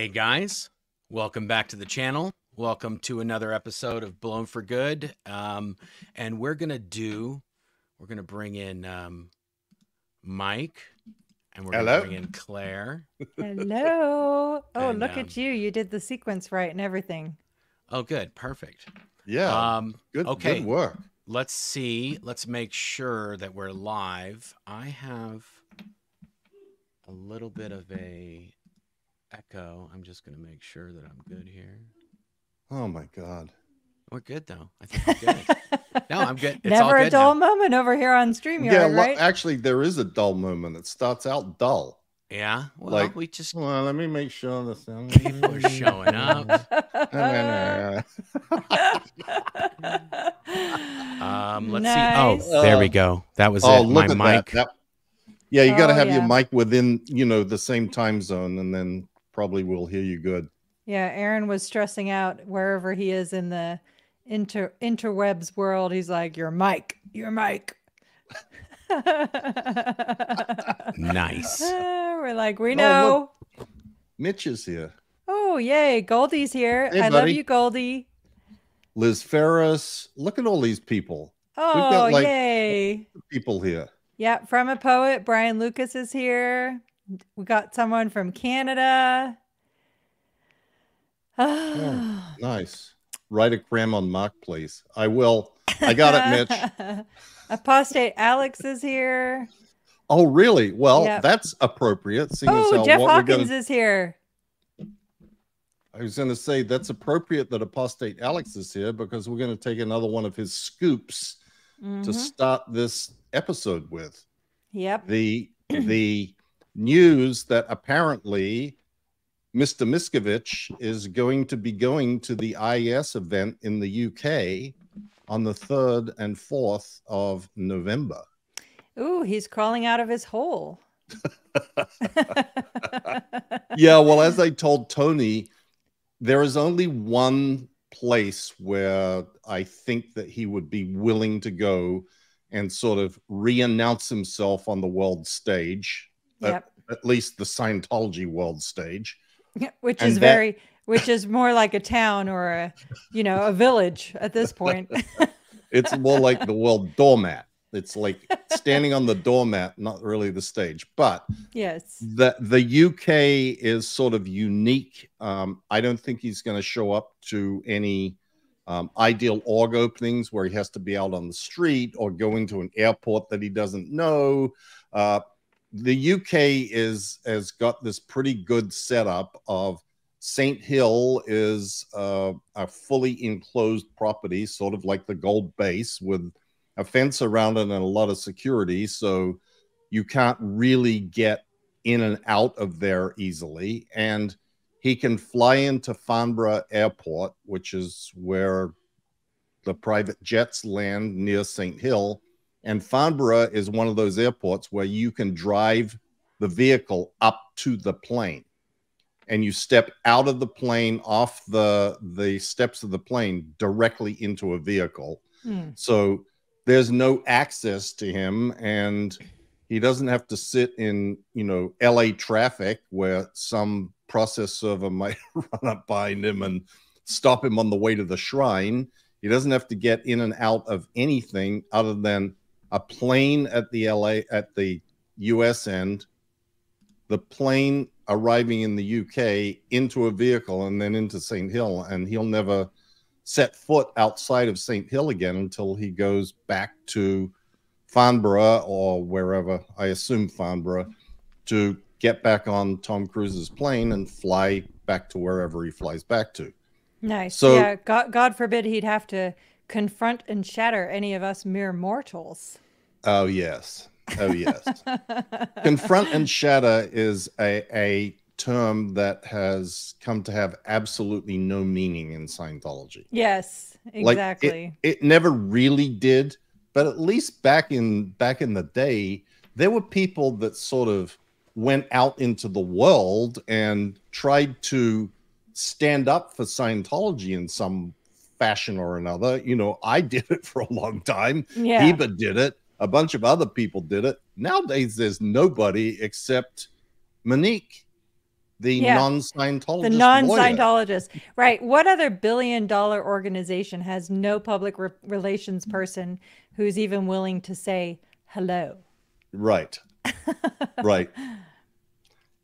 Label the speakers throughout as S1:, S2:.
S1: Hey guys, welcome back to the channel. Welcome to another episode of Blown for Good. Um, and we're gonna do, we're gonna bring in um, Mike, and we're
S2: Hello.
S1: gonna bring in Claire.
S3: Hello. Oh,
S1: And,
S3: look
S1: um,
S3: at you. You did the sequence right and everything.
S1: Oh, good, perfect.
S2: Yeah.
S1: Um,
S2: good.
S1: okay.
S2: Good work.
S1: let's see. Let's make sure that we're live. I have a little bit of a echo. I'm just gonna make sure that I'm good here.
S2: Oh my God.
S1: We're good though. I think we're good. no, I'm good. It's all
S3: Never a
S1: good
S3: dull
S1: now.
S3: moment over here on StreamYard,
S2: yeah. lo-
S3: right?
S2: Actually, there is a dull moment. It starts out dull.
S1: Yeah. Well,
S2: Like-
S1: we just
S2: Well, let me make sure the sound.
S1: People are showing up. Um, let's
S3: Nice.
S1: see. Oh, there we go. That was
S2: oh,
S1: it.
S2: look
S1: My
S2: at
S1: mic.
S2: that. that. Yeah, you got to
S3: Oh,
S2: have your mic within, you know, the same time zone, and then probably we'll hear you good.
S3: yeah, Aaron was stressing out wherever he is in the inter interwebs world. He's like, Your mic, your mic.
S1: Nice.
S3: We're like, we
S2: Oh,
S3: know.
S2: Mitch is here.
S3: Oh, yay. Goldie's here.
S2: Hey,
S3: I love you, Goldie.
S2: Liz Ferris. Look at all these people.
S3: Oh,
S2: got, like-
S3: yay.
S2: People here.
S3: Yeah, from a poet, Brian Lucas is here. We got someone from Canada.
S2: Oh, nice. Write a cram on Marc, please. I will. I got it, Mitch.
S3: Apostate Alex is here.
S2: Oh, really? Well,
S3: Yep.
S2: that's appropriate. Seeing as
S3: Oh,
S2: how
S3: Jeff Hawkins
S2: gonna-
S3: is here.
S2: I was going to say that's appropriate that Apostate Alex is here because we're going to take another one of his scoops to
S3: Mhm.
S2: start this episode with
S3: Yep.
S2: the the news that apparently Mr. Miscavige is going to be going to the IAS event in the UK on the 3rd and 4th of November.
S3: Ooh, he's crawling out of his hole.
S2: yeah, well, as I told Tony, there is only one place where I think that he would be willing to go and sort of re-announce himself on the world stage,
S3: Yep.
S2: at least the Scientology world stage.
S3: Which
S2: and
S3: is
S2: that-
S3: very which is more like a town or a you know, a village at this point.
S2: It's more like the world doormat. It's like standing on the doormat, not really the stage. But
S3: yes.
S2: the the UK is sort of unique. Um, I don't think he's going to show up to any um, ideal org openings where he has to be out on the street or going to an airport that he doesn't know. Uh, the UK is has got this pretty good setup of Saint Hill is uh, a fully enclosed property, sort of like the Gold Base, with a fence around it and a lot of security. So you can't really get in and out of there easily. And he can fly into Farnborough Airport, which is where the private jets land near St. Hill. And Farnborough is one of those airports where you can drive the vehicle up to the plane. And you step out of the plane off the the steps of the plane directly into a vehicle.
S3: Hmm.
S2: So there's no access to him and he doesn't have to sit in, you know, LA traffic where some process server might run up behind him and stop him on the way to the shrine. He doesn't have to get in and out of anything other than a plane at the LA at the US end, the plane arriving in the UK into a vehicle and then into St. Hill and he'll never set foot outside of St. Hill again until he goes back to Farnborough or wherever, I assume Farnborough, to get back on Tom Cruise's plane and fly back to wherever he flies back to.
S3: Nice.
S2: So-
S3: yeah, God, God forbid he'd have to confront and shatter any of us mere mortals.
S2: Oh, yes. Oh, yes. Confront and shatter is a, a term that has come to have absolutely no meaning in Scientology.
S3: Yes,
S2: Like,
S3: exactly.
S2: it never really did but at least back in back in the day there were people that sort of went out into the world and tried to stand up for scientology in some fashion or another you know i did it for a long time
S3: yeah.
S2: Heber did it a bunch of other people did it nowadays there's nobody except monique the
S3: Yeah.
S2: non-Scientologist,
S3: the non-Scientologist, right? What other billion-dollar organization has no public re- relations person who's even willing to say hello?
S2: Right. right.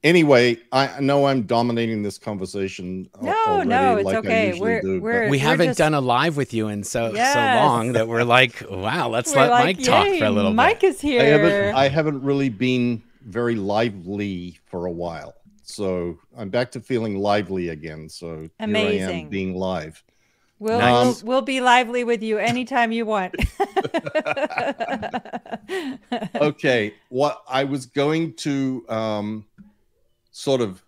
S2: Anyway, I know I'm dominating this conversation.
S3: No,
S2: already,
S3: no, it's
S2: like
S3: okay. We're-
S2: do,
S3: we're-
S1: we haven't
S3: just-
S1: done a live with you in so so long that we're like, wow, let's
S3: We're
S1: let
S3: like,
S1: Mike talk for a little
S3: Mike
S1: bit.
S3: is
S2: I
S3: here.
S2: haven't I haven't really been very lively for a while. So I'm back to feeling lively again. So here I am
S3: Amazing.
S2: being live.
S3: We'll,
S1: Nice.
S3: we'll we'll be lively with you anytime you want.
S2: okay what i was going to um sort of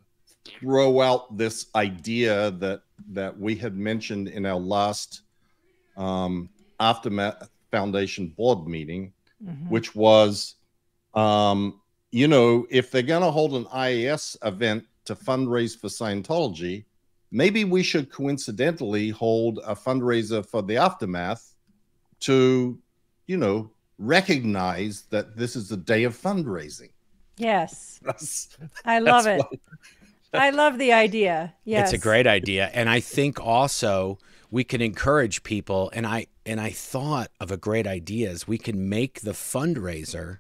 S2: throw out this idea that that we had mentioned in our last um aftermath foundation board meeting
S3: Mhm.
S2: which was um you know if they're going to hold an ias event to fundraise for scientology maybe we should coincidentally hold a fundraiser for the aftermath to you know recognize that this is a day of fundraising
S3: Yes,
S2: That's-
S3: I love it.
S2: what-
S3: I love the idea. Yes,
S1: It's a great idea, and I think also we can encourage people. And I and I thought of a great idea is we can make the fundraiser.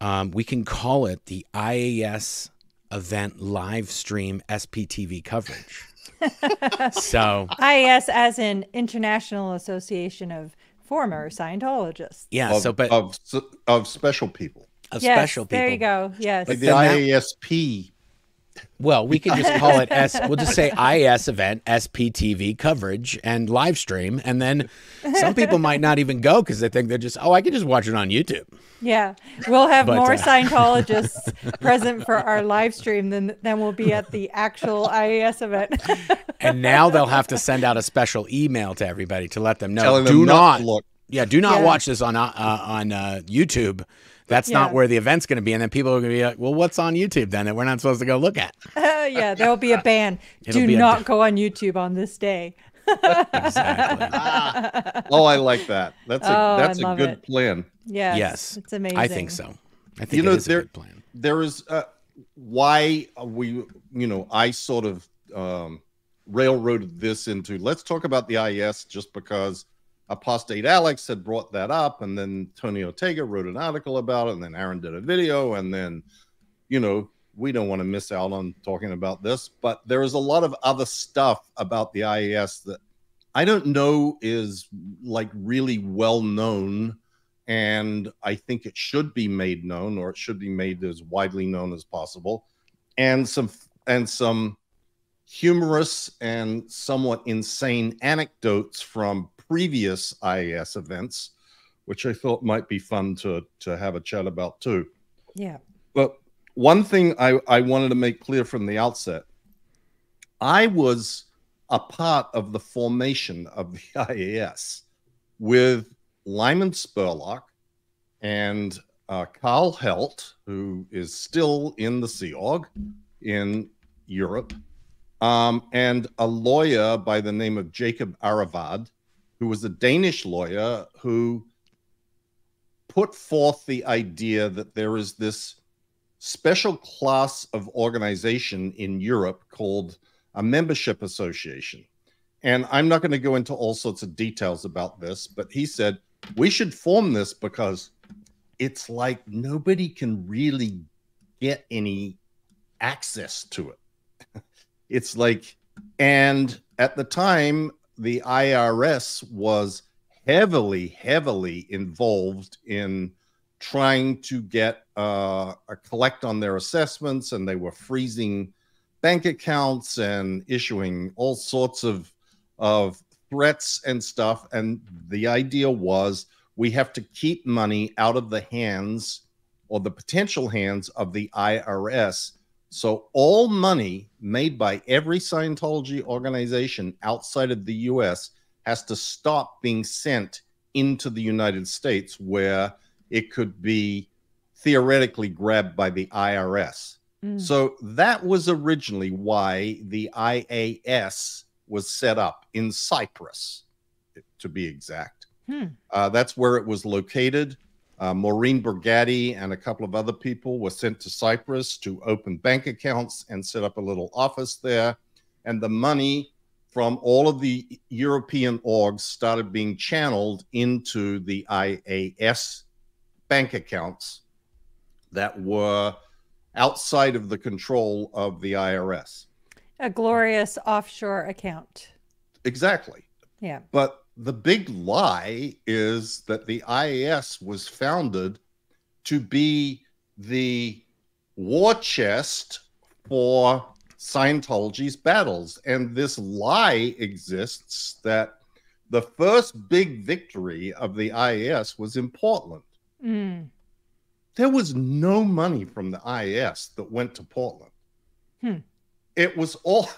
S1: Um, we can call it the IAS event live stream SPTV coverage. so
S3: IAS as in International Association of Former Scientologists.
S1: yeah,
S2: of,
S1: so but
S2: of of special people
S1: of
S3: yes,
S1: special people.
S3: there you go. Yes,
S2: like the
S1: then that-
S2: IASP
S1: Well, we can just call it S. We'll just say IS event, SPTV coverage, and live stream, and then some people might not even go because they think they're just, oh, I can just watch it on YouTube.
S3: yeah. We'll have
S1: But,
S3: more
S1: uh,
S3: Scientologists present for our live stream than than will be at the actual IAS event.
S1: And now they'll have to send out a special email to everybody to let them know.
S2: telling
S1: do
S2: them
S1: not,
S2: not look
S1: yeah, do not
S3: Yeah.
S1: watch this on uh, uh, on uh, YouTube. That's not where the event's going to be. And then people are going to be like, well, what's on YouTube then that we're not supposed to go look at?
S3: yeah, there will be a ban.
S1: It'll
S3: Do
S1: be a-
S3: not go on YouTube on this day.
S1: Exactly.
S2: oh i like that that's a
S3: Oh,
S2: that's a good
S3: it.
S2: plan
S3: Yes,
S1: Yes,
S3: it's amazing.
S1: I think so. I think
S2: You know,
S1: it is a
S2: there-
S1: good plan.
S2: there is uh, why we you know i sort of um railroaded this into let's talk about the is just because apostate alex had brought that up and then tony ortega wrote an article about it and then aaron did a video and then you know we don't want to miss out on talking about this but there is a lot of other stuff about the ias that i don't know is like really well known and I think it should be made known, or it should be made as widely known as possible, and some and some humorous and somewhat insane anecdotes from previous IAS events, which I thought might be fun to to have a chat about too.
S3: Yeah.
S2: But one thing I, I wanted to make clear from the outset I was a part of the formation of the IAS with Lyman Spurlock and uh, Carl Helt, who is still in the Sea Org in Europe, um, and a lawyer by the name of Jacob Aravad, who was a Danish lawyer who put forth the idea that there is this special class of organization in Europe called a membership association. And I'm not going to go into all sorts of details about this, but he said we should form this because it's like nobody can really get any access to it. it's like, and at the time, the IRS was heavily, heavily involved in trying to get uh, a collect on their assessments, and they were freezing bank accounts and issuing all sorts of of threats and stuff. And the idea was we have to keep money out of the hands or the potential hands of the IRS. So all money made by every Scientology organization outside of the US has to stop being sent into the United States where it could be theoretically grabbed by the IRS.
S3: Mm.
S2: So that was originally why the IAS was set up in Cyprus, to be exact.
S3: Hmm.
S2: Uh, that's where it was located. Uh, Maureen Brigatti and a couple of other people were sent to Cyprus to open bank accounts and set up a little office there. And the money from all of the European orgs started being channeled into the IAS bank accounts that were outside of the control of the IRS.
S3: A glorious offshore account.
S2: Exactly.
S3: Yeah.
S2: But the big lie is that the IAS was founded to be the war chest for Scientology's battles. And this lie exists that the first big victory of the IAS was in Portland.
S3: Mm.
S2: There was no money from the IAS that went to Portland.
S3: Hmm.
S2: It was all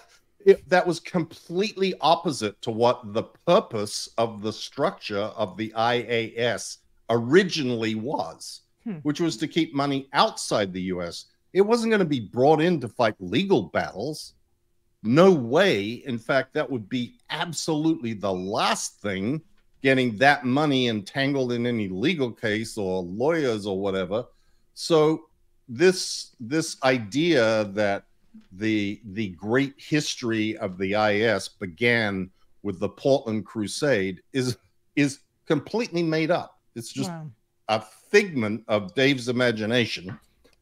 S2: it, that was completely opposite to what the purpose of the structure of the IAS originally was,
S3: Hmm.
S2: which was to keep money outside the US. It wasn't going to be brought in to fight legal battles. No way. In fact, that would be absolutely the last thing getting that money entangled in any legal case or lawyers or whatever. So this this idea that the the great history of the IS began with the Portland Crusade is is completely made up. It's just
S3: Wow.
S2: a figment of Dave's imagination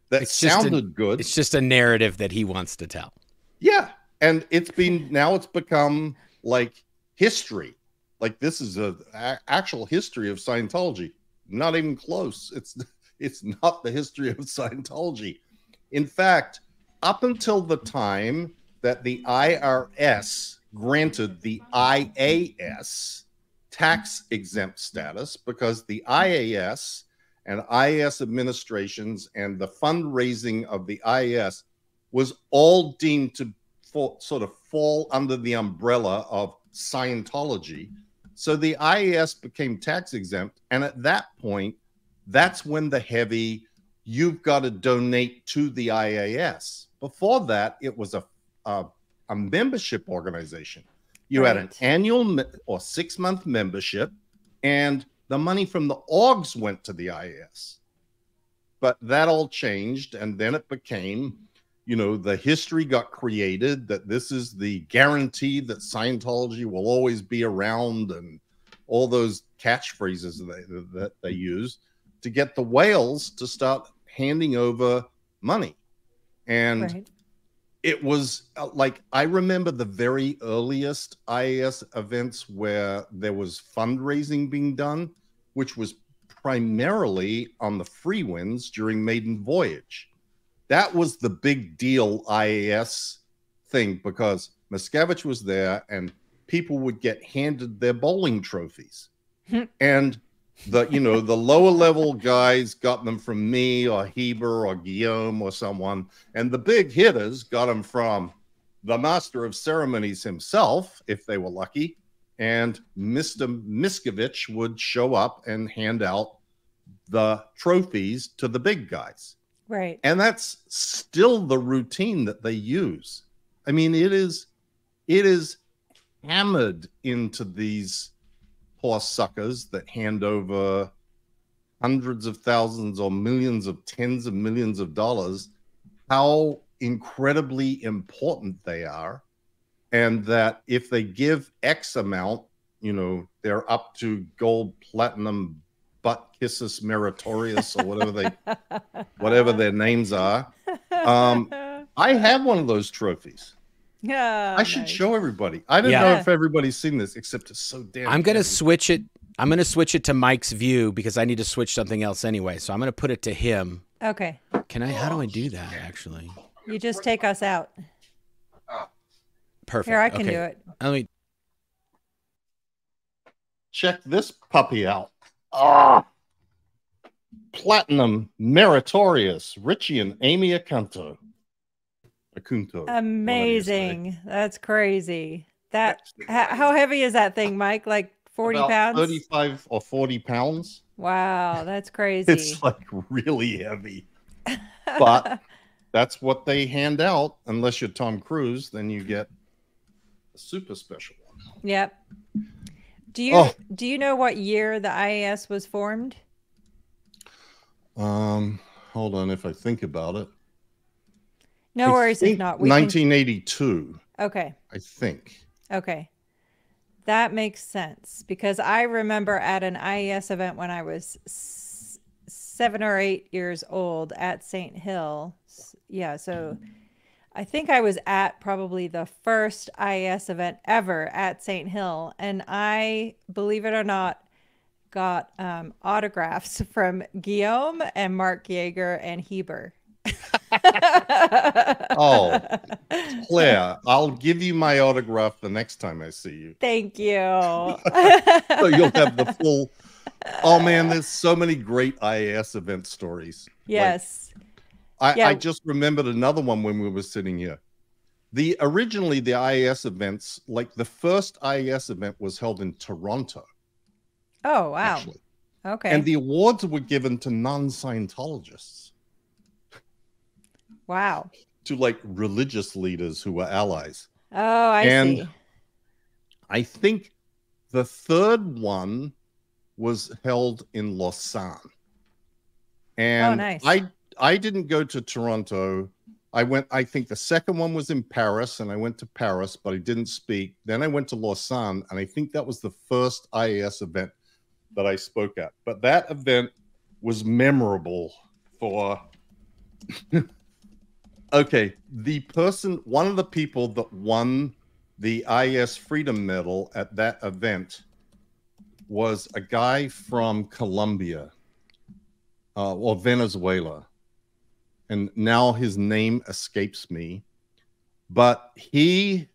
S2: that
S1: It's just an-
S2: sounded good.
S1: It's just a narrative that he wants to tell.
S2: Yeah, and it's been now it's become like history. Like this is a, a- actual history of Scientology. Not even close. It's it's not the history of Scientology. In fact, up until the time that the IRS granted the IAS tax exempt status because the IAS and IAS administrations and the fundraising of the IAS was all deemed to fall, sort of fall under the umbrella of Scientology. So the IAS became tax exempt. And at that point, that's when the heavy, you've got to donate to the IAS. Before that, it was a, a, a membership organization. You had an annual or six month membership, and the money from the orgs went to the IAS. But that all changed, and then it became you know, the history got created that this is the guarantee that Scientology will always be around, and all those catchphrases that they, that they use to get the whales to start handing over money. And
S3: Right.
S2: it was uh, like I remember the very earliest IAS events where there was fundraising being done, which was primarily on the Freewinds during Maiden Voyage. That was the big deal IAS thing because Miscavige was there and people would get handed their bowling trophies. and the you know the lower level guys got them from me or Heber or Guillaume or someone, and the big hitters got them from the master of ceremonies himself, if they were lucky, and Mr. Miscavige would show up and hand out the trophies to the big guys.
S3: Right.
S2: And that's still the routine that they use. I mean, it is it is hammered into these poor suckers that hand over hundreds of thousands or millions of tens of millions of dollars how incredibly important they are and that if they give x amount you know they're up to gold platinum butt kisses meritorious or whatever they whatever their names are. Um, i have one of those trophies
S3: yeah.
S2: i should
S3: nice.
S2: show everybody i don't
S1: Yeah.
S2: know if everybody's seen this except it's so damn
S1: I'm gonna
S2: heavy.
S1: switch it. I'm gonna switch it to Mike's view because I need to switch something else anyway. So I'm gonna put it to him.
S3: Okay.
S1: Can I? How do I do that? Actually,
S3: You just take us out.
S1: perfect.
S3: Here, I can
S1: Okay.
S3: do it.
S1: Let me.
S2: check this puppy out. Ah, platinum meritorious Richie and Amy Acunto. Acunto. one of you say.
S3: Amazing. That's crazy. That how, how heavy is that thing, Mike? Like 40
S2: About
S3: pounds?
S2: 35 or 40 pounds.
S3: Wow, that's crazy.
S2: It's like really heavy. But that's what they hand out. Unless you're Tom Cruise, then you get a super special one.
S3: yep. Do you
S2: Oh.
S3: do you know what year the IAS was formed?
S2: Um, hold on, if I think about it.
S3: No
S2: I
S3: worries if not. We can-
S2: 1982,
S3: Okay.
S2: I think.
S3: Okay. That makes sense because I remember at an IAS event when I was s- seven or eight years old at St. Hill. Yeah, so I think I was at probably the first IAS event ever at St. Hill. And I, believe it or not, got um, autographs from Guillaume and Marc Yager and Heber.
S2: Oh, Claire, I'll give you my autograph the next time I see you.
S3: Thank you.
S2: So you'll have the full. Oh man, there's so many great IAS event stories. Like,
S3: yes.
S2: I,
S3: Yeah.
S2: I just remembered another one when we were sitting here. The originally the IAS events, like the first IAS event was held in Toronto,
S3: Oh, wow.
S2: actually.
S3: Okay.
S2: And the awards were given to non-Scientologists,
S3: wow.
S2: to like religious leaders who were allies.
S3: Oh, I
S2: And-
S3: see.
S2: I think the third one was held in Lausanne. And
S3: Oh, nice.
S2: I I didn't go to Toronto. I went I think the second one was in Paris and I went to Paris but I didn't speak. Then I went to Lausanne and I think that was the first IAS event that I spoke at. But that event was memorable for Okay, the person one of the people that won the IS Freedom Medal at that event was a guy from Colombia uh, or Venezuela. And now his name escapes me. But he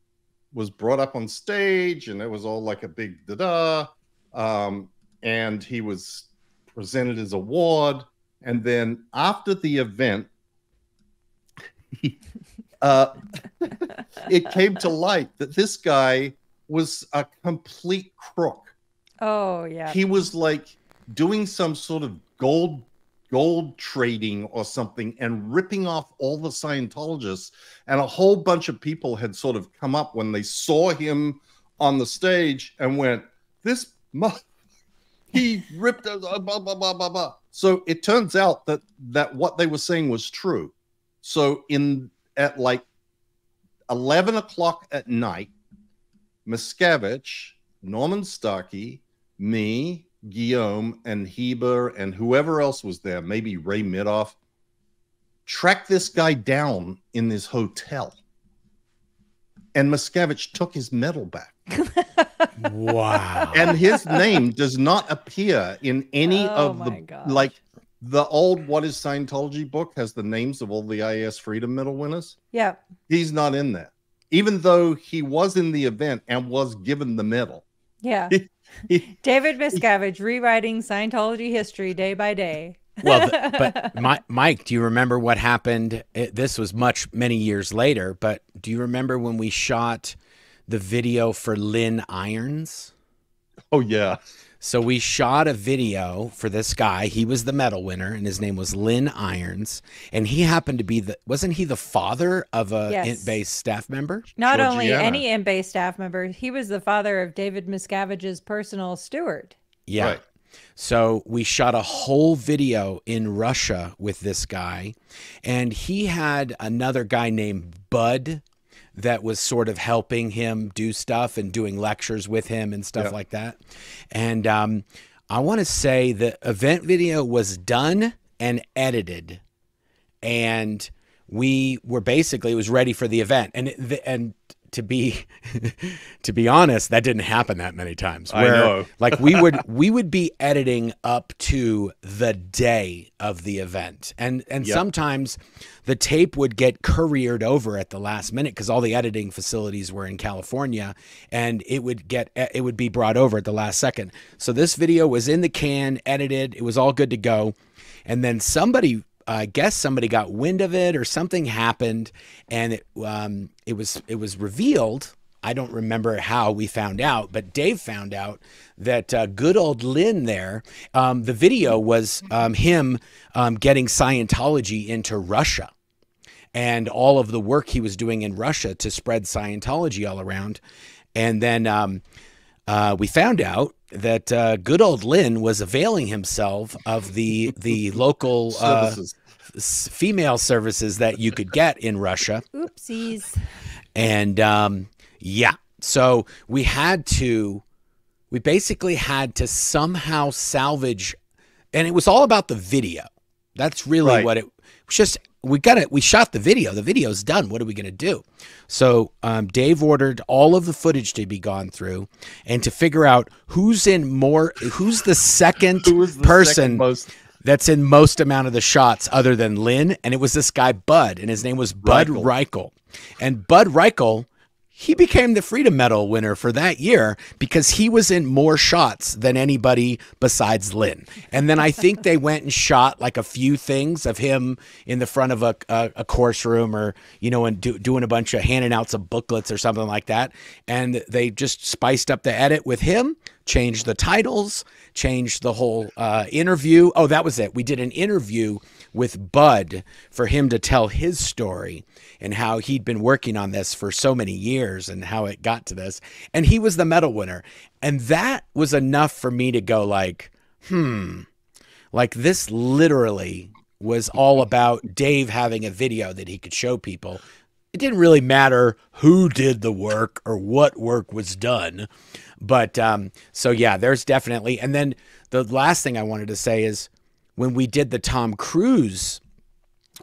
S2: was brought up on stage and it was all like a big da da. Um, and he was presented his award. And then after the event, uh, it came to light that this guy was a complete crook.
S3: Oh, yeah.
S2: He was like doing some sort of gold gold trading or something and ripping off all the Scientologists. And a whole bunch of people had sort of come up when they saw him on the stage and went, This he ripped us blah, blah, blah, blah, blah. So it turns out that that what they were saying was true. So in at like 11 o'clock at night, Miscavige, Norman Starkey, me, Guillaume, and Heber, and whoever else was there, maybe Ray Mithoff, tracked this guy down in this hotel. And Miscavige took his medal back.
S1: Wow.
S2: And his name does not appear in any
S3: Oh
S2: of the
S3: gosh.
S2: like the old What is Scientology book has the names of all the IAS Freedom Medal winners.
S3: yeah.
S2: He's not in that, even though he was in the event and was given the medal.
S3: Yeah. David Miscavige rewriting Scientology history day by day.
S1: well, th- but Mi- Mike, do you remember what happened? It, this was much many years later, but do you remember when we shot the video for Lynn Irons?
S2: oh yeah,
S1: So we shot a video for this guy. He was the medal winner, and his name was Lynn Irons. And he happened to be the wasn't he the father of a
S3: Yes.
S1: int-based staff member?
S3: Not only
S2: Georgiana.
S3: any MBA staff member, he was the father of David Miscavige's personal steward.
S1: Yeah.
S2: Right.
S1: So we shot a whole video in Russia with this guy, and he had another guy named Bud that was sort of helping him do stuff and doing lectures with him and stuff
S2: Yeah.
S1: like that. And um, I want to say the event video was done and edited, and we were basically it was ready for the event. And it, the, and to be to be honest, that didn't happen that many times.
S2: I know.
S1: like we would we would be editing up to the day of the event and and
S2: Yep.
S1: sometimes the tape would get couriered over at the last minute because all the editing facilities were in california and it would get it would be brought over at the last second so this video was in the can edited it was all good to go and then somebody I guess somebody got wind of it or something happened, and it um, it was it was revealed. I don't remember how we found out, but Dave found out that uh, good old Lynn there. Um, the video was um, him um, getting Scientology into Russia and all of the work he was doing in Russia to spread Scientology all around. And then um, uh, we found out that uh, good old Lynn was availing himself of the the local uh,
S2: Services.
S1: s- female services that you could get in Russia.
S3: Oopsies.
S1: And um, yeah, so we had to, we basically had to somehow salvage, and it was all about the video. That's really
S2: Right.
S1: what it was. Just we got it. We shot the video. The video's done. What are we going to do? So um, Dave ordered all of the footage to be gone through, and to figure out who's in more, who's the second
S2: Who the
S1: person
S2: second
S1: that's in most amount of the shots other than Lynn. And it was this guy, Bud, and his name was Bud
S2: Reichel.
S1: Reichel. And Bud Reichel, he became the Freedom Medal winner for that year because he was in more shots than anybody besides Lynn. And then I think they went and shot like a few things of him in the front of a, a, a course room or, you know, and do, doing a bunch of handing out some booklets or something like that. And they just spiced up the edit with him, changed the titles, changed the whole uh, interview. Oh, that was it. We did an interview with Bud for him to tell his story and how he'd been working on this for so many years and how it got to this. And he was the medal winner. And that was enough for me to go like, hmm, like this literally was all about Dave having a video that he could show people. It didn't really matter who did the work or what work was done. But um, so, yeah, there's definitely. And then the last thing I wanted to say is when we did the Tom Cruise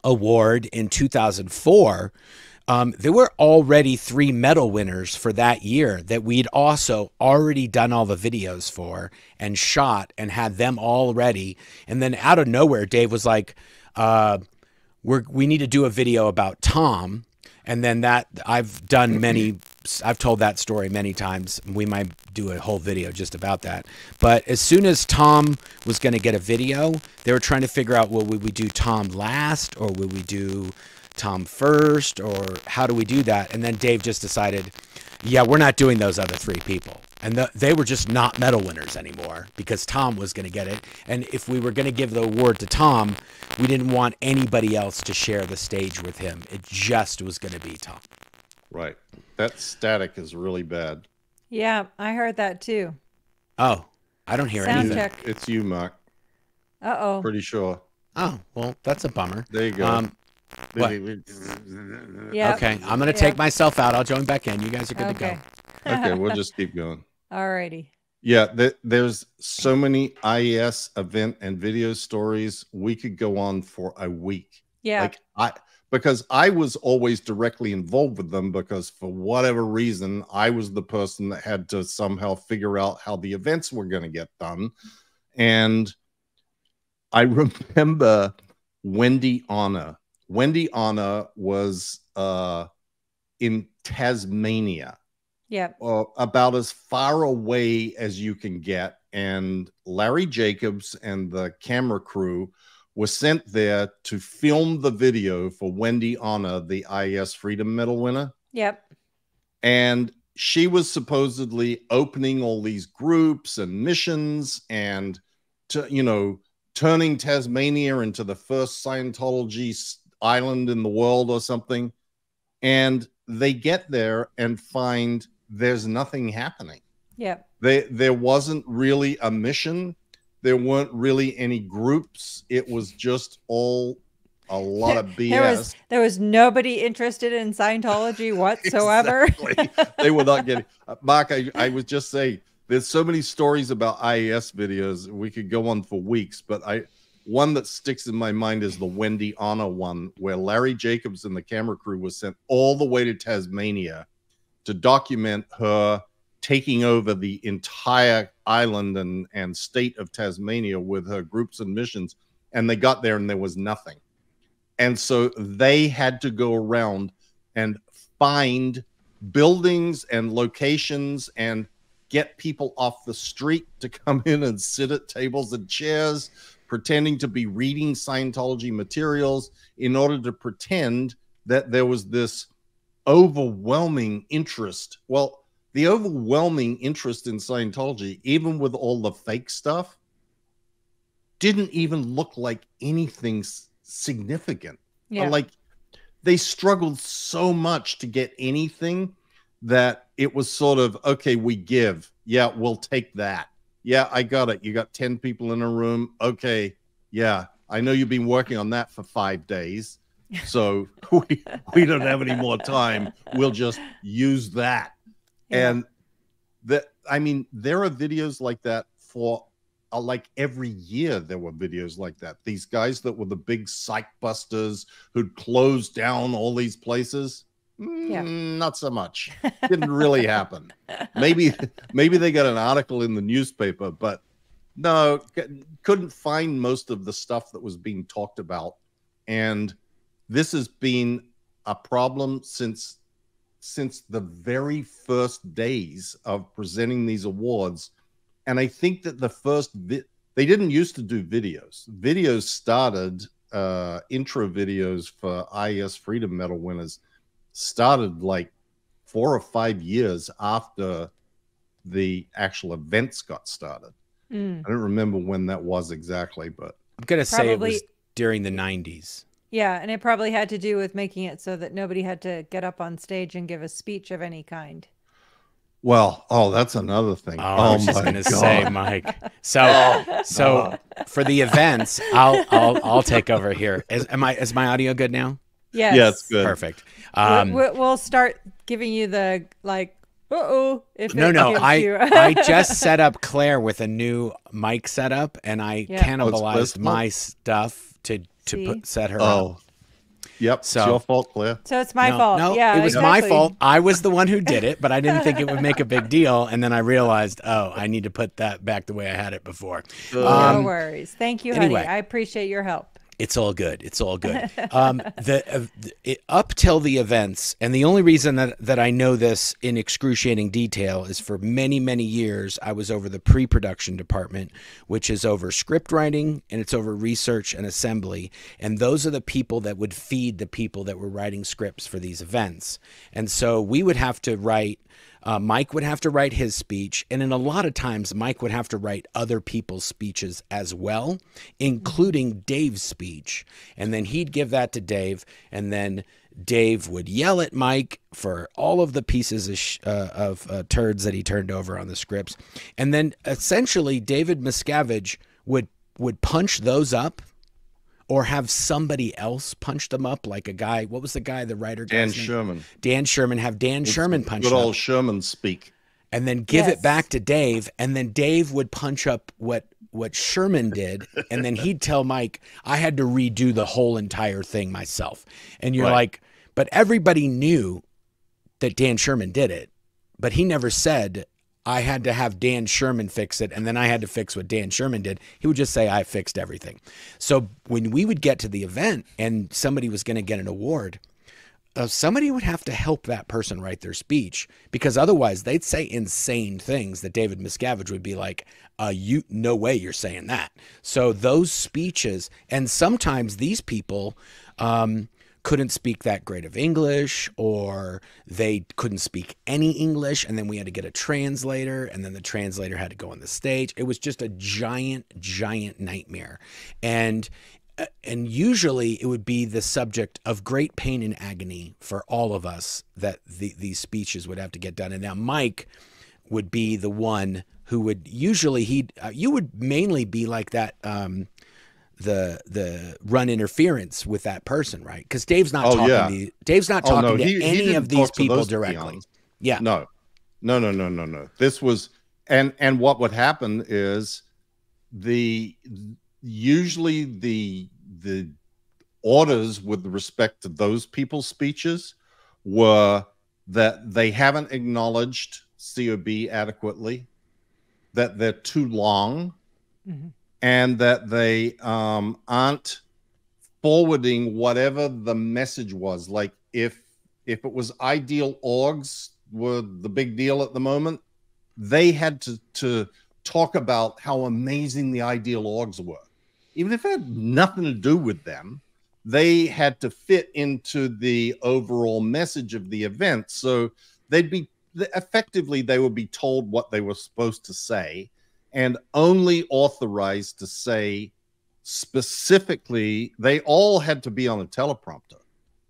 S1: award in 2004, um, there were already three medal winners for that year that we'd also already done all the videos for and shot and had them all ready. And then out of nowhere, Dave was like, uh, we're, we need to do a video about Tom. And then that I've done many, I've told that story many times. We might do a whole video just about that. But as soon as Tom was going to get a video, they were trying to figure out, well, would we do Tom last or would we do Tom first or how do we do that? And then Dave just decided, yeah, we're not doing those other three people. And the, they were just not medal winners anymore because Tom was going to get it. And if we were going to give the award to Tom, we didn't want anybody else to share the stage with him. It just was going to be Tom.
S2: Right. That static is really bad.
S3: Yeah, I heard that too.
S1: Oh, I don't hear
S3: Sound
S1: anything.
S3: check.
S2: It's you, Marc.
S3: Uh oh.
S2: Pretty sure.
S1: Oh, well, that's a bummer.
S2: There you go.
S1: Um, what?
S3: Yeah.
S1: Okay, I'm going to
S3: Yeah.
S1: take myself out. I'll join back in. You guys are good
S3: Okay.
S1: to go.
S2: okay, we'll just keep going.
S3: Alrighty.
S2: Yeah, th- there's so many IAS event and video stories. We could go on for a week.
S3: Yeah.
S2: Like I because I was always directly involved with them because for whatever reason I was the person that had to somehow figure out how the events were going to get done. And I remember Wendy Anna. Wendy Anna was uh in Tasmania
S3: yeah.
S2: uh, about as far away as you can get. And Larry Jacobs and the camera crew was sent there to film the video for Wendy Anna, the IS Freedom Medal winner.
S3: Yep.
S2: And she was supposedly opening all these groups and missions and, to, you know, turning Tasmania into the first Scientology island in the world or something. And they get there and find there's nothing happening.
S3: Yep.
S2: They, there wasn't really a mission. There weren't really any groups. It was just all a lot of BS.
S3: There was there was nobody interested in Scientology whatsoever.
S2: They were not getting uh, Marc. I, I was just saying there's so many stories about IAS videos. We could go on for weeks, but I one that sticks in my mind is the Wendy Anna one, where Larry Jacobs and the camera crew was sent all the way to Tasmania to document her taking over the entire island and, and state of Tasmania with her groups and missions. And they got there and there was nothing. And so they had to go around and find buildings and locations and get people off the street to come in and sit at tables and chairs, pretending to be reading Scientology materials in order to pretend that there was this overwhelming interest. Well, the overwhelming interest in Scientology, even with all the fake stuff, didn't even look like anything significant.
S3: Yeah.
S2: Like they struggled so much to get anything that it was sort of okay, we give. Yeah, we'll take that. Yeah, I got it. You got 10 people in a room. Okay. Yeah, I know you've been working on that for five days. So we, we don't have any more time. We'll just use that.
S3: Yeah.
S2: And that, I mean, there are videos like that for uh, like every year there were videos like that. These guys that were the big psych busters who'd close down all these places.
S3: Yeah.
S2: Mm, Not so much. Didn't really happen. Maybe maybe they got an article in the newspaper, but no, c- couldn't find most of the stuff that was being talked about. And this has been a problem since since the very first days of presenting these awards and i think that the first vi- they didn't used to do videos videos started uh intro videos for ias freedom medal winners started like four or five years after the actual events got started
S3: Mm.
S2: i don't remember when that was exactly but
S1: I'm gonna say it was during the 90s.
S3: Yeah, and it probably had to do with making it so that nobody had to get up on stage and give a speech of any kind.
S2: well oh that's another thing
S1: Oh, I was just
S2: my
S1: gonna
S2: God.
S1: say, Mike. So, so for the events, I'll I'll I'll take over here. Is am I is my audio good now?
S3: Yes.
S2: yeah it's good
S1: Perfect.
S3: We-
S1: Um,
S3: we- we'll start giving you the like, uh oh.
S1: No, no, I I just set up Claire with a new mic setup, and I
S3: Yeah.
S1: cannibalized
S2: Claire's
S1: my stuff to to
S3: See?
S1: put set her up.
S2: oh yep
S1: So-
S2: it's your fault claire
S3: so it's my
S1: no,
S3: fault.
S1: No,
S3: yeah,
S1: it was my fault. I was the one who did it, but I didn't think it would make a big deal. And then I realized, oh, I need to put that back the way I had it before.
S3: No
S1: Um,
S3: worries. Thank you,
S1: anyway.
S3: honey. I appreciate your help.
S1: It's all good. It's all good. Um, the uh, it, up till the events, and the only reason that that I know this in excruciating detail is for many many years I was over the pre-production department, which is over script writing and it's over research and assembly, and those are the people that would feed the people that were writing scripts for these events, and so we would have to write. Uh, Mike would have to write his speech, and in a lot of times, Mike would have to write other people's speeches as well, including Dave's speech. And then he'd give that to Dave, and then Dave would yell at Mike for all of the pieces of, sh- uh, of uh, turds that he turned over on the scripts, and then essentially David Miscavige would would punch those up. Or have somebody else punch them up, like a guy. What was the guy, the writer?
S2: dan
S1: name?
S2: sherman
S1: Dan Sherman. Have Dan Sherman punch
S2: good
S1: up
S2: old sherman speak
S1: and then give
S3: Yes.
S1: it back to Dave, and then Dave would punch up what what Sherman did, and then he'd tell Mike, "I had to redo the whole entire thing myself." And you're
S2: Right.
S1: like, but everybody knew that Dan Sherman did it, but he never said. I had to have Dan Sherman fix it, and then I had to fix what Dan Sherman did. He would just say, I fixed everything. So when we would get to the event and somebody was going to get an award, uh, somebody would have to help that person write their speech because otherwise they'd say insane things that David Miscavige would be like, uh, "You, no way, you're saying that." So those speeches, and sometimes these people um, couldn't speak that great of English, or they couldn't speak any English, and then we had to get a translator, and then the translator had to go on the stage. It was just a giant, giant nightmare, and uh, and usually it would be the subject of great pain and agony for all of us that the, these speeches would have to get done. And now Mike would be the one who would usually he uh, you would mainly be like that um, the the run interference with that person, right? Because Dave's not
S2: Oh,
S1: talking
S2: yeah.
S1: to Dave's not
S2: Oh,
S1: talking
S2: no,
S1: to
S2: he- he
S1: any
S2: didn't
S1: of these people directly.
S2: peons.
S1: Yeah,
S2: No, no, no, no, no, no. This was, and and what would happen is the usually the the orders with respect to those people's speeches were that they haven't acknowledged COB adequately, that they're too long,
S3: Mhm.
S2: And that they um, aren't forwarding whatever the message was. Like if if it was ideal orgs were the big deal at the moment, they had to to talk about how amazing the ideal orgs were, even if it had nothing to do with them. They had to fit into the overall message of the event, so they'd be effectively they would be told what they were supposed to say and only authorized to say specifically they all had to be on a teleprompter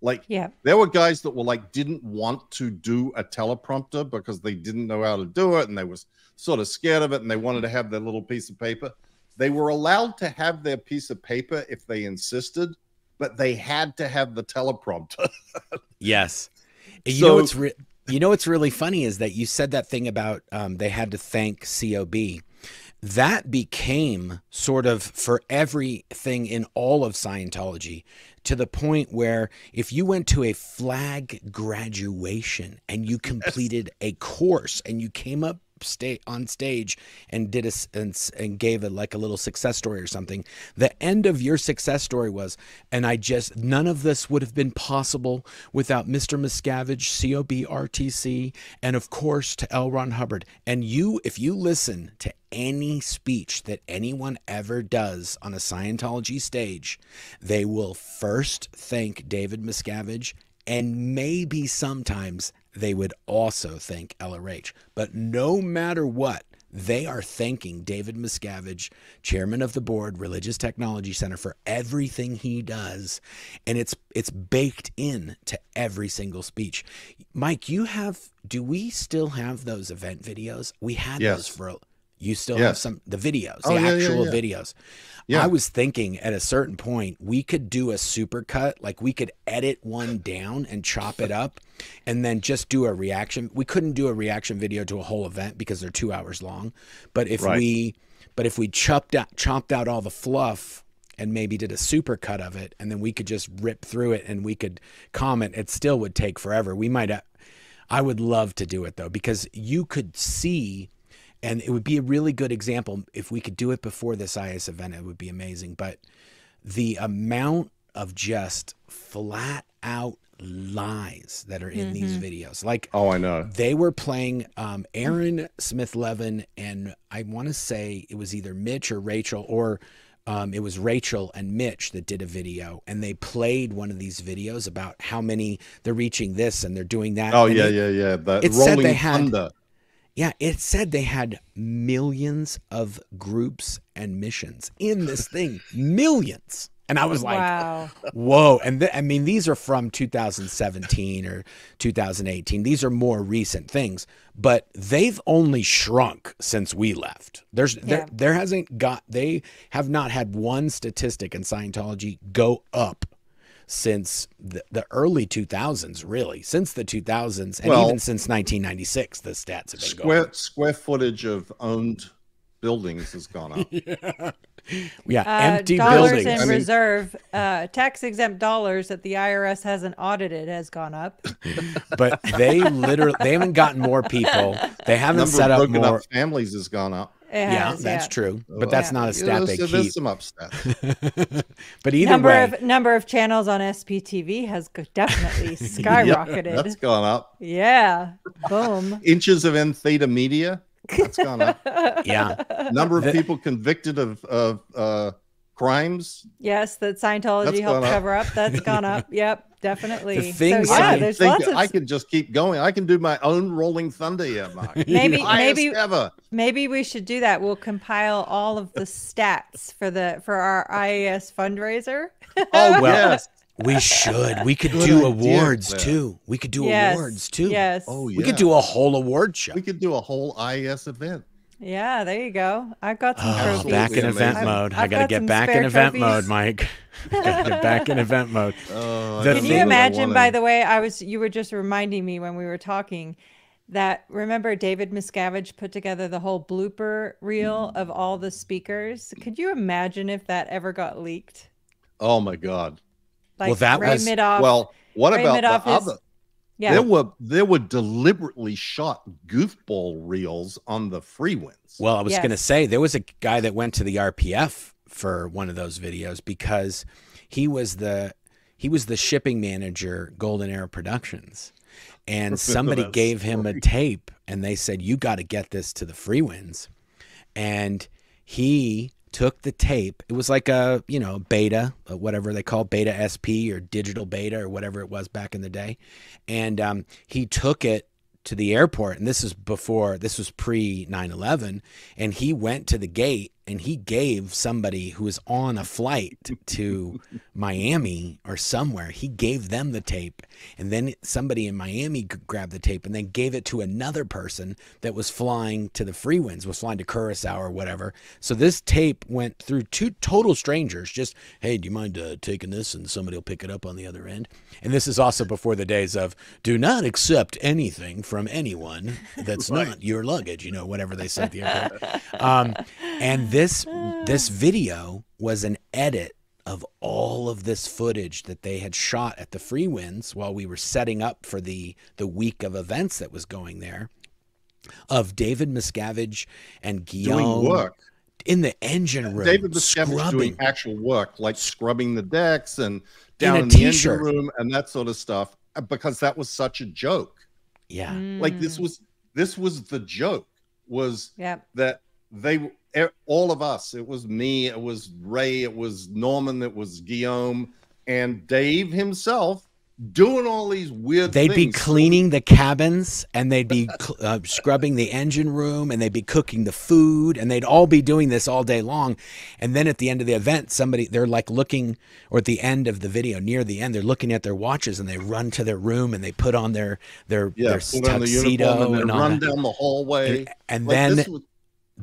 S2: Like
S3: Yeah.
S2: there were guys that were like didn't want to do a teleprompter because they didn't know how to do it and they was sort of scared of it and they wanted to have their little piece of paper. They were allowed to have their piece of paper if they insisted, but they had to have the teleprompter.
S1: Yes. You
S2: So-
S1: know what's re- you know what's really funny is that you said that thing about um, they had to thank COB. That became sort of for everything in all of Scientology to the point where if you went to a flag graduation and you completed a course and you came up on stage and did a and, and gave it like a little success story or something. The end of your success story was and i just none of this would have been possible without mr miscavige COBRTC, and of course to l. Ron hubbard. And you if you listen to any speech that anyone ever does on a scientology stage they will first thank david miscavige and maybe sometimes they would also thank LRH. But no matter what, they are thanking David Miscavige, chairman of the board, Religious Technology Center, for everything he does, and it's it's baked in to every single speech. Mike, you have? Do we still have those event videos? We had
S2: Yes.
S1: those for. You still have some the videos,
S2: Oh,
S1: the
S2: yeah, yeah,
S1: actual
S2: yeah.
S1: videos.
S2: Yeah.
S1: I was thinking at a certain point we could do a supercut, like we could edit one down and chop it up, and then just do a reaction. We couldn't do a reaction video to a whole event because they're two hours long. But if
S2: Right.
S1: we, but if we chopped out chopped out all the fluff and maybe did a supercut of it, and then we could just rip through it and we could comment, it still would take forever. We might. Uh, I would love to do it though because you could see and it would be a really good example if we could do it before this IAS event. It would be amazing. But the amount of just flat out lies that are in these videos, like
S2: oh, I know.
S1: they were playing um, Aaron Smith Levin, and I want to say it was either Mitch or Rachel, or um, it was Rachel and Mitch that did a video, and they played one of these videos about how many they're reaching this and they're doing that.
S2: Oh
S1: and
S2: yeah,
S1: it-
S2: yeah, yeah. The
S1: it said they had-
S2: thunder.
S1: Yeah, it said they had millions of groups and missions in this thing, millions. And I was like,
S3: wow.
S1: whoa. And th- I mean, these are from 2017 or 2018. These are more recent things, but they've only shrunk since we left. There's there, there hasn't got they have not had one statistic in Scientology go up since the, the early 2000s, really. Since the 2000s and
S2: Well-
S1: even since 1996, the stats have been
S2: Square
S1: going.
S2: square footage of owned buildings has gone up.
S1: Yeah,
S3: Uh,
S1: empty
S3: dollars
S1: buildings.
S3: in
S2: I mean-
S3: reserve, uh, tax exempt dollars that the IRS hasn't audited has gone up.
S1: but they literally they haven't gotten more people. They haven't
S2: Number
S1: set
S2: of
S1: up more.
S2: up families has gone up.
S3: It
S1: yeah, that's
S3: yeah.
S1: true. But that's
S3: Yeah.
S1: not a stat they keep.
S2: There's some up stats.
S1: but either
S3: number
S1: way,
S3: of number of channels on SPTV has definitely skyrocketed.
S2: That's gone up.
S3: yeah, boom.
S2: Inches of entheta media. That's gone up.
S1: yeah,
S2: Number of
S1: The-
S2: people convicted of of uh, crimes.
S3: Yes, that Scientology helped
S2: up.
S3: cover up. That's gone up. Yep, definitely.
S1: thing
S3: so
S1: I
S3: yeah,
S1: can
S3: there's
S2: think
S3: lots of
S2: I can just keep going. I can do my own rolling thunder here, Marc.
S3: maybe maybe
S2: ever.
S3: maybe we should do that. We'll compile all of the stats for the for our IAS fundraiser.
S2: Oh
S1: Well,
S2: yes.
S1: we should. We could
S2: Good
S1: do
S2: idea,
S1: awards
S2: Claire.
S1: too. We could do
S3: Yes,
S1: awards too.
S3: Yes.
S2: Oh yeah.
S1: We could do a whole award show.
S2: We could do a whole IAS event.
S3: Yeah, there you go. I've got some
S1: Oh,
S3: trophies.
S1: back in
S2: Absolutely
S1: event
S2: amazing.
S1: mode. I
S3: I've
S1: got to get back in event
S3: trophies.
S1: mode, Mike. got to get back in event mode.
S2: Oh,
S3: Can you
S2: don't know, I
S3: imagine, by the way, I was you were just reminding me when we were talking that remember David Miscavige put together the whole blooper reel of all the speakers. Could you imagine if that ever got leaked?
S2: Oh my God.
S3: Like
S1: Well, that
S3: Ray
S1: was-
S3: Mithoff,
S2: well, what
S3: Ray
S2: about
S3: Mithoff
S2: the
S3: is-
S2: other?
S3: Yeah,
S2: There were there were deliberately shot goofball reels on the Freewinds.
S1: Well, I was going to say there was a guy that went to the RPF for one of those videos because he was the he was the shipping manager Golden Era Productions. And somebody gave him a tape and they said you got to get this to the Freewinds. And he took the tape. It was like a, you know, beta, uh, whatever they call beta SP or digital beta or whatever it was back in the day. And um, he took it to the airport. And this is before, this was pre 9 11. And he went to the gate and he gave somebody who was on a flight to Miami or somewhere, he gave them the tape. And then somebody in Miami grabbed the tape and then gave it to another person that was flying to the Freewinds, was flying to Curacao or whatever. So this tape went through two total strangers, just, hey, do you mind uh, taking this? And somebody will pick it up on the other end. And this is also before the days of do not accept anything from anyone that's not your luggage, you know, whatever they said the airport. Um, and this this video was an edit of all of this footage that they had shot at the Freewinds while we were setting up for the the week of events that was going there of David Miscavige and Guillaume
S2: Doing work.
S1: in the engine room
S2: David Miscavige doing actual work, like scrubbing the decks and down
S1: a
S2: in, the engine room and that sort of stuff, uh, because that was such a joke.
S1: yeah
S2: Like this
S3: Mm.
S2: was this was the joke was
S3: Yep.
S2: that they all of us. It was me it was ray it was norman it was guillaume and dave himself doing all these weird
S1: They'd be cleaning the cabins and they'd be uh, scrubbing the engine room and they'd be cooking the food and they'd all be doing this all day long. And then at the end of the event, somebody, they're like looking, or at the end of the video, near the end, they're looking at their watches and they run to their room and they put on their, their,
S2: yeah
S1: their
S2: on the
S1: tuxedo
S2: and,
S1: and,
S2: run down the hallway.
S1: And, and
S2: Like,
S1: then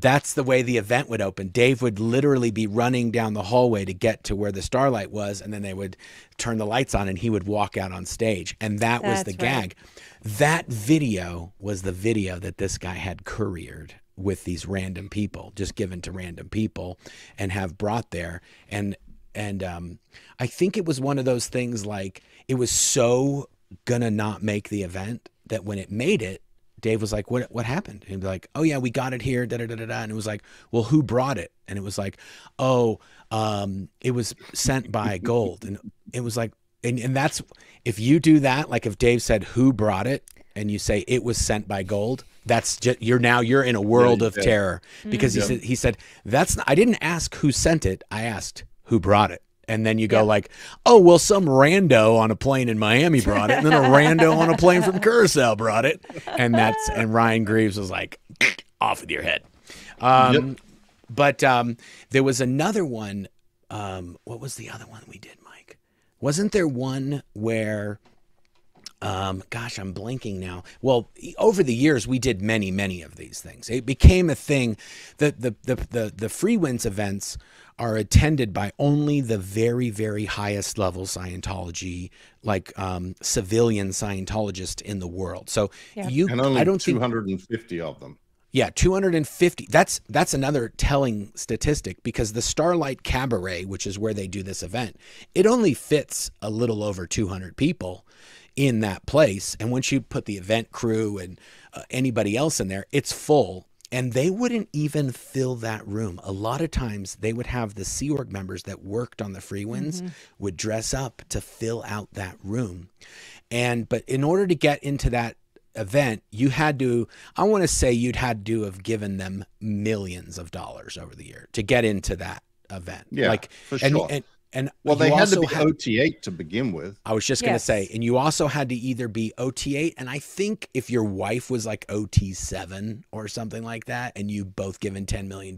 S1: that's the way the event would open. Dave would literally be running down the hallway to get to where the starlight was, and then they would turn the lights on and he would walk out on stage. And that was the
S3: right.
S1: gag. That video was the video that this guy had couriered with these random people, just given to random people and have brought there. And and um I think it was one of those things like it was so gonna not make the event that when it made it, Dave was like, "What? What happened?" And he'd be like, "Oh yeah, we got it here." Da da da da da. And it was like, "Well, who brought it?" And it was like, "Oh, um, it was sent by Gold." And it was like, and and that's if you do that, like if Dave said, "Who brought it?" and you say it was sent by Gold, that's just you're now you're in a world of
S2: did.
S1: terror because he said he said that's not, I didn't ask who sent it. I asked who brought it. And then you go
S3: Yeah.
S1: like, oh well, some rando on a plane in Miami brought it, and then a rando on a plane from Curacao brought it, and that's and Ryan Greaves was like, off with your head. Um,
S2: Yep.
S1: But um, there was another one. Um, what was the other one we did, Mike? Wasn't there one where? Um, gosh, I'm blanking now. Well, over the years, we did many, many of these things. It became a thing. The the the the, the Freewinds events are attended by only the very, very highest level Scientology, like um, civilian Scientologists in the world. So
S3: Yeah.
S1: you,
S2: and only
S1: I don't think
S2: 250 of them
S1: yeah, 250. That's that's another telling statistic because the Starlight Cabaret, which is where they do this event, it only fits a little over 200 people in that place. And once you put the event crew and uh, anybody else in there, it's full. And they wouldn't even fill that room. A lot of times they would have the Sea Org members that worked on the Freewinds mm-hmm. would dress up to fill out that room. And but in order to get into that event, you had to, I want to say you'd had to have given them millions of dollars over the year to get into that event.
S2: Yeah,
S1: like,
S2: for
S1: and,
S2: sure.
S1: and, and
S2: well they had to
S1: also
S2: be ot8 to begin with
S1: I was just going to say, and you also had to either be OT8, and I think if your wife was like OT7 or something like that, and you both given $10 million,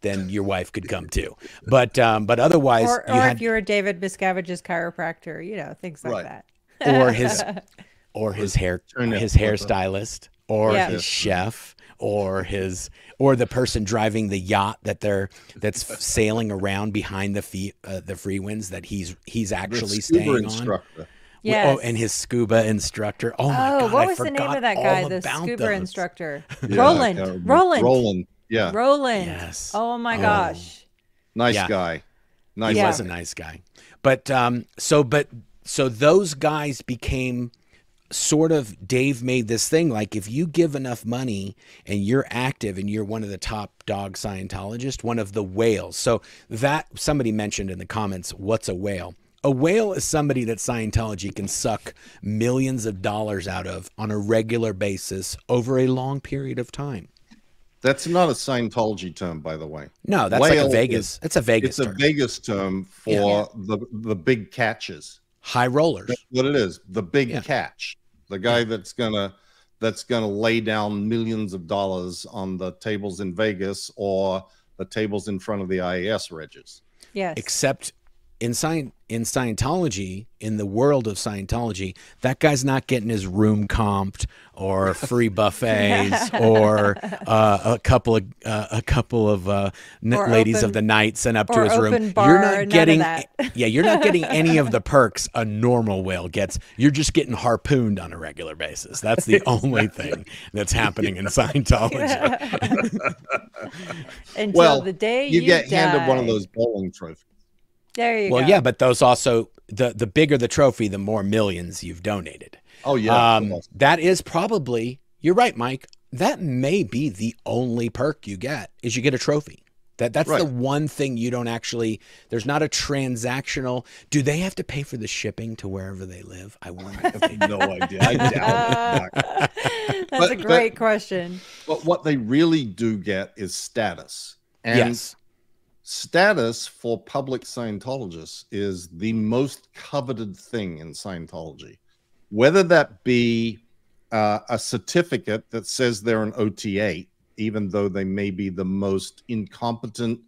S1: then your wife could come too. But, um, but otherwise,
S3: Or,
S1: you had,
S3: if you're a David Miscavige's chiropractor, you know, things like
S2: Right.
S3: that.
S1: or his or his hair
S2: Turn
S1: his hairstylist or
S3: Yeah.
S1: his chef or his or the person driving the yacht that they're that's sailing around behind the feet uh, the Freewinds that he's he's
S2: The
S1: actually
S2: scuba
S1: staying on.
S3: Yes.
S1: oh and his scuba instructor oh my
S3: oh,
S1: god
S3: what
S1: I
S3: was the name of that guy? The scuba
S1: those.
S3: instructor.
S2: Yeah,
S3: Roland.
S2: I.
S3: Roland.
S2: Roland. Yeah.
S3: Roland.
S1: Yes.
S3: Oh my
S1: Oh.
S3: gosh.
S2: Nice
S1: Yeah.
S2: guy. Nice.
S1: he
S3: Yeah.
S1: was a nice guy but um so but so those guys became sort of Dave made this thing like if you give enough money and you're active and you're one of the top dog Scientologists, one of the whales. So that somebody mentioned in the comments, what's a whale? A whale is somebody that Scientology can suck millions of dollars out of on a regular basis over a long period of time.
S2: That's not a Scientology term, by the way.
S1: No, that's like a Vegas.
S2: is-
S1: it's a Vegas
S2: It's a
S1: term.
S2: Vegas term for
S1: Yeah.
S2: the the big catches.
S1: High rollers.
S2: That's what it is. The big
S1: Yeah.
S2: catch. The guy that's gonna that's gonna lay down millions of dollars on the tables in Vegas or the the tables in front of the IAS regs.
S3: Yes.
S1: Except in Scient- in Scientology, in the world of Scientology, that guy's not getting his room comped or free buffets or uh, a couple of uh, a couple of uh, n-
S3: Or
S1: ladies of the night sent up to his room.
S3: bar,
S1: you're not getting yeah, you're not getting any of the perks a normal whale gets. You're just getting harpooned on a regular basis. That's the only thing that's happening in Scientology.
S3: Until
S2: Well,
S3: the day
S2: You,
S3: you,
S2: get handed one of those bowling trophies.
S3: There you
S1: well,
S3: go.
S1: yeah, but those also the the bigger the trophy, the more millions you've donated.
S2: Oh yeah,
S1: um, that is probably you're right, Mike. That may be the only perk you get is you get a trophy. That that's the one thing you don't actually. There's not a transactional. Do they have to pay for the shipping to wherever they live? I wonder. If they
S2: no idea. I doubt it.
S3: That's
S2: But-
S3: a
S2: but-
S3: great question.
S2: But what they really do get is status. And
S1: yes.
S2: Status for public Scientologists is the most coveted thing in Scientology. Whether that be uh, a certificate that says they're an OT8, even though they may be the most incompetent,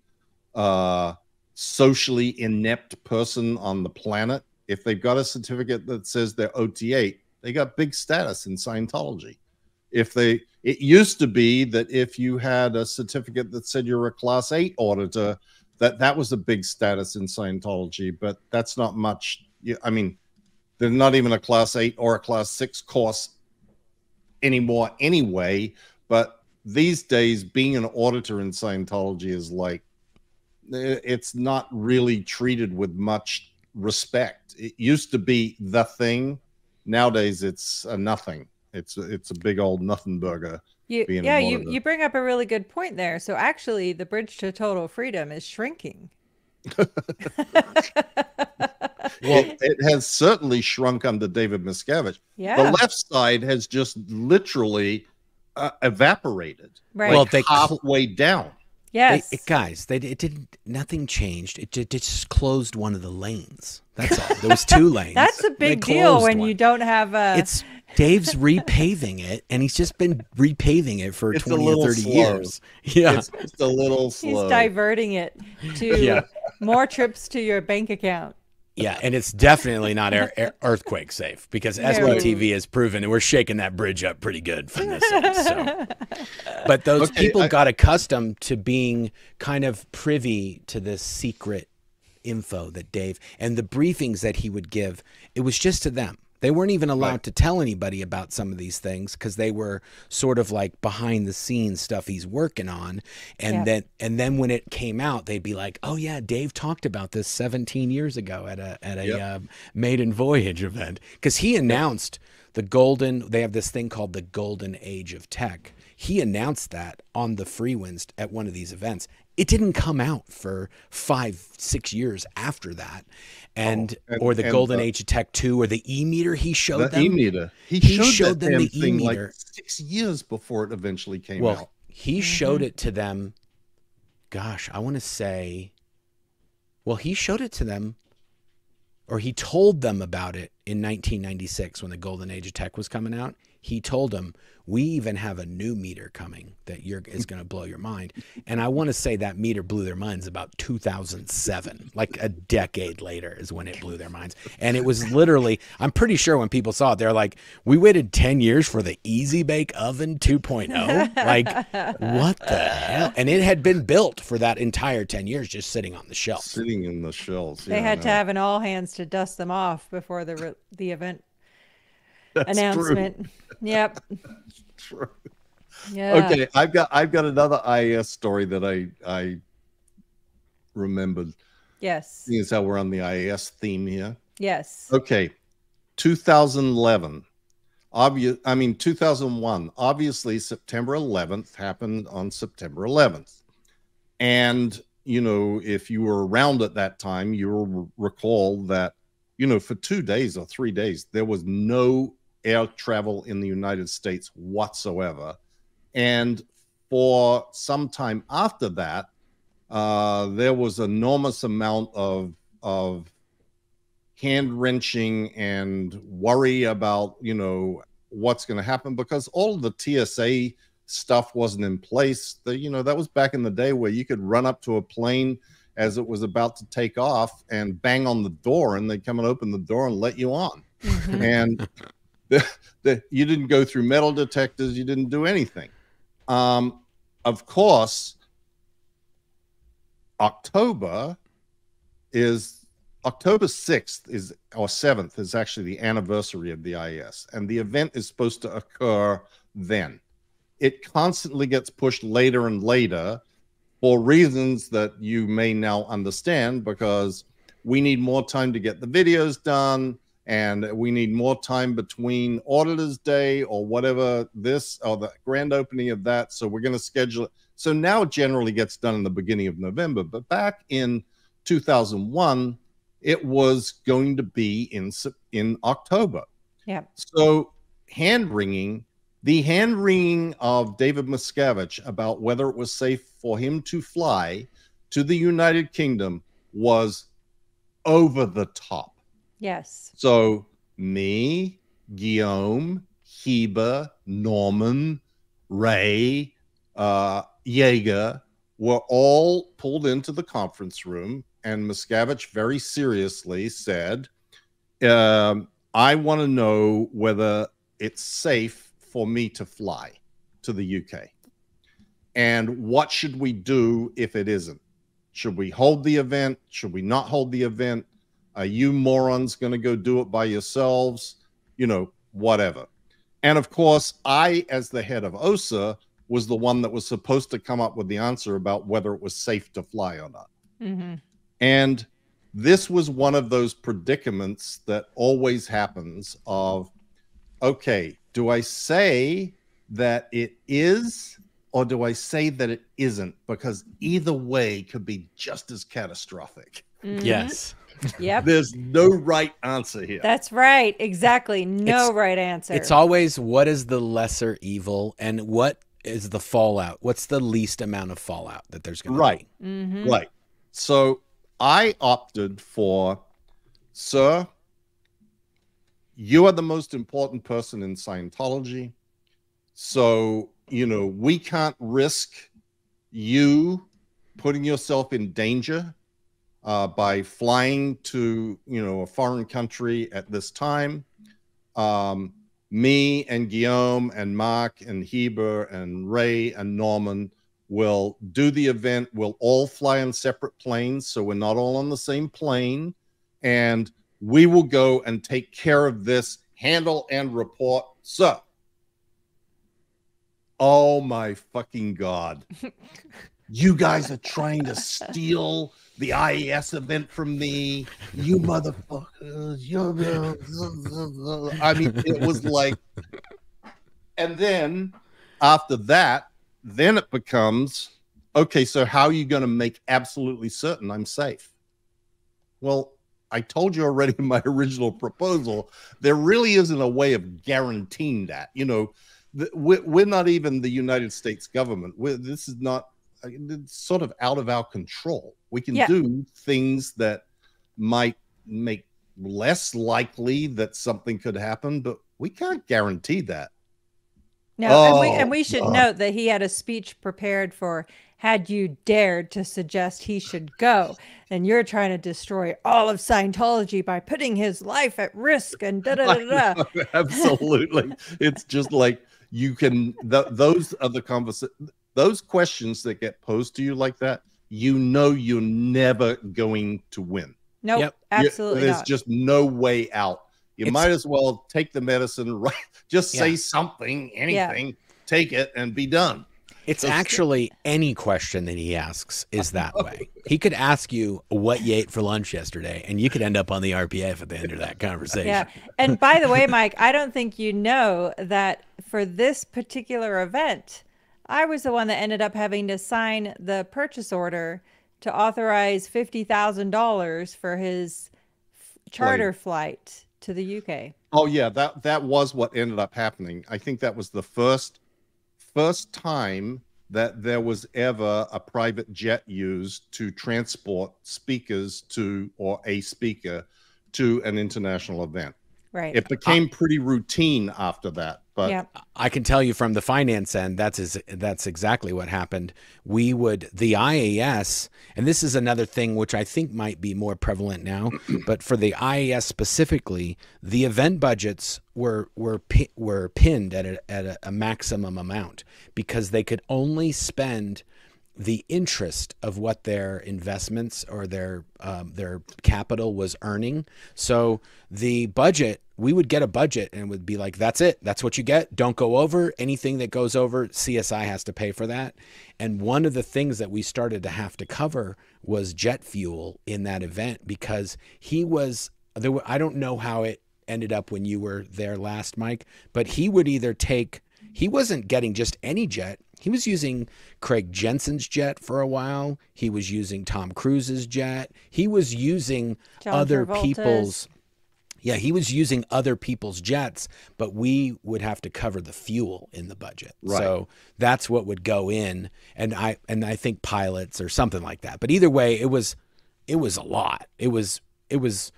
S2: uh, socially inept person on the planet, if they've got a certificate that says they're OT8, they got big status in Scientology. If they, it used to be that if you had a certificate that said you're a class eight auditor, that that was a big status in Scientology, but that's not much. I mean, they're not even a class eight or a class six course anymore anyway. But these days, being an auditor in Scientology is like it's not really treated with much respect. It used to be the thing. Nowadays, it's a nothing. It's a, it's a big old nothing burger.
S3: You,
S2: being
S3: yeah, you, you bring up a really good point there. So actually, the bridge to total freedom is shrinking.
S2: Well, it has certainly shrunk under David Miscavige.
S3: yeah,
S2: The left side has just literally uh, evaporated.
S3: right.
S2: Like
S1: Well, they cl-
S2: halfway down.
S3: Yes,
S1: They, it- guys, they it didn't. Nothing changed. It, it just closed one of the lanes. That's all. There was two lanes.
S3: that's a big deal when
S1: one.
S3: you don't have a.
S1: It's Dave's repaving it, and he's just been repaving it for
S2: It's
S1: twenty or thirty
S2: slow.
S1: years. Yeah,
S2: It's just a little slow.
S3: he's diverting it to
S1: Yeah.
S3: more trips to your bank account.
S1: Yeah, and it's definitely not air, air- earthquake safe because
S3: No.
S1: SPTV has proven, and we're shaking that bridge up pretty good from this end. So. But those
S2: Okay,
S1: people
S2: I-
S1: got accustomed to being kind of privy to this secret info that Dave and the briefings that he would give. It was just to them. They weren't even allowed
S2: Right.
S1: to tell anybody about some of these things because they were sort of like behind the scenes stuff he's working on. And
S3: Yeah.
S1: then and then when it came out, they'd be like, "Oh yeah, Dave talked about this 17 years ago at a at a
S2: Yep.
S1: uh, maiden voyage event because he announced the golden. They have this thing called the golden age of tech. He announced that on the Freewinds at one of these events. It didn't come out for five, six years after that, and, oh,
S2: and-
S1: or the
S2: and
S1: golden
S2: the-
S1: age of tech two, or the e meter he showed
S2: the
S1: them.
S2: e meter. He,
S1: He
S2: showed,
S1: showed
S2: that
S1: them the
S2: thing like
S1: e-meter.
S2: six years before it eventually came
S1: well,
S2: out.
S1: he mm-hmm. showed it to them. Gosh, I want to say. Well, he showed it to them, or he told them about it in 1996 when the golden age of tech was coming out. He told them, "We even have a new meter coming that you're is going to blow your mind." And I want to say that meter blew their minds about 2007, like a decade later is when it blew their minds. And it was literally, I'm pretty sure when people saw it, they're like, "We waited 10 years for the Easy Bake Oven 2.0." Like, what the hell? And it had been built for that entire 10 years, just sitting on the shelf.
S2: Sitting in the shelves.
S3: They
S2: yeah,
S3: had to have an all hands to dust them off before the re- the event
S2: That's true.
S3: announcement. Yep.
S2: True.
S3: Yeah.
S2: Okay, I've got I've got another IAS story that I I remembered.
S3: Yes.
S2: Seeing as how we're on the IAS theme here.
S3: Yes.
S2: Okay, 2011. Obvious. I mean, 2001. Obviously, September 11th happened on September 11th, and you know, if you were around at that time, you will recall that you know for two days or three days there was no air travel in the United States whatsoever, and for some time after that, uh, there was enormous amount of of hand wrenching and worry about you know what's going to happen because all of the TSA stuff wasn't in place. The, you know, that was back in the day where you could run up to a plane as it was about to take off and bang on the door, and they'd come and open the door and let you on.
S3: Mhm.
S2: And the, you didn't go through metal detectors, you didn't do anything. Um, of course, October is October 6th is or 7th is actually the anniversary of the IAS, and the event is supposed to occur then. It constantly gets pushed later and later for reasons that you may now understand because we need more time to get the videos done and we need more time between auditors day or whatever this or the grand opening of that. So we're going to schedule it. So now it generally gets done in the beginning of november but back in 2001 it was going to be in in october.
S3: Yeah.
S2: so hand wringing the hand wringing of david miscavige about whether it was safe for him to fly to the united kingdom was over the top
S3: Yes.
S2: so me, Guillaume, Heber, Norman, Ray, uh, Yager were all pulled into the conference room, and Miscavige very seriously said, um, "I want to know whether it's safe for me to fly to the UK, and what should we do if it isn't? Should we hold the event? Should we not hold the event?" Are you morons going to go do it by yourselves? You know, whatever. And of course, I, as the head of OSA, was the one that was supposed to come up with the answer about whether it was safe to fly or not.
S3: hmm
S2: And this was one of those predicaments that always happens of, okay, do I say that it is or do I say that it isn't? Because either way could be just as catastrophic.
S3: Mhm.
S1: Yes.
S3: Yep.
S2: There's no right answer here.
S3: That's right. Exactly. No
S1: It's-
S3: right answer.
S1: It's always what is the lesser evil and what is the fallout? What's the least amount of fallout that there's going to
S2: Right.
S1: be?
S3: Mhm.
S2: Right. So I opted for, sir, you are the most important person in Scientology. So, you know, we can't risk you putting yourself in danger uh, by flying to, you know, a foreign country at this time. Um, me and Guillaume and Marc and Heber and Ray and Norman will do the event. We'll all fly on separate planes, so we're not all on the same plane. And we will go and take care of this, handle and report. So, oh my fucking God. you guys are trying to steal the IAS event from me. You motherfuckers. You I mean, it was like, and then after that, then it becomes okay, so how are you going to make absolutely certain I'm safe? Well, I told you already in my original proposal, there really isn't a way of guaranteeing that. You know, we're not even the United States government. We're, this is not uh, it's sort of out of our control. We can
S3: Yeah.
S2: do things that might make less likely that something could happen, but we can't guarantee that.
S3: No, and we
S2: Oh,
S3: and we oh, should
S2: God.
S3: note that he had a speech prepared for had you dared to suggest he should go. And you're trying to destroy all of Scientology by putting his life at risk and da da da da.
S2: Absolutely. it's just like you can th- those are the conversa- those questions that get posed to you like that, you know you're never going to win.
S3: Nope,
S1: Yep.
S2: You-
S3: absolutely
S2: There's
S3: not.
S2: just no way out. You
S1: It's-
S2: might as well take the medicine right just say
S1: Yeah.
S2: something, anything, take it and be done.
S1: It's
S2: So-
S1: actually any question that he asks is that way. He could ask you what you ate for lunch yesterday, and you could end up on the RPF at the end of that conversation.
S3: Yeah. And by the way, Mike, I don't think you know that for this particular event, I was the one that ended up having to sign the purchase order to authorize $50,000 for his f- charter flight to the UK.
S2: Oh yeah, that that was what ended up happening. I think that was the first first time that there was ever a private jet used to transport speakers to or a speaker to an international event.
S3: Right.
S2: It became pretty routine after that. But
S3: yeah.
S1: I can tell you from the finance end, that's is, that's exactly what happened. We would the IAS, and this is another thing which I think might be more prevalent now, but for the IAS specifically, the event budgets were were were pinned at a, at a, a maximum amount because they could only spend the interest of what their investments or their um, their capital was earning. So the budget, we would get a budget and would be like, that's it, that's what you get. Don't go over anything that goes over. CSI has to pay for that. And one of the things that we started to have to cover was jet fuel in that event because he was there. were- I don't know how it ended up when you were there last, Mike, but he would either take. He wasn't getting just any jet. He was using Craig Jensen's jet for a while. He was using Tom Cruise's jet. He was using
S3: John
S1: other
S3: Travolta's.
S1: people's yeah, he was using other people's jets, but we would have to cover the fuel in the budget.
S2: Right.
S1: So that's what would go in and I and I think pilots or something like that. But either way, it was it was a lot. It was it was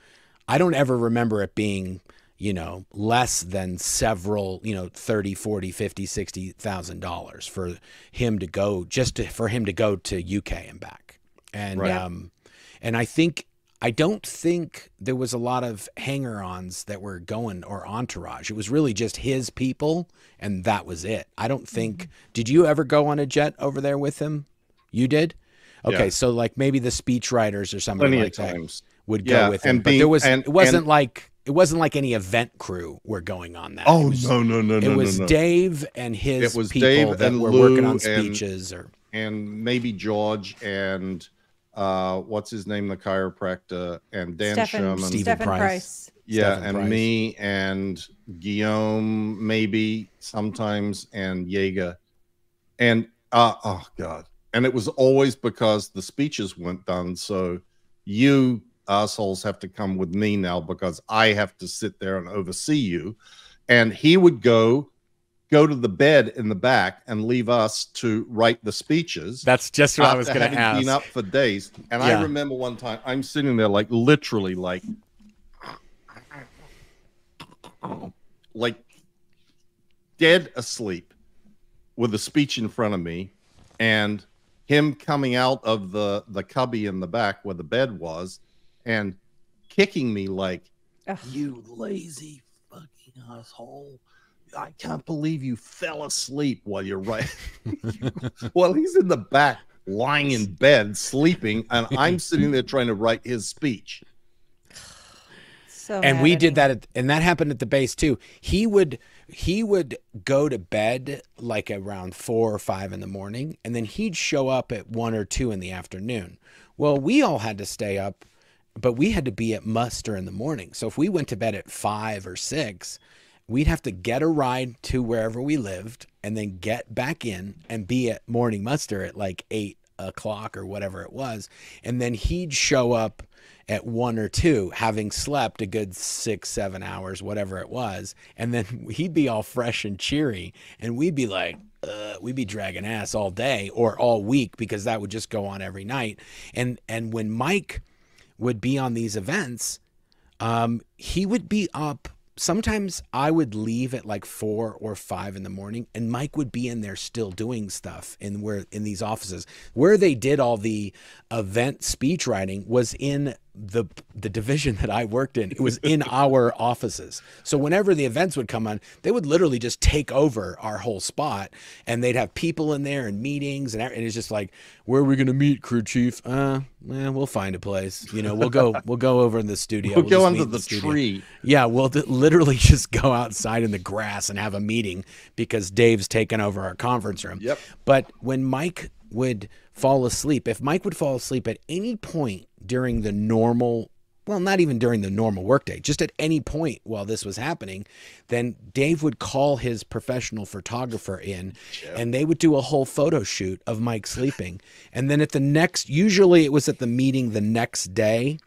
S1: I don't ever remember it being, you know, less than several, you know, 30, 40, 50, 60,000 dollars for him to go just to, for him to go to UK and back. And
S2: Right.
S1: um and I think I don't think there was a lot of hanger-ons that were going or entourage. It was really just his people, and that was it. I don't think. Mm-hmm. Did you ever go on a jet over there with him? You did. Okay,
S2: Yeah.
S1: so like maybe the speech writers or somebody
S2: plenty
S1: like that
S2: times.
S1: would
S2: Yeah,
S1: go with him,
S2: and
S1: but there was
S2: and-
S1: it wasn't
S2: and-
S1: like it wasn't like any event crew were going on that.
S2: Oh
S1: was,
S2: no no no no
S1: It was
S2: no, no.
S1: Dave and his
S2: It was
S1: people
S2: Dave
S1: that
S2: and
S1: were
S2: Lou
S1: working on
S2: and-
S1: speeches or
S2: and maybe George and uh, what's his name, the chiropractor, and Dan
S3: Stephen,
S2: Sherman.
S1: Stephen
S3: Stephen
S1: Price.
S3: Price.
S2: yeah,
S1: Stephen
S2: and
S1: Price.
S2: me and Guillaume, maybe sometimes, and Yager. And uh, oh god, and it was always because the speeches weren't done. So you assholes have to come with me now because I have to sit there and oversee you. And he would go go to the bed in the back and leave us to write the speeches
S1: That's just what I
S2: after
S1: was going to
S2: having
S1: ask.
S2: Been up for days, and
S1: Yeah.
S2: I remember one time I'm sitting there like literally like, like dead asleep, with a speech in front of me, and him coming out of the the cubby in the back where the bed was, and kicking me like,
S3: Ugh.
S2: "You lazy fucking asshole." I can't believe you fell asleep while you're right. well, he's in the back, lying in bed, sleeping, and I'm sitting there trying to write his speech.
S3: So
S1: and we did that at, and that happened at the base too he would he would go to bed like around four or five in the morning and then he'd show up at one or two in the afternoon well we all had to stay up but we had to be at muster in the morning so if we went to bed at five or six we'd have to get a ride to wherever we lived and then get back in and be at morning muster at like eight o'clock or whatever it was and then he'd show up at one or two, having slept a good six, seven hours, whatever it was. And then he'd be all fresh and cheery. And we'd be like, uh, we'd be dragging ass all day or all week because that would just go on every night. And and when Mike would be on these events, um, he would be up. Sometimes I would leave at like four or five in the morning, and Mike would be in there still doing stuff in where in these offices. Where they did all the event speech writing was in the the division that I worked in. It was in our offices. So whenever the events would come on, they would literally just take over our whole spot, and they'd have people in there and meetings, and, and it's just like, where are we gonna meet, crew chief? Uh, well, we'll find a place. You know, we'll go we'll go over in the studio.
S2: We'll,
S1: just
S2: go under the,
S1: studio.
S2: tree.
S1: Yeah, we'll literally just go outside in the grass and have a meeting because Dave's taken over our conference room.
S2: Yep.
S1: But when Mike would fall asleep, if Mike would fall asleep at any point during the normal, well, not even during the normal workday, just at any point while this was happening, then Dave would call his professional photographer in and they would do a whole photo shoot of Mike sleeping. and then at the next, usually it was at the meeting the next day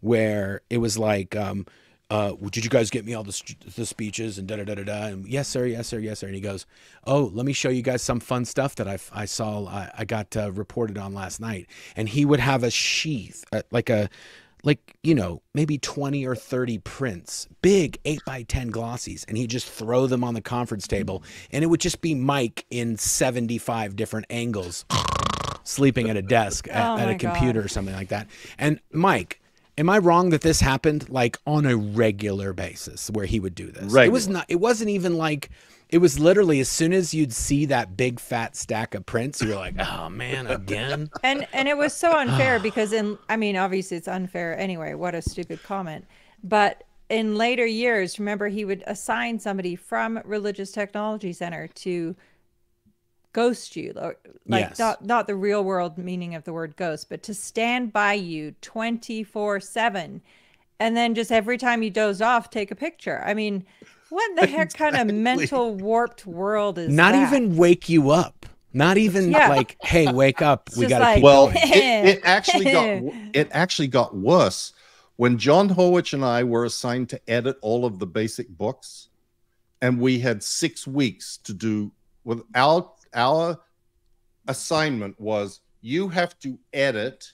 S1: where it was like, um, uh, did you guys get me all the, st- the speeches and da da da da da? And yes, sir, yes, sir, yes, sir. And he goes, oh, let me show you guys some fun stuff that I, I saw, I, I got uh, reported on last night. And he would have a sheath, uh, like a, like you know maybe 20 or 30 prints big 8 by 10 glossies and he'd just throw them on the conference table and it would just be mike in 75 different angles sleeping at a desk at,
S3: Oh
S1: at a computer
S3: God.
S1: or something like that and mike am i wrong that this happened like on a regular basis where he would do this? It was not it wasn't even like it was literally as soon as you'd see that big fat stack of prints you were like oh man again?
S3: And and it was so unfair because in i mean obviously it's unfair anyway. What a stupid comment. But in later years remember he would assign somebody from religious technology center to ghost you or like
S1: Yes.
S3: not not the real world meaning of the word ghost but to stand by you 24 7 and then just every time you doze off take a picture i mean what in the heck kind of mental warped world is
S1: not
S3: that?
S1: even wake you up not even
S3: Yeah.
S1: like hey wake up we gotta
S3: like-
S2: Well, it, it actually got it actually got worse when John Horwich and I were assigned to edit all of the basic books, and we had six weeks to do. With our our assignment was you have to edit,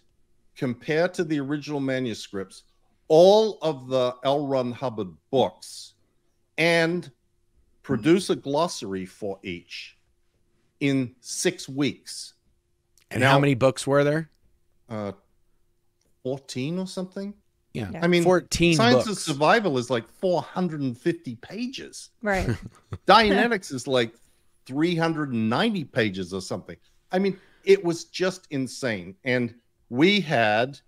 S2: compare to the original manuscripts, all of the L. Ron Hubbard books, and produce a glossary for each in six weeks.
S1: and
S2: now-
S1: how many books were there
S2: uh 14 or something
S1: yeah,
S3: Yeah.
S2: i mean
S1: 14
S2: science
S1: books
S2: of survival is like 450 pages
S3: right
S2: dianetics is like 390 pages or something. I mean it was just insane. And we had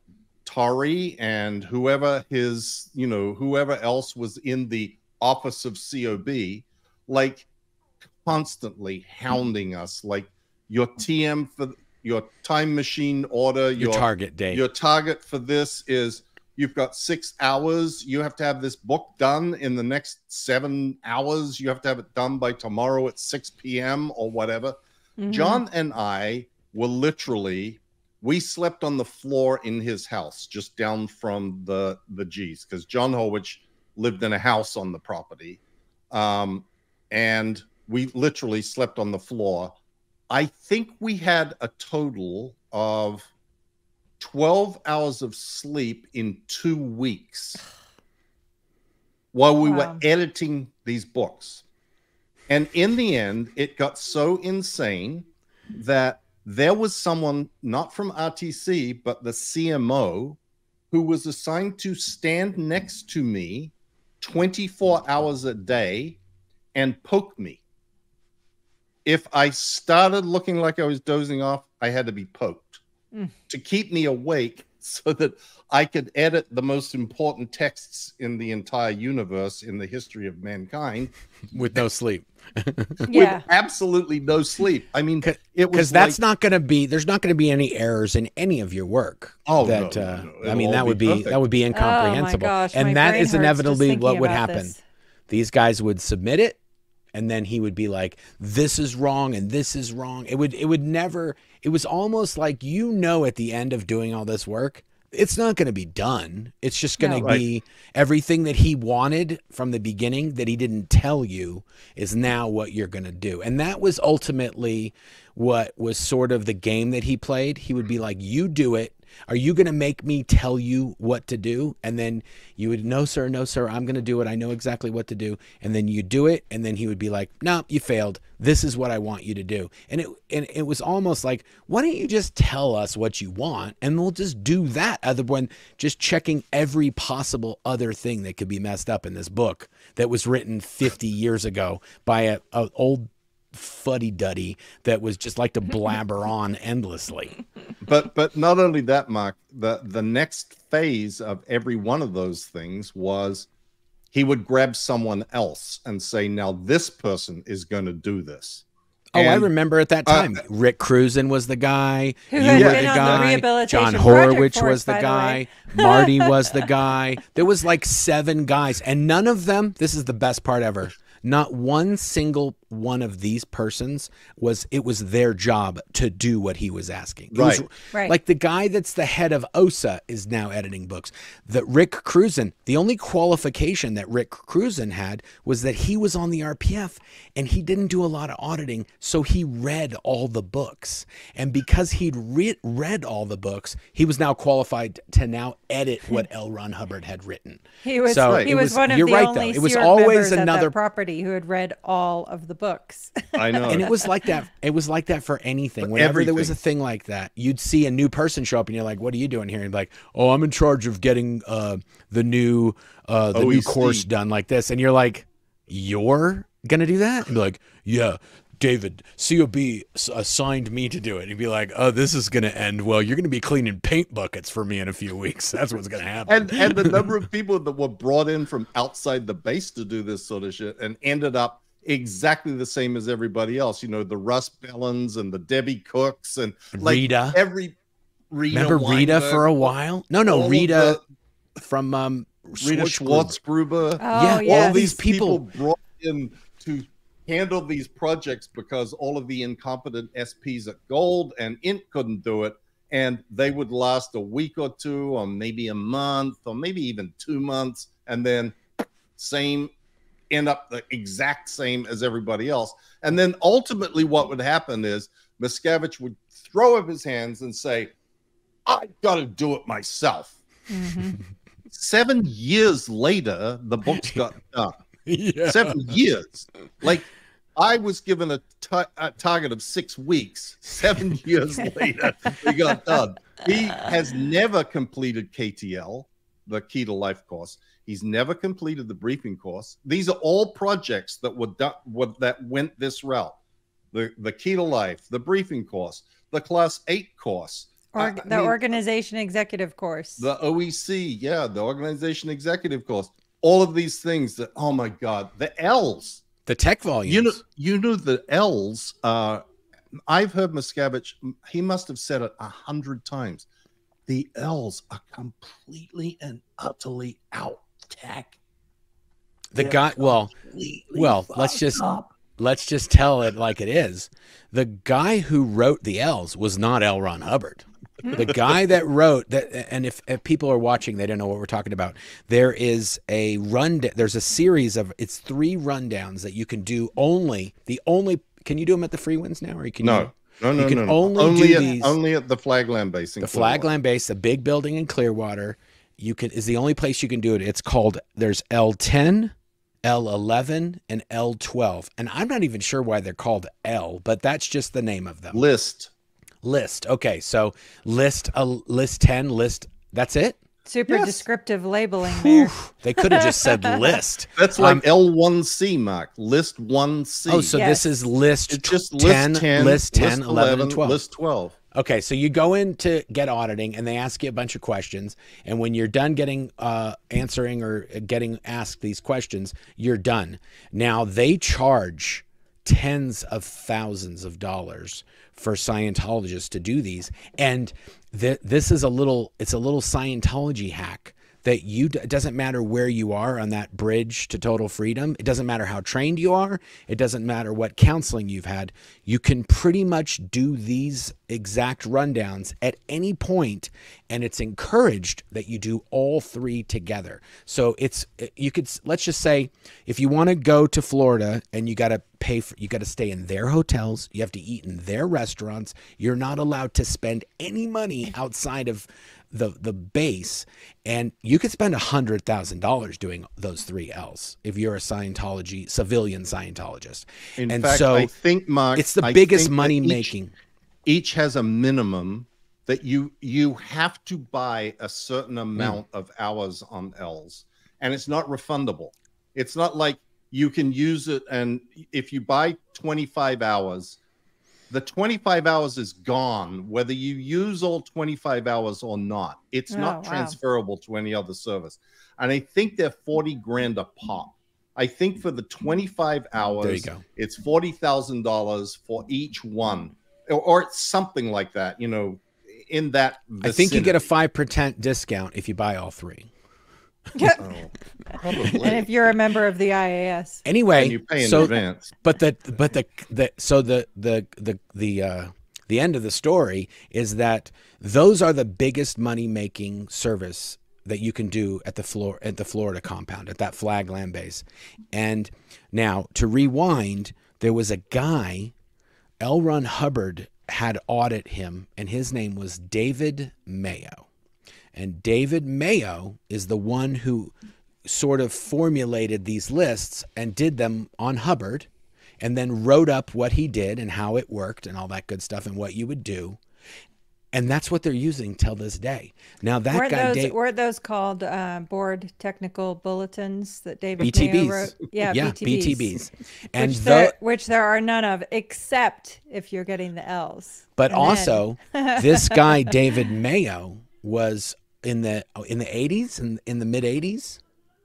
S2: Tari and whoever his, you know, whoever else was in the office of COB, like constantly hounding us, like your TM for your time machine order,
S1: your
S2: your
S1: target date.
S2: your target for this is you've got six hours. You have to have this book done in the next seven hours. You have to have it done by tomorrow at 6 p.m. or whatever.
S3: Mhm.
S2: John and I were literally we slept on the floor in his house just down from the the G's because John Horwich lived in a house on the property. Um, and we literally slept on the floor. I think we had a total of 12 hours of sleep in two weeks while we were editing these books. And in the end, it got so insane that there was someone not from RTC, but the CMO, who was assigned to stand next to me 24 hours a day and poke me. If I started looking like I was dozing off, I had to be poked
S3: Mm.
S2: to keep me awake so that I could edit the most important texts in the entire universe in the history of mankind
S1: with no sleep
S3: yeah
S2: with absolutely no sleep. I mean,
S1: 'Cause-
S2: it was
S1: because that's
S2: like-
S1: not going to be there's not going to be any errors in any of your work
S2: Oh,
S1: that
S2: no, no,
S1: uh,
S2: no.
S1: i mean that would be
S2: perfect.
S1: that would be
S3: oh my
S1: incomprehensible
S3: gosh
S1: and that
S3: brain
S1: is
S3: hurts just
S1: inevitably what would happen
S3: this.
S1: these guys would submit it and then he would be like this is wrong and this is wrong. It would it would never it was almost like you know at the end of doing all this work it's not going to be done. It's just going to
S3: No.
S2: Right.
S1: be everything that he wanted from the beginning that he didn't tell you is now what you're going to do. And that was ultimately what was sort of the game that he played. He would be like you do it are you going to make me tell you what to do? And then you would, no, sir, no, sir, I'm going to do it. I know exactly what to do. And then you do it. And then he would be like, no, you failed. This is what I want you to do. And it, and it was almost like, why don't you just tell us what you want and we'll just do that other than just checking every possible other thing that could be messed up in this book that was written 50 years ago by a, a old fuddy duddy that was just like to blabber on endlessly.
S2: but but not only that, Marc. The the next phase of every one of those things was he would grab someone else and say, "Now this person is going to do this."
S1: Oh, I remember at that
S2: uh,
S1: time, Rick Cruzen was the guy.
S3: Who
S1: you
S3: had
S1: were
S3: been
S1: the
S3: on the
S1: guy.
S3: rehabilitation
S1: John
S3: project
S1: Horwich was the
S3: by the
S1: guy. Marty was the guy. There was like seven guys, and none of them. This is the best part ever. Not one single one of these persons was it was their job to do what he was asking. It was-
S2: Right.
S3: Right.
S1: like the guy that's the head of OSA is now editing books. That Rick Cruzen, the only qualification that Rick Cruzen had was that he was on the RPF and he didn't do a lot of auditing, so he read all the books. And because he'd re- read all the books, he was now qualified to now edit what L. Ron Hubbard had written.
S3: He was
S1: So
S3: he was,
S1: was-
S3: one of
S1: you're
S3: the
S1: right, though. It was always another-
S3: that property who had read all of the books.
S2: I know.
S1: and it was like that it was like that for anything.
S2: For
S1: whenever there was a thing like that you'd see a new person show up and you're like what are you doing here? And be like oh i'm in charge of getting uh the new uh the new course done like this. And you're like you're gonna do that? And be like yeah David, COB assigned me to do it. He'd be like, "Oh, this is gonna end well. You're gonna be cleaning paint buckets for me in a few weeks. That's what's gonna happen."
S2: and and the number of people that were brought in from outside the base to do this sort of shit and ended up exactly the same as everybody else. You know, the Russ Bellins and the Debbie Cooks and like
S1: Rita.
S2: every Rita
S1: Remember Rita
S2: Weinberg,
S1: for a while? No, no,
S2: of
S1: Rita from um,
S2: Rita
S1: Schwartzgruber.
S2: Schwartzgruber.
S3: Oh,
S1: Yeah, all
S2: all
S3: yes.
S2: these
S1: these people-
S2: people brought in to handle these projects because all of the incompetent SPs at Gold and Int couldn't do it. And they would last a week or two, or maybe a month, or maybe even two months, and then same end up the exact same as everybody else. And then ultimately, what would happen is Miscavige would throw up his hands and say, I got to do it myself.
S3: Mhm.
S2: Seven years later, the books got done
S1: yeah.
S2: seven years. Like I was given a a target of six weeks. Seven years later, we got done. He has never completed KTL, the Key to Life course. He's never completed the briefing course. These are all projects that were done were, that went this route. The the Key to Life, the briefing course, the Class Eight course, I
S3: the
S2: mean,
S3: organization executive course.
S2: the OEC, yeah, the organization executive course. All of these things that oh my god, the L's.
S1: The tech volumes.
S2: You know, you know the L's. Uh, I've heard Miscavige. He must have said it a hundred times. The L's are completely and utterly out tech.
S1: the
S2: They're
S1: guy. Well, well, let's just-
S2: up.
S1: let's just tell it like it is. The guy who wrote the L's was not L. Ron Hubbard. The guy that wrote that, and if, if people are watching, they don't know what we're talking about. There is a run. There's a series of it's three rundowns that you can do only. The only can you do them at the Freewinds now, or can
S2: No,
S1: you,
S2: no, no,
S1: you can
S2: no, no.
S1: only
S2: only at,
S1: these-
S2: only at the Flag Land base. in
S1: the.
S2: Flag
S1: Land base, the big building in Clearwater, you can is the only place you can do it. It's called there's L10, L11, and L12. And I'm not even sure why they're called L, but that's just the name of them.
S2: list.
S1: List. Okay, so list a list 10, list that's it?
S3: Super
S2: Yes.
S3: descriptive labeling there.
S1: They could have just said list.
S2: That's like
S1: Um,
S2: L1C, Mark. List 1C.
S1: Oh, so
S3: Yes.
S1: this is list
S2: it's just
S1: 10,
S2: list 10,
S1: list 10, 11, and 12.
S2: list 12.
S1: Okay, so you go in to get auditing, and they ask you a bunch of questions. And when you're done getting uh, answering or getting asked these questions, you're done. Now they charge tens of thousands of dollars for Scientologists to do these, and th- this is a little it's a little Scientology hack that you it doesn't matter where you are on that bridge to total freedom. It doesn't matter how trained you are. It doesn't matter what counseling you've had. You can pretty much do these exact rundowns at any point and it's encouraged that you do all three together. So it's you could let's just say if you want to go to Florida and you got to pay for you got to stay in their hotels you have to eat in their restaurants you're not allowed to spend any money outside of the the base and you could spend a hundred thousand dollars doing those three L's if you're a Scientology civilian Scientologist.
S2: In
S1: and
S2: fact,
S1: so
S2: I think, Mark,
S1: it's the
S2: I
S1: biggest money
S2: each-
S1: making.
S2: Each has a minimum that you you have to buy a certain hmm. amount of hours on L's, and it's not refundable. It's not like you can use it, and if you buy 25 hours, the 25 hours is gone, whether you use all 25 hours or not. It's
S3: Oh,
S2: not
S3: wow.
S2: transferable to any other service. And I think they're 40 grand a pop. I think for the 25 hours,
S1: there you go
S2: it's forty thousand dollars for each one, or, or it's something like that. You know, in that.
S1: I think you get a five percent discount if you buy all three
S2: Oh, probably.
S3: and if you're a member of the IAS,
S1: Anyway,
S2: and you pay in
S1: so
S2: advance.
S1: but the but the the so the the the the uh the end of the story is that those are the biggest money making service that you can do at the floor at the Florida compound at that flag land base. And now to rewind, there was a guy, L. Ron Hubbard had audit him, and his name was David Mayo. And David Mayo is the one who sort of formulated these lists and did them on Hubbard and then wrote up what he did and how it worked and all that good stuff and what you would do. And that's what they're using till this day. Now that
S3: weren't
S1: guy
S3: those weren't those called uh, board technical bulletins that David Mayo wrote? Yeah,
S1: yeah,
S3: BTBs.
S1: BTBs. And
S3: which,
S1: tho-
S3: there, which there are none of, except if you're getting the L's.
S1: But
S3: And
S1: also, this guy David Mayo was in the in the 80s and in the mid 80s.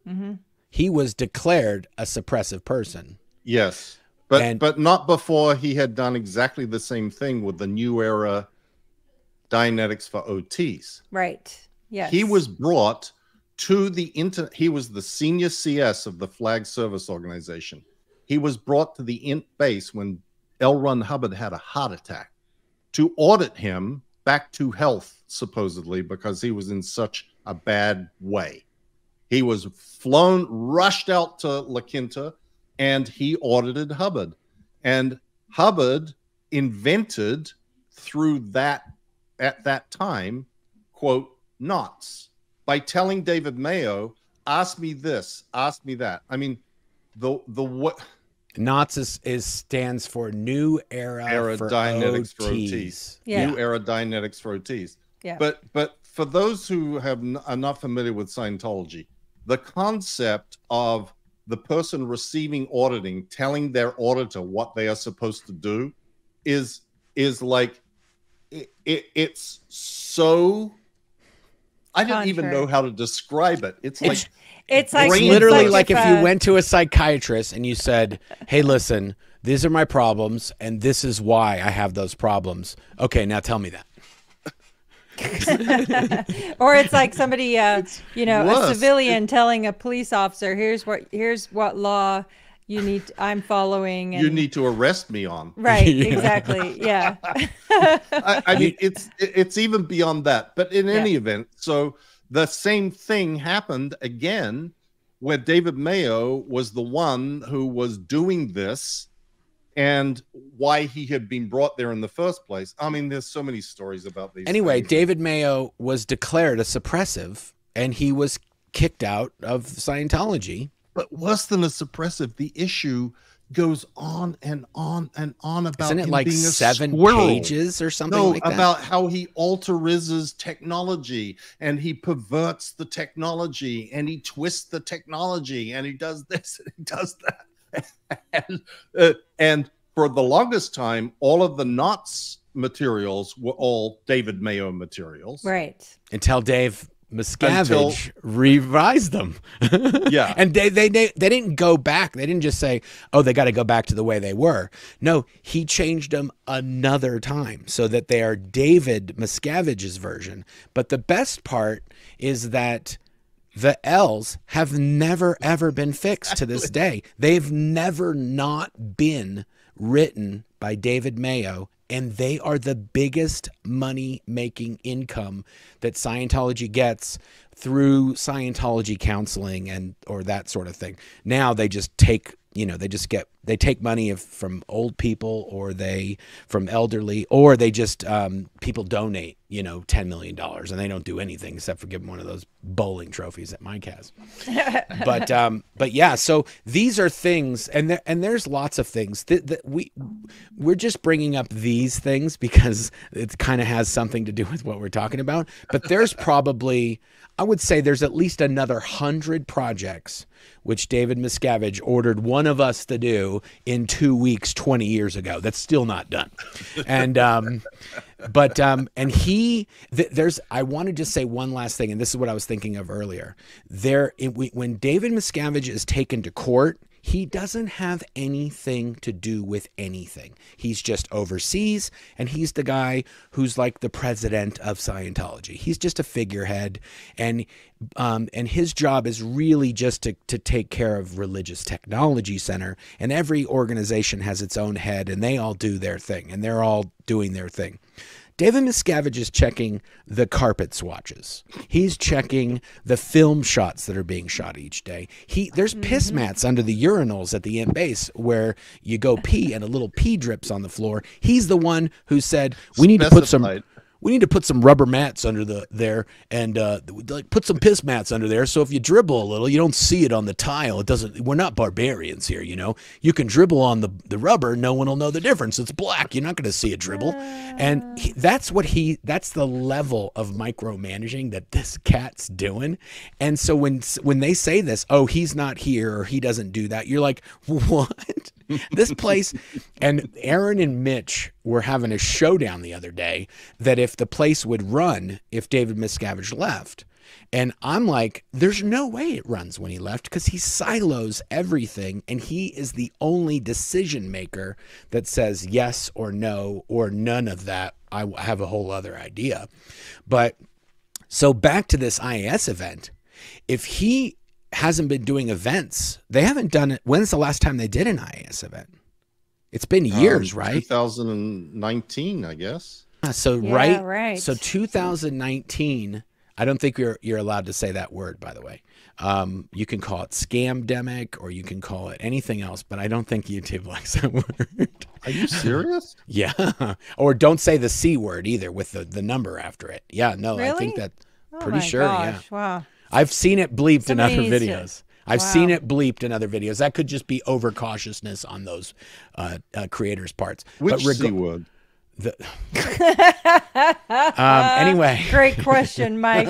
S3: Mm-hmm.
S1: He was declared a suppressive person.
S2: Yes, but
S1: And-
S2: but not before he had done exactly the same thing with the new era Dianetics for OTs.
S3: right. Yes.
S2: He was brought to the inter. He was the senior CS of the Flag Service Organization. He was brought to the int base when L. Ron Hubbard had a heart attack to audit him back to health, supposedly because he was in such a bad way. He was flown, rushed out to La Quinta, and he audited Hubbard. And Hubbard invented through that at that time, quote, NOTs by telling David Mayo, ask me this, ask me that. I mean, the the what
S1: NOTS is, is stands for New Era,
S2: Era
S1: for
S2: Dianetics for
S1: OTs.
S2: OTs.
S3: Yeah.
S2: new era Dianetics for OTs.
S3: Yeah.
S2: But but for those who have n- are not familiar with Scientology, the concept of the person receiving auditing telling their auditor what they are supposed to do is is like it, it, it's so I don't even know how to describe it. It's like
S3: it's like
S1: It's
S2: brain
S1: literally like if
S3: a-
S1: you went to a psychiatrist and you said, "Hey, listen, these are my problems, and this is why I have those problems." Okay, now tell me that.
S3: or it's like somebody uh you know a
S2: worse.
S3: civilian telling a police officer here's what here's what law you need i'm following and
S2: you need to arrest me on.
S3: right
S1: Yeah.
S3: exactly yeah
S2: I, I mean, it's it's even beyond that. But in
S3: Yeah.
S2: any event, so the same thing happened again, where David Mayo was the one who was doing this, and why he had been brought there in the first place. I mean, there's so many stories about these.
S1: Anyway,
S2: things.
S1: David Mayo was declared a suppressive, and he was kicked out of Scientology.
S2: But worse than a suppressive, the issue goes on and on and on about
S1: Isn't it
S2: him
S1: like
S2: being
S1: seven
S2: squirrel.
S1: pages or something
S2: no,
S1: like that?
S2: about how he alterizes technology and he perverts the technology and he twists the technology and he does this and he does that. and, uh, and for the longest time, all of the NOTs materials were all David Mayo materials.
S3: right
S1: Until Dave Miscavige revised them.
S2: Yeah.
S1: and they, they they they didn't go back. They didn't just say, "Oh, they got to go back to the way they were." No, he changed them another time so that they are David Miscavige's version. But the best part is that the L's have never ever been fixed to this day. They've never not been written by David Mayo and they are the biggest money making income that Scientology gets through Scientology counseling and or that sort of thing. Now they just take, you know, they just get they take money of, from old people or they from elderly or they just um, people donate, you know, ten million dollars and they don't do anything except for give them one of those bowling trophies that Mike has. But um but yeah so these are things and there and there's lots of things that, that we we're just bringing up these things because it kind of has something to do with what we're talking about. But there's probably i would say there's at least another hundred projects which david miscavige ordered one of us to do in two weeks 20 years ago that's still not done. And um but um and he th- there's i want to just say one last thing and this is what i was thinking of earlier there it, we, when david miscavige is taken to court He doesn't have anything to do with anything. He's just overseas, and he's the guy who's like the president of Scientology. He's just a figurehead, and um, and his job is really just to to take care of Religious Technology Center. And every organization has its own head, and they all do their thing, and they're all doing their thing. David Miscavige is checking the carpet swatches. He's checking the film shots that are being shot each day. He there's mm-hmm. piss mats under the urinals at the end base where you go pee and a little pee drips on the floor. He's the one who said we need to put some
S2: Specified.
S1: We need to put some rubber mats under the there and uh, like put some piss mats under there so if you dribble a little you don't see it on the tile. It doesn't we're not barbarians here you know. You can dribble on the, the rubber no one will know the difference. It's black. You're not going to see a dribble. And he, that's what he that's the level of micromanaging that this cat's doing. And so when when they say this oh he's not here or he doesn't do that you're like what this place and Aaron and Mitch were having a showdown the other day that if the place would run if David Miscavige left. And I'm like, there's no way it runs when he left because he silos everything and he is the only decision maker that says yes or no or none of that. I have a whole other idea. But so back to this IAS event. If he hasn't been doing events, they haven't done it. When's the last time they did an IAS event? It's been years,
S2: Um,
S1: right?
S2: 2019, I guess.
S1: Uh, So
S3: Yeah,
S1: right,
S3: right.
S1: So 2019. I don't think you're you're allowed to say that word, by the way. Um, you can call it scamdemic or you can call it anything else, but I don't think YouTube likes that word.
S2: Are you serious?
S1: yeah, or don't say the c word either with the the number after it. Yeah, no, I think
S3: Really?
S1: that
S3: Oh
S1: pretty
S3: my
S1: sure. Yeah,
S3: Wow.
S1: I've seen it bleeped
S3: Somebody
S1: in other
S3: needs to-
S1: videos. I've seen it bleeped in other videos. That could just be overcautiousness on those uh, uh, creators' parts.
S2: Which
S1: but reg-
S2: C word?
S1: the, um, anyway,
S3: Great question, Mike.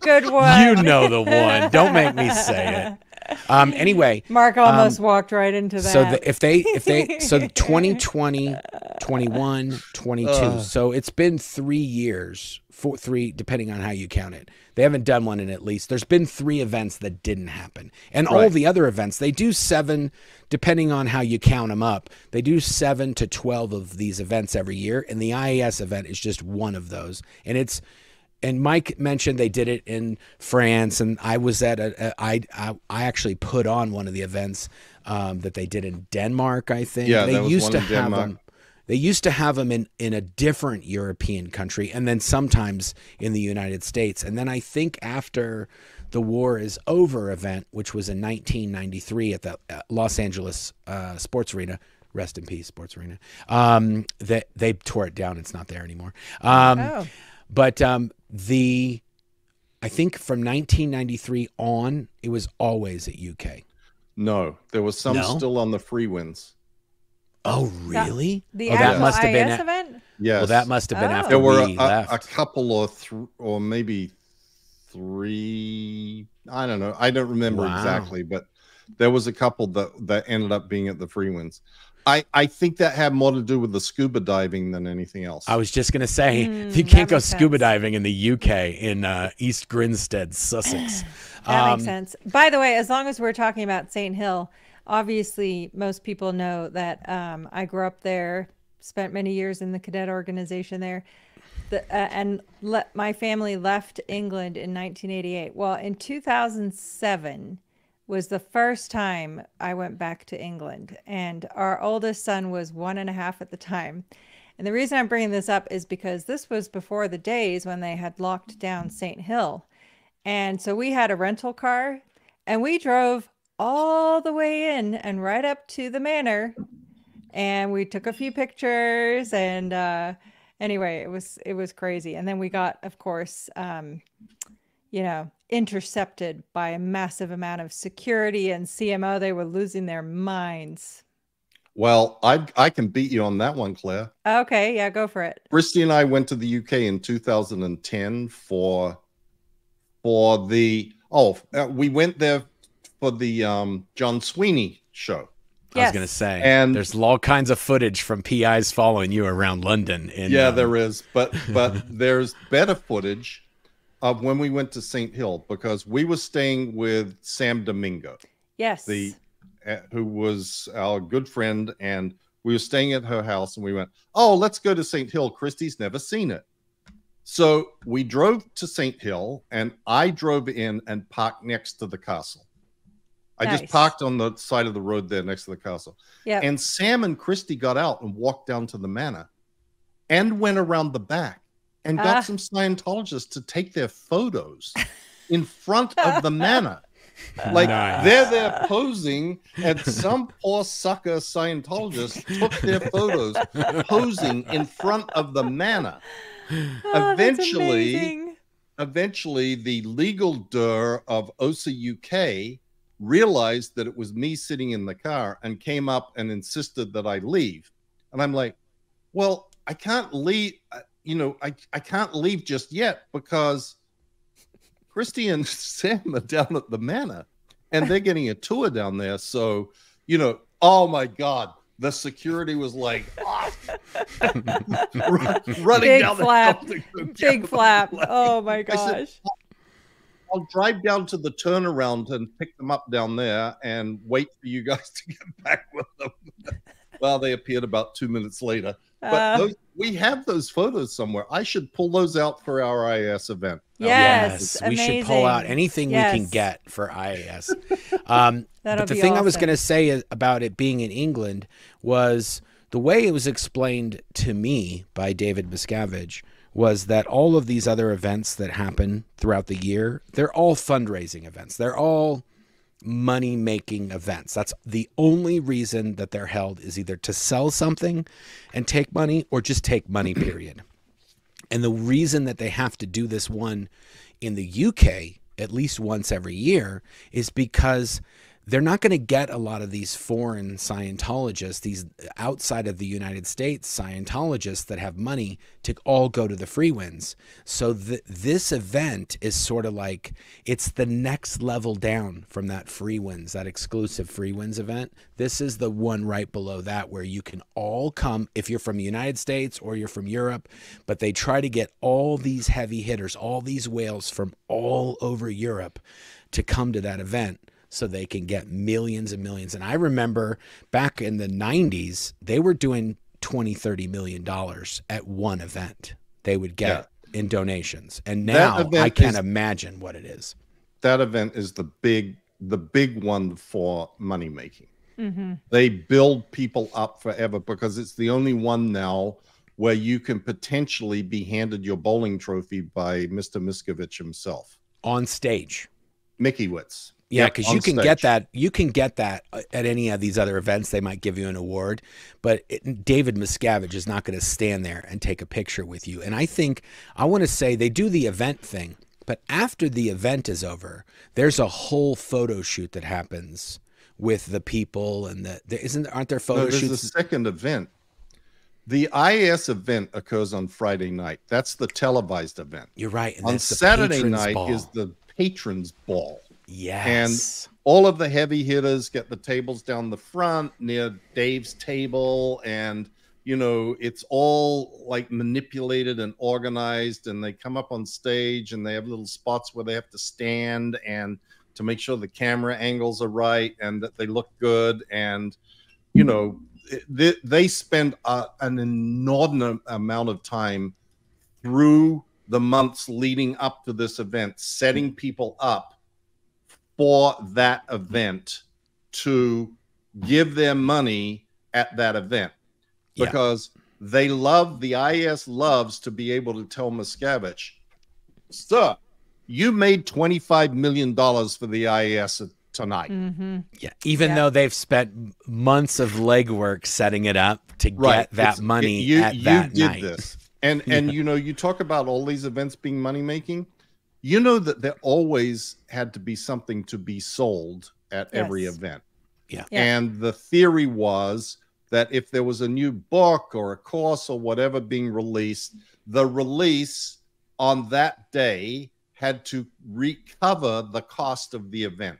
S3: Good one.
S1: you know the one. Don't make me say it. Um, anyway,
S3: Mark almost walked right into that.
S1: so the, if they if they so 2020 21 22
S2: Ugh.
S1: so it's been three years four three depending on how you count it they haven't done one in at least there's been three events that didn't happen and all the other events they do seven depending on how you count them up they do seven to 12 of these events every year and the ias event is just one of those and it's and Mike mentioned they did it in France, and I was at a, a I, I I actually put on one of the events um, that they did in Denmark. I think
S2: Yeah,
S1: they used
S2: one
S1: to
S2: in
S1: have
S2: Denmark.
S1: them. They used to have them in in a different European country, and then sometimes in the United States. And then I think after the War is Over event, which was in 1993 at the uh, Los Angeles uh, Sports Arena. Rest in peace, Sports Arena. Um, that they tore it down; it's not there anymore. Um,
S3: oh,
S1: but um, the, I think from 1993 on, it was always at UK.
S2: No, there was some
S1: No?
S2: still on the Freewinds.
S1: Oh, really?
S3: the
S1: oh, that
S3: actual
S1: must have been.
S3: IS event.
S2: Yes.
S1: Well, that must have been
S3: Oh.
S1: after
S2: there were a,
S1: we
S2: a,
S1: left.
S2: a couple or th- or maybe three. I don't know. I don't remember
S1: Wow.
S2: exactly, but there was a couple that that ended up being at the Freewinds. I I think that had more to do with the scuba diving than anything else.
S1: I was just gonna say
S3: Mm,
S1: you can't go scuba
S3: sense.
S1: diving in the UK in uh, East Grinstead, Sussex.
S3: That
S1: Um,
S3: makes sense. By the way, as long as we're talking about St. Hill, obviously most people know that um, I grew up there, spent many years in the cadet organization there, the, uh, and le- my family left England in 1988. Well, in 2007 was the first time I went back to England, and our oldest son was one and a half at the time. And the reason I'm bringing this up is because this was before the days when they had locked down St. Hill. And so we had a rental car and we drove all the way in and right up to the manor. And we took a few pictures and uh anyway, it was it was crazy. And then we got of course um you know, intercepted by a massive amount of security and CMO. They were losing their minds.
S2: well, I I can beat you on that one, Claire.
S3: Okay, yeah, go for it.
S2: Christie and I went to the UK in 2010 for for the oh uh, we went there for the um John Sweeney show.
S1: I was gonna say,
S2: And-
S1: there's all kinds of footage from PIs following you around London. In,
S2: yeah,
S1: um,
S2: there is, but but there's better footage of when we went to St. Hill because we were staying with Sam Domingo.
S3: Yes.
S2: The uh, who was our good friend, and we were staying at her house, and we went, "Oh, let's go to St. Hill." Christie's never seen it, so we drove to St. Hill, and I drove in and parked next to the castle. I
S3: Nice.
S2: just parked on the side of the road there next to the castle.
S3: Yeah.
S2: And Sam and Christie got out and walked down to the manor and went around the back and got
S3: Ah.
S2: some Scientologists to take their photos in front of the manor. Like
S1: Nice.
S2: they're there posing, and some poor sucker Scientologist took their photos posing in front of the manor.
S3: Oh, that's
S2: eventually-
S3: amazing.
S2: Eventually, the legal dur of OSA UK realized that it was me sitting in the car and came up and insisted that I leave. And I'm like, well, I can't leave. uh, You know, I, I can't leave just yet because Christie and Sam are down at the manor and they're getting a tour down there. So, you know, oh my God, the security was like run- running
S3: Big
S2: down
S3: flap.
S2: the
S3: Big flap. Oh my
S2: I said,
S3: gosh.
S2: I'll drive down to the turnaround and pick them up down there and wait for you guys to get back with them. well, they appeared about two minutes later. But
S3: Uh,
S2: those, we have those photos somewhere. I should pull those out for our IAS event.
S3: Yes, yes
S1: we should pull out
S3: amazing.
S1: anything we can get for IAS. Um,
S3: That'll
S1: but the
S3: be
S1: thing I was going to say about it being in England was the way it was explained to me by David Miscavige was that all of these other events that happen throughout the year, they're all fundraising events. They're all money making events. That's the only reason that they're held is either to sell something and take money or just take money, period. And the reason that they have to do this one in the UK at least once every year is because they're not going to get a lot of these foreign Scientologists, these outside of the United States Scientologists that have money to all go to the Freewinds. So th- this event is sort of like it's the next level down from that Freewinds, that exclusive Freewinds event. This is the one right below that where you can all come if you're from the United States or you're from Europe, but they try to get all these heavy hitters, all these whales from all over Europe to come to that event so they can get millions and millions. And I remember back in the 90s, they were doing 20, 30 million dollars at one event. They would get in donations. And now I can't
S2: is-
S1: imagine what it is.
S2: That event is the big, the big one for money making.
S3: hmm
S2: They build people up forever because it's the only one now where you can potentially be handed your bowling trophy by Mr. Miscavige himself,
S1: On stage.
S2: Mickey Witz.
S1: Yeah, because you can
S2: stage.
S1: get that. You can get that uh, at any of these other events. They might give you an award, but it, David Miscavige is not going to stand there and take a picture with you. And I think I want to say they do the event thing, but after the event is over, there's a whole photo shoot that happens with the people and the. There, isn't aren't there photo
S2: No, there's a
S1: shoots?
S2: second event. The IAS event occurs on Friday night. That's the televised event.
S1: You're right. And
S2: on Saturday night
S1: ball.
S2: is the patrons ball.
S1: Yes.
S2: And all of the heavy hitters get the tables down the front near Dave's table. And you know it's all like manipulated and organized. And they come up on stage and they have little spots where they have to stand and to make sure the camera angles are right and that they look good. And you know they, they spend uh, an inordinate amount of time through the months leading up to this event setting people up for that event to give them money at that event
S1: Yeah.
S2: because they love the IS loves to be able to tell Miscavige, sir, you made $25 million for the IS tonight.
S3: hmm
S1: Yeah, even
S3: Yeah.
S1: though they've spent months of legwork setting it up to get that
S2: It's-
S1: money
S2: you,
S1: at
S2: you
S1: that
S2: did
S1: night.
S2: this. And and you know, you talk about all these events being money making. You know that there always had to be something to be sold at every event.
S1: Yeah.
S3: Yeah.
S2: And the theory was that if there was a new book or a course or whatever being released, the release on that day had to recover the cost of the event.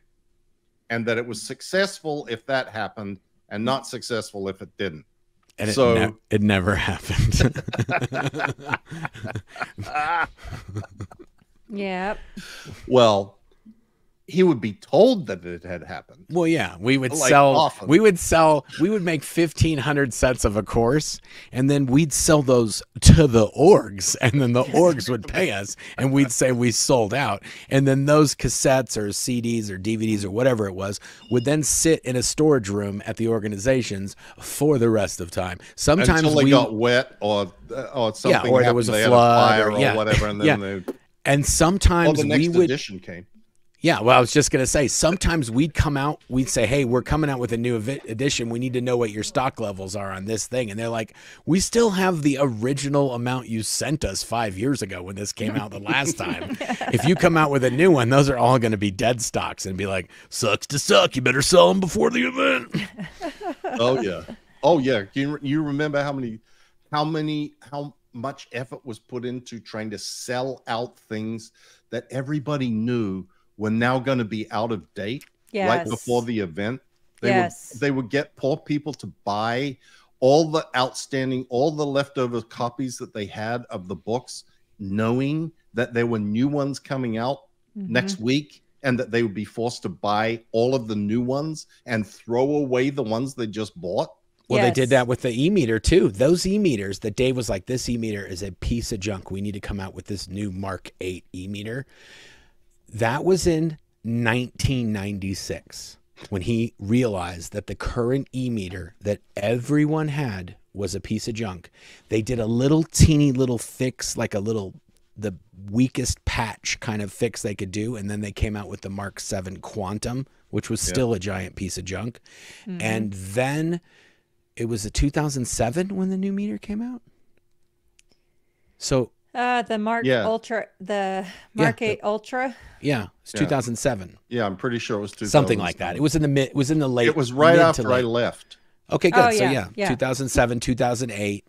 S2: And that it was successful if that happened and not successful if it didn't.
S1: And it,
S2: So-
S1: ne- it never happened.
S3: Yep.
S2: Well, he would be told that it had happened.
S1: Well, yeah, we would
S2: Like,
S1: sell.
S2: often.
S1: We would sell. We would make fifteen hundred sets of a course, and then we'd sell those to the orgs, and then the orgs would pay us, and we'd say we sold out, and then those cassettes or CDs or DVDs or whatever it was would then sit in a storage room at the organizations for the rest of time. Sometimes
S2: Until they
S1: we
S2: got wet or uh, or something.
S1: Yeah, or there was a
S2: they had
S1: flood
S2: fire
S1: or-
S2: or, whatever, and then
S1: Yeah.
S2: they,
S1: and
S2: or
S1: sometimes
S2: the next
S1: we would
S2: edition came.
S1: Yeah, well, I was just gonna say. Sometimes we'd come out, we'd say, "Hey, we're coming out with a new evi- edition. We need to know what your stock levels are on this thing." And they're like, "We still have the original amount you sent us five years ago when this came out the last time. if you come out with a new one, those are all going to be dead stocks." And be like, "Sucks to suck. You better sell them before the event."
S2: Oh yeah. Oh yeah. You you remember how many how many how much effort was put into trying to sell out things that everybody knew were now going to be out of date
S3: Yes.
S2: right before the event. They
S3: Yes.
S2: would they would get poor people to buy all the outstanding, all the leftover copies that they had of the books, knowing that there were new ones coming out
S3: Mhm.
S2: next week and that they would be forced to buy all of the new ones and throw away the ones they just bought.
S1: Well, they did that with the e meter too. Those e meters that Dave was like, "This e meter is a piece of junk. We need to come out with this new Mark Eight e meter." That was in 1996 when he realized that the current e meter that everyone had was a piece of junk. They did a little teeny little fix, like a little the weakest patch kind of fix they could do, and then they came out with the Mark Seven Quantum, which was
S2: Yeah.
S1: still a giant piece of junk.
S3: Mhm.
S1: And then it was a 2007 when the new meter came out. So
S3: uh, the Mark
S2: Yeah.
S3: Ultra, the
S1: Yeah,
S3: Mark
S1: the-
S3: 8 Ultra.
S1: yeah, it's
S2: Yeah.
S1: 2007,
S2: Yeah, I'm pretty sure it was 2007.
S1: something like that. It was in the mid. It was in the late.
S2: It was right
S1: mid to
S2: after I left.
S1: Okay, good.
S3: Oh,
S1: so
S3: yeah,
S1: yeah,
S3: yeah.
S1: 2007, 2008.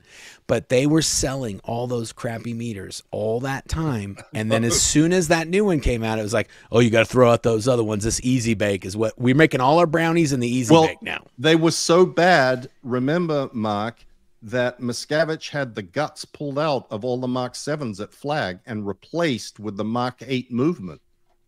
S1: But they were selling all those crappy meters all that time. And then as soon as that new one came out, it was like, oh, you got to throw out those other ones. This Easy Bake is what we're making all our brownies in the Easy
S2: Well,
S1: Bake now.
S2: They were so bad. Remember, Mark, that Miscavige had the guts pulled out of all the Mark Sevens at Flag and replaced with the Mark Eight movement.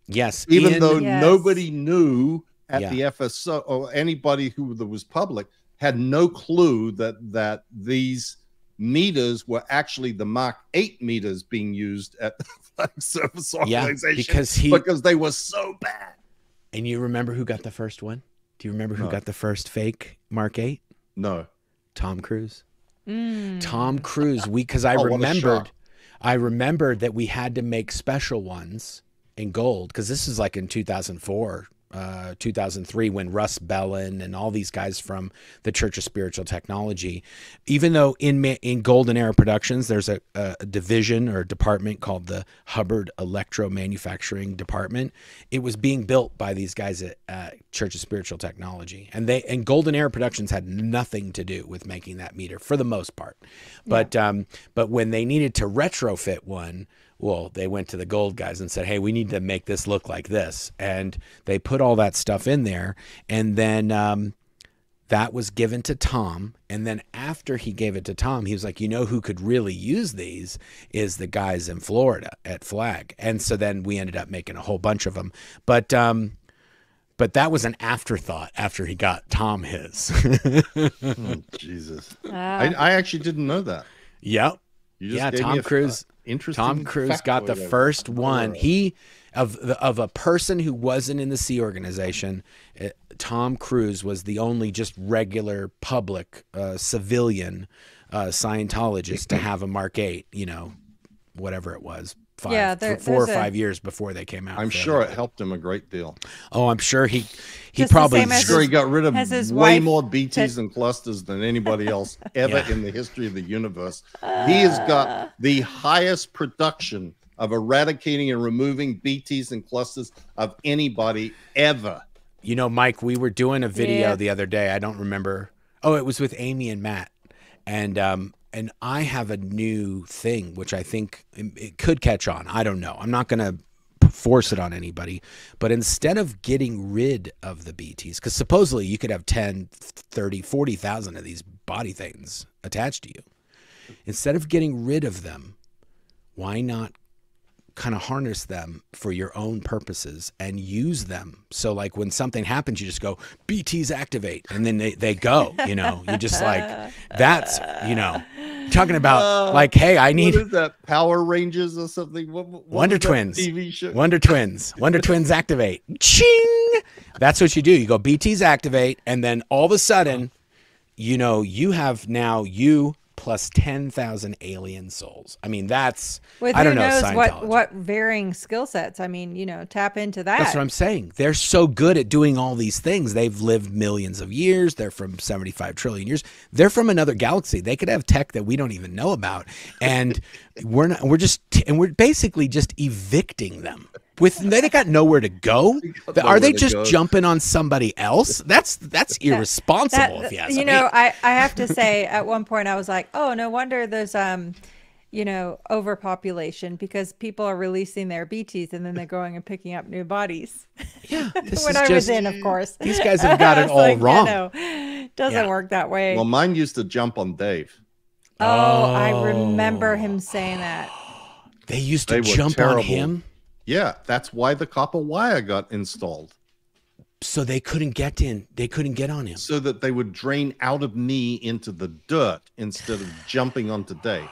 S1: Yes.
S2: even though
S3: Yes.
S2: nobody knew at
S1: Yeah.
S2: the FSO or anybody who that was public had no clue that that these meters were actually the Mark 8 meters being used at the Flag Service Organization
S1: yeah,
S2: Organization
S1: because he
S2: because they were so bad.
S1: and you remember who got the first one? Do you remember who
S2: No.
S1: got the first fake Mark 8?
S2: No.
S1: Tom Cruise.
S3: Mm.
S1: Tom Cruise. We because I
S2: Oh, what
S1: remembered. I remembered that we had to make special ones in gold because this is like in 2004, uh, 2003 when Russ Bellin and all these guys from the Church of Spiritual Technology, even though in in Golden Era Productions there's a, a division or department called the Hubbard Electro Manufacturing Department, it was being built by these guys at uh, Church of Spiritual Technology, and they and Golden Era Productions had nothing to do with making that meter for the most part. But um, but when they needed to retrofit one, well, they went to the gold guys and said, "Hey, we need to make this look like this," and they put all that stuff in there, and then. Um, that was given to Tom. And then after he gave it to Tom, he was like, you know who could really use these is the guys in Florida at Flag. And so then we ended up making a whole bunch of them. But um but that was an afterthought after he got Tom his.
S2: Oh, Jesus.
S3: Ah,
S2: I, I actually didn't know that.
S1: yep. Yeah, Tom
S2: a-
S1: Cruise
S2: Interesting.
S1: Tom Cruise got the first one. He of the, of a person who wasn't in the Sea organization. uh, Tom Cruise was the only just regular public uh, civilian uh, Scientologist to have a Mark Eight. You know, whatever it was. Five,
S3: Yeah,
S1: f-
S3: there-
S1: four or
S3: there's a-
S1: five years before they came out.
S2: I'm sure it helped him a great deal.
S1: Oh, I'm sure he he
S3: Just
S1: probably
S2: I'm
S3: as
S2: sure he got rid of
S3: as his
S2: way
S3: wife
S2: more BTs
S3: said-
S2: and clusters than anybody else ever
S1: Yeah.
S2: in the history of the universe. He has got the highest production of eradicating and removing BTs and clusters of anybody ever.
S1: You know, Mike, we were doing a video
S3: Yeah.
S1: the other day. I don't remember. Oh, it was with Amy and Matt. And um and I have a new thing which I think it- could catch on. I don't know. I'm not going to force it on anybody, but instead of getting rid of the BTs cuz supposedly you could have 10, 30, 40,000 of these body things attached to you. Instead of getting rid of them, why not kind of harness them for your own purposes and use them. So like when something happens, you just go BTs activate, and then they they go. You know, you just like that's you know talking about
S2: Uh,
S1: like hey, I need
S2: what is that? Power Rangers or something? What, what
S1: Wonder Twins.
S2: TV show.
S1: Wonder Twins. Wonder Twins activate. Ching. That's what you do. You go BTs activate, and then all of a sudden, you know, you have now you plus ten thousand alien souls. I mean, that's
S3: With
S1: I don't know
S3: what what varying skill sets. I mean, you know, tap into that.
S1: That's what I'm saying. They're so good at doing all these things. They've lived millions of years. They're from 75 trillion years. They're from another galaxy. They could have tech that we don't even know about. And we're not we're just and we're basically just evicting them. With they got nowhere to go.
S2: got
S1: Are they just
S2: go.
S1: jumping on somebody else? That's that's irresponsible
S3: That-
S1: if you ask
S3: you
S1: me.
S3: know, I, I have to say, at one point, I was like, oh, no wonder there's um, you know, overpopulation because people are releasing their BTs and then they're going and picking up new bodies.
S1: yeah, this
S3: when
S1: is
S3: I was in, of course.
S1: these guys have got it all
S3: like, yeah,
S1: wrong.
S3: no, doesn't
S1: Yeah.
S3: work that way.
S2: Well, mine used to jump on Dave.
S3: oh, I remember him saying that.
S1: they used to
S2: They
S1: jump on him
S2: Yeah, that's why the copper wire got installed.
S1: so they couldn't get in. They couldn't get on him.
S2: so that they would drain out of me into the dirt instead of jumping onto Dave.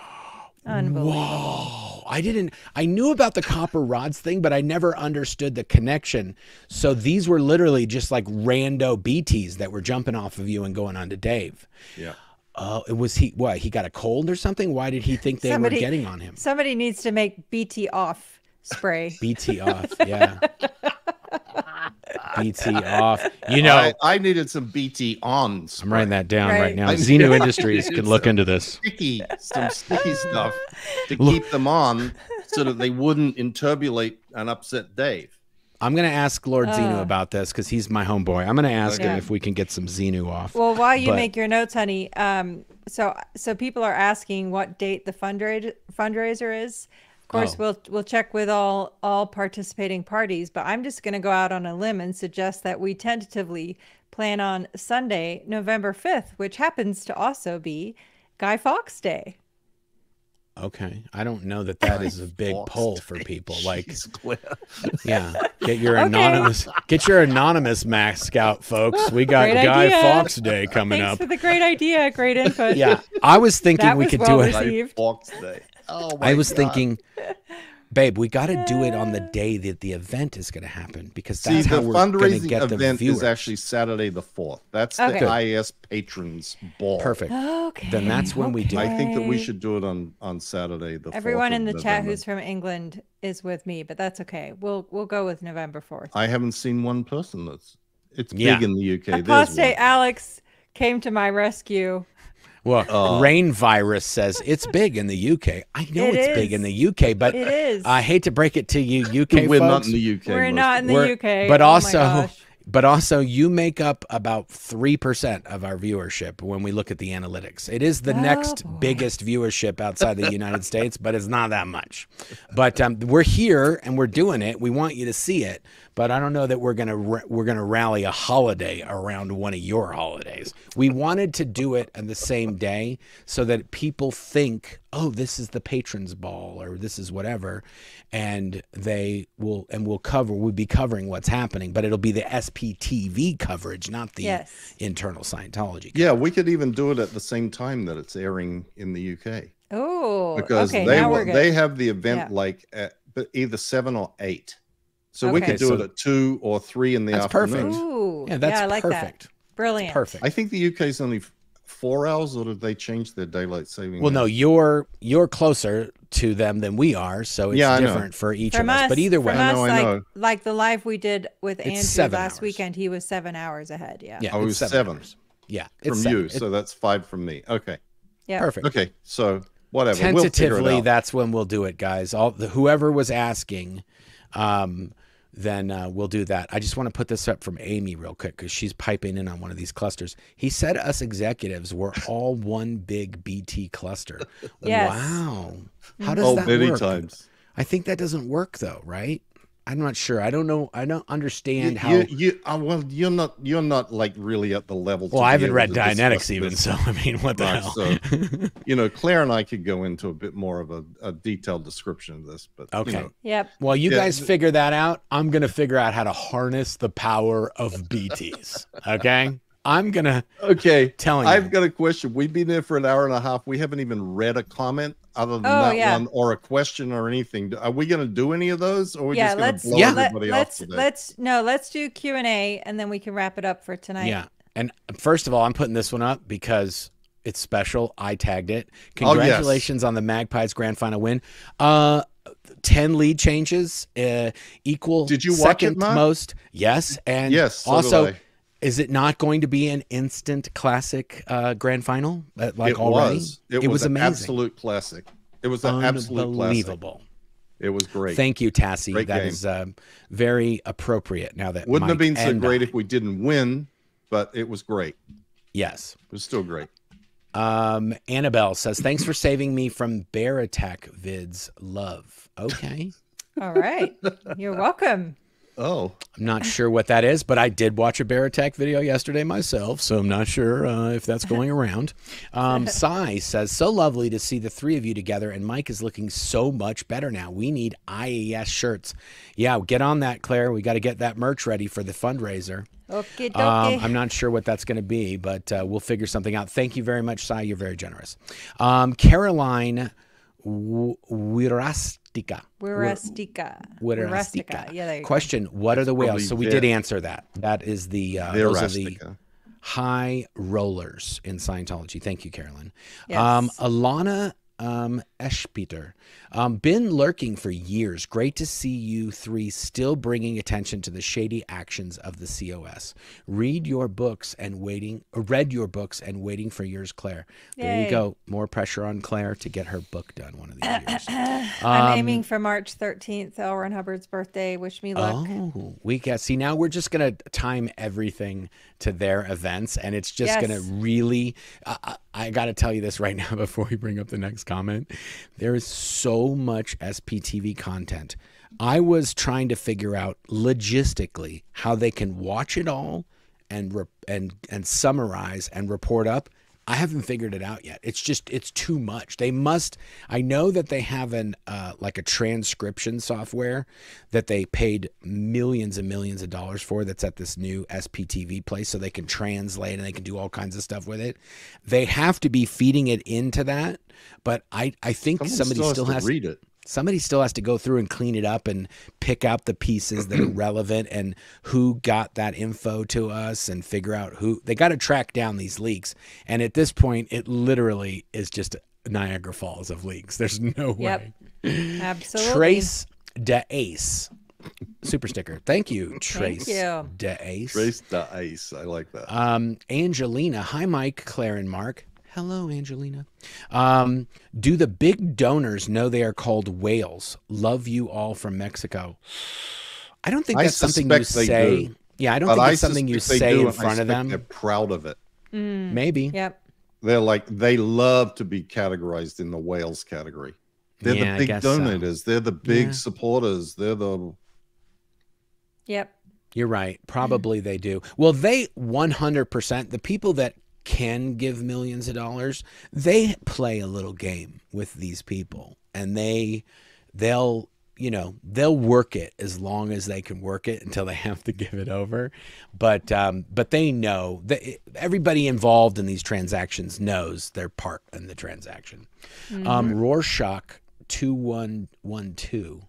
S3: Unbelievable.
S1: Whoa. I didn't I knew about the copper rods thing, but I never understood the connection. So these were literally just like rando BTs that were jumping off of you and going on to Dave.
S2: Yeah.
S1: Oh, it was he what? He got a cold or something? Why did he think they
S3: Somebody-
S1: were getting on him?
S3: Somebody needs to make BT off spray.
S1: BT off, yeah. BT off. You know,
S2: I, I needed some BT ons.
S1: I'm writing that down right,
S3: Right.
S1: now.
S2: I
S1: Xenu Industries can look into this.
S2: Sticky, some sticky stuff to
S1: Look-
S2: keep them on so that they wouldn't interbulate and upset Dave.
S1: I'm gonna ask Lord Xenu
S3: Uh.
S1: about this because he's my homeboy. I'm gonna ask him if we can get some Xenu off.
S3: Well, while you
S1: But-
S3: make your notes, honey, um, so so people are asking what date the fundraiser fundraiser is. Of course,
S1: Oh.
S3: we'll we'll check with all all participating parties, but I'm just going to go out on a limb and suggest that we tentatively plan on Sunday, November 5th, which happens to also be Guy Fawkes Day.
S1: Okay, I don't know that that is a big
S2: Fox
S1: pull
S2: Day.
S1: for people. Like, yeah, get your
S3: Okay.
S1: anonymous, get your anonymous mask out, folks. We got
S3: Great
S1: Guy
S3: idea.
S1: Fawkes Day coming
S3: Thanks
S1: up.
S3: for the great idea, great input.
S1: Yeah, I was thinking
S3: That
S1: we
S3: was
S1: could
S3: well
S1: do it.
S3: received.
S2: Guy Fawkes Day. Oh
S1: I was
S2: God.
S1: thinking, babe, we got to do it on the day that the event is going to happen because that's
S2: the
S1: how we're going to
S2: fundraising
S1: get the
S2: event
S1: viewers.
S2: is actually Saturday the 4th. That's
S3: Okay.
S2: the IS patrons ball.
S1: perfect.
S3: Okay.
S1: Then that's when we do it.
S2: I think that we should do it on on Saturday the 4th
S3: Everyone in
S2: of
S3: the chat who's from England is with me, but that's okay. We'll we'll go with November 4th.
S2: I haven't seen one person that's it's
S1: Yeah.
S2: big in the UK. There's
S3: Apostate
S2: one.
S3: Alex came to my rescue.
S1: Well,
S2: Oh.
S1: Rain Virus says it's big in the UK. I know
S3: It
S1: it's big in the UK, but
S3: It is.
S1: I hate to break it to you, UK
S2: We're not in the UK.
S3: We're
S2: most
S3: not in the
S1: We're-
S3: UK.
S1: but
S3: Oh
S1: also, but also, you make up about three percent of our viewership when we look at the analytics. It is the
S3: Oh,
S1: next
S3: boy.
S1: biggest viewership outside the United States, but it's not that much. But um, we're here and we're doing it. We want you to see it, but I don't know that we're gonna ra- we're gonna rally a holiday around one of your holidays. We wanted to do it on the same day so that people think, oh, this is the patrons ball or this is whatever, and they will and we'll cover we'll be covering what's happening, but it'll be the SPTV coverage, not the
S3: Yes.
S1: internal Scientology.
S2: Yeah, we could even do it at the same time that it's airing in the UK
S3: Oh,
S2: because
S3: okay,
S2: they
S3: now we're good.
S2: they have the event
S3: Yeah.
S2: like at but either seven or eight. So we
S3: Okay.
S2: could do
S1: So-
S2: it at two or three in the
S1: That's
S2: afternoon.
S1: perfect.
S3: Ooh,
S1: Yeah, that's
S3: I like
S1: perfect.
S3: that. Brilliant.
S1: Perfect.
S2: I think the UK is only four hours, or did they change their daylight saving?
S1: Well, no, you're you're closer to them than we are, so it's
S2: Yeah, I know.
S1: different for each
S3: From
S1: of us.
S3: us,
S1: But either way,
S3: from
S2: I
S3: us,
S2: know, I
S3: like,
S2: know.
S3: like the live we did with Andrew last
S1: hours.
S3: weekend, he was seven hours ahead. Yeah.
S1: yeah,
S2: I
S1: it's
S2: was
S1: seven.
S2: seven
S1: hours. Yeah,
S2: from
S1: seven.
S2: you,
S1: It's
S2: so that's five from me. Okay,
S3: Yeah.
S1: perfect.
S2: okay, so whatever. We'll
S1: Tentatively, that's when we'll do it, guys. All the, whoever was asking, um, then uh, we'll do that. I just want to put this up from Amy real quick because she's piping in on one of these clusters. He said us executives were all one big BT cluster.
S3: Yes.
S1: Wow. How does
S2: oh,
S1: that
S2: many
S1: work?
S2: times.
S1: I think that doesn't work though, right? I'm not sure. I don't know. I don't understand
S2: you,
S1: how.
S2: you, you uh, well, you're not you're not like really at the level.
S1: well,
S2: to
S1: I haven't read
S2: to
S1: Dianetics even,
S2: this.
S1: so I mean, what the
S2: Right,
S1: hell?
S2: so- you know, Claire and I could go into a bit more of a, a detailed description of this, but you
S1: Okay.
S2: know,
S3: Yep.
S1: Well, you
S2: Yeah,
S1: guys figure that out, I'm gonna figure out how to harness the power of BTs. Okay, I'm gonna
S2: okay.
S1: telling you.
S2: I've got a question. We've been there for an hour and a half. We haven't even read a comment other than
S3: Oh,
S2: that
S3: yeah.
S2: one or a question or anything. Are we going to do any of those, or are we
S3: yeah.
S2: just going
S3: Let's
S2: to blow
S1: Yeah.
S3: let,
S2: everybody
S3: let's
S2: today?
S3: let's no. Let's do Q and A, and then we can wrap it up for tonight.
S1: Yeah. And first of all, I'm putting this one up because it's special. I tagged it.
S2: Oh, yes.
S1: Congratulations on the Magpies grand final win. Uh 10 lead changes, uh, equal
S2: Did you watch it,
S1: second
S2: Mark?
S1: most. Yes. And
S2: yes. So
S1: also,
S2: did I.
S1: is it not going to be an instant classic uh, grand final? uh, Like
S2: it
S1: already?
S2: was. It, was, an
S1: amazing.
S2: absolute classic. It was an absolute classic.
S1: Unbelievable.
S2: It was great.
S1: Thank you, Tassie.
S2: Great
S1: That
S2: game.
S1: is um, very appropriate now that
S2: Wouldn't have been so great
S1: I-
S2: if we didn't win, but it was great.
S1: Yes.
S2: It was still great.
S1: Um, Annabelle says, "Thanks for saving me from bear attack vids. Love." Okay,
S3: All right. You're welcome.
S2: Oh,
S1: I'm not sure what that is, but I did watch a bear attack video yesterday myself, so I'm not sure uh, if that's going around. Um, Sai says, "So lovely to see the three of you together, and Mike is looking so much better now. We need IAS shirts. Yeah, get on that, Claire. We got to get that merch ready for the fundraiser."
S3: Okay.
S1: Um, I'm not sure what that's going to be, but uh, we'll figure something out. Thank you very much, Sai. You're very generous. Um, Caroline W- Wirastica.
S3: Wirastica.
S1: Wirastica.
S3: Yeah. There go.
S1: Question: What are the
S2: probably
S1: whales? So we
S2: Vir-
S1: did answer that. That is the uh, those are the high rollers in Scientology. Thank you, Carolyn.
S3: Yes.
S1: Um, Alana um, Eschpeter. Um, been lurking for years. Great to see you three still bringing attention to the shady actions of the COS. Read your books and waiting. uh, Read your books and waiting for yours, Claire. There you go. More pressure on Claire to get her book done one of these years.
S3: I'm
S1: Um,
S3: aiming for March 13th, L. Ron Hubbard's birthday. Wish me luck.
S1: Oh, we get see now we're just gonna time everything to their events, and it's just gonna really. I, I, I got to tell you this right now before we bring up the next comment. There is so much SPTV content. I was trying to figure out logistically how they can watch it all and re- and and summarize and report up. I haven't figured it out yet. It's just it's too much. They must. I know that they have an uh, like a transcription software that they paid millions and millions of dollars for. That's at this new SPTV place, so they can translate and they can do all kinds of stuff with it. They have to be feeding it into that, but I I think
S2: Someone
S1: somebody
S2: still,
S1: still
S2: has
S1: has
S2: to read it.
S1: Somebody still has to go through and clean it up and pick out the pieces that are relevant and who got that info to us and figure out who they got to track down these leaks. And at this point, it literally is just Niagara Falls of leaks. There's no
S3: Yep.
S1: way.
S3: Absolutely.
S1: Trace de Ace. Super sticker. Thank you, Trace
S3: you.
S1: de Ace.
S2: Trace the ice. I like that.
S1: Um, Angelina. Hi, Mike, Claire, and Mark. Hello, Angelina. Um, do the big donors know they are called whales? Love you all from Mexico. I don't think that's something you say.
S2: do.
S1: Yeah, I don't
S2: but
S1: think
S2: I
S1: it's something you say
S2: do,
S1: in front of
S2: them. They're proud of it.
S3: Mm,
S1: Maybe.
S3: Yep.
S2: They're like they love to be categorized in the whales category. They're
S1: Yeah,
S2: the big
S1: donors. so.
S2: They're the big
S1: Yeah.
S2: supporters. They're the
S3: Yep.
S1: You're right. Probably they do. Well, they 100%, the people that can give millions of dollars, they play a little game with these people and they, they'll, you know, they'll work it as long as they can work it until they have to give it over. But, um, but they know that everybody involved in these transactions knows their part in the transaction. Um, Rorschach 2112.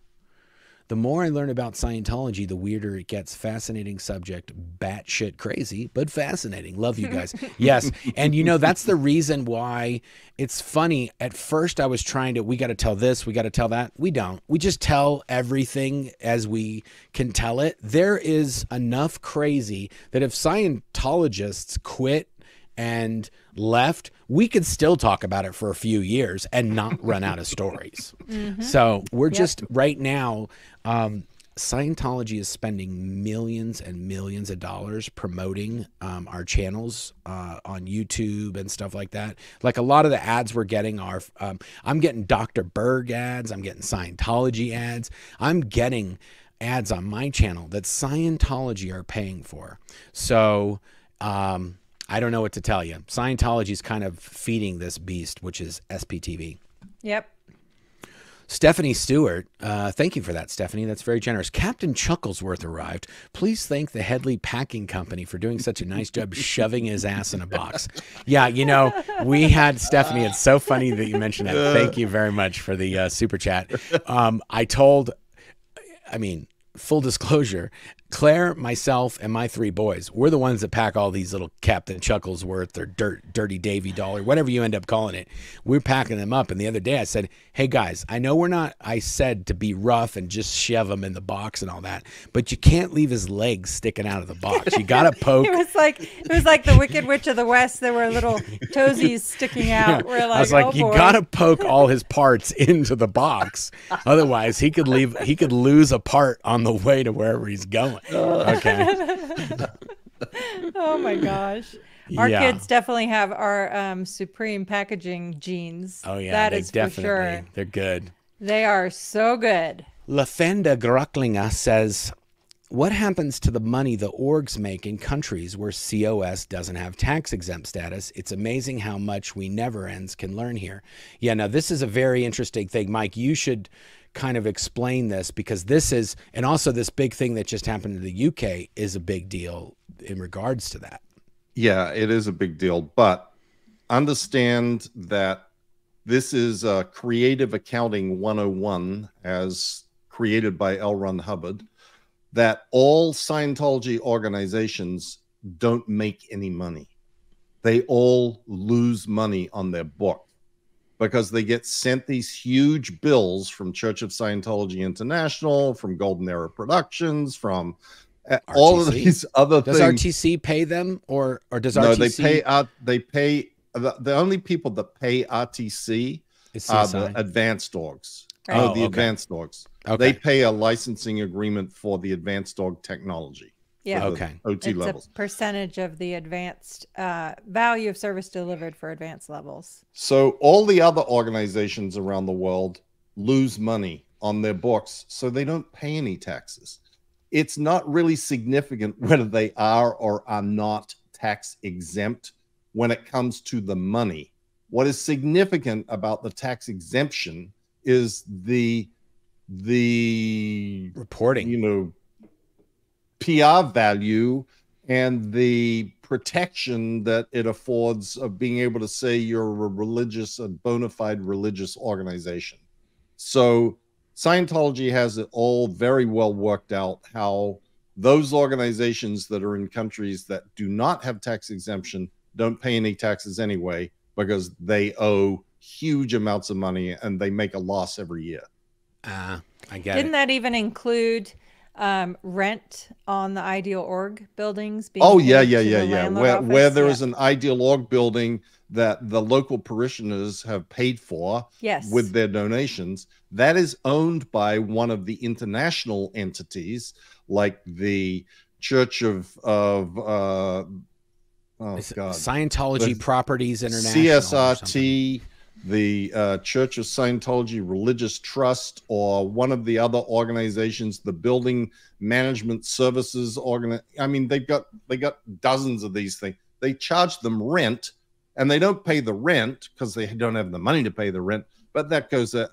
S1: The more I learn about Scientology, the weirder it gets. Fascinating subject, batshit crazy, but fascinating. Love you guys. yes. And you know, that's the reason why it's funny. At first, I was trying to, we got to tell this, we got to tell that. We don't. We just tell everything as we can tell it. There is enough crazy that if Scientologists quit and left, we could still talk about it for a few years and not run out of stories. So we're just right now. Um, Scientology is spending millions and millions of dollars promoting um, our channels uh, on YouTube and stuff like that. Like a lot of the ads we're getting are, um, I'm getting Dr. Berg ads, I'm getting Scientology ads, I'm getting ads on my channel that Scientology are paying for. So um, I don't know what to tell you. Scientology is kind of feeding this beast, which is SPTV.
S3: Yep.
S1: Stephanie Stewart, uh, thank you for that, Stephanie. That's very generous. Captain Chucklesworth arrived. Please thank the Headley Packing Company for doing such a nice job shoving his ass in a box. Yeah, you know, we had Stephanie. It's so funny that you mentioned that. Thank you very much for the uh, super chat. Um, I told, I mean, full disclosure, Claire, myself, and my three boys, we're the ones that pack all these little Captain Chucklesworth or Dirt, Dirty Davy doll or whatever you end up calling it. We're packing them up. And the other day I said, hey guys, I know we're not, I said to be rough and just shove him in the box and all that, but you can't leave his legs sticking out of the box. You got to poke.
S3: It was like it was like the Wicked Witch of the West. There were little toesies sticking out. We're like,
S1: I was like,
S3: oh,
S1: you gotta poke all his parts into the box, otherwise he could leave. He could lose a part on the way to wherever he's going. Okay.
S3: Oh my gosh. Our
S1: Yeah.
S3: kids definitely have our um, supreme packaging genes.
S1: Oh yeah,
S3: that
S1: they
S3: is for
S1: definitely
S3: sure.
S1: they're good.
S3: They are so good.
S1: Lafenda Grocklinger says, What happens to the money the orgs make in countries where COS doesn't have tax exempt status? It's amazing how much we never ends can learn here. Yeah, now this is a very interesting thing. Mike, you should kind of explain this because this is, and also this big thing that just happened in the UK is a big deal in regards to that.
S2: Yeah, it is a big deal, but understand that this is uh, Creative Accounting 101 as created by L. Ron Hubbard, that all Scientology organizations don't make any money. They all lose money on their book because they get sent these huge bills from Church of Scientology International, from Golden Era Productions, from uh, all of these other
S1: Does
S2: things Does
S1: RTC pay them or, or does
S2: no,
S1: RTC?
S2: they pay out. They pay the, the only people that pay RTC are the advanced orgs.
S3: Right.
S2: Oh,
S1: Oh,
S2: the
S1: okay.
S2: advanced orgs.
S1: okay.
S2: They pay a licensing agreement for the advanced dog technology.
S3: Yeah.
S1: Okay.
S2: OT
S3: It's
S2: levels.
S3: a percentage of the advanced uh, value of service delivered for advanced levels.
S2: So all the other organizations around the world lose money on their books, so they don't pay any taxes. It's not really significant whether they are or are not tax exempt when it comes to the money. What is significant about the tax exemption is the the
S1: reporting.
S2: you know PR value and the protection that it affords of being able to say you're a religious, a bona fide religious organization. So Scientology has it all very well worked out how those organizations that are in countries that do not have tax exemption don't pay any taxes anyway because they owe huge amounts of money and they make a loss every year.
S1: Ah, I get
S3: Didn't
S1: it.
S3: that even include um, rent on the ideal org buildings? Being
S2: Oh yeah, yeah, yeah, yeah. Where where there
S3: Yeah.
S2: is an ideal org building that the local parishioners have paid for
S3: yes
S2: with their donations, that is owned by one of the international entities, like the Church of of uh, oh god,
S1: Scientology
S2: The
S1: Properties International. or.
S2: CSRT, the uh, Church of Scientology Religious Trust, or one of the other organizations, the Building Management Services organ. I mean, they've got they got dozens of these things. They charge them rent, and they don't pay the rent because they don't have the money to pay the rent. But that goes uh,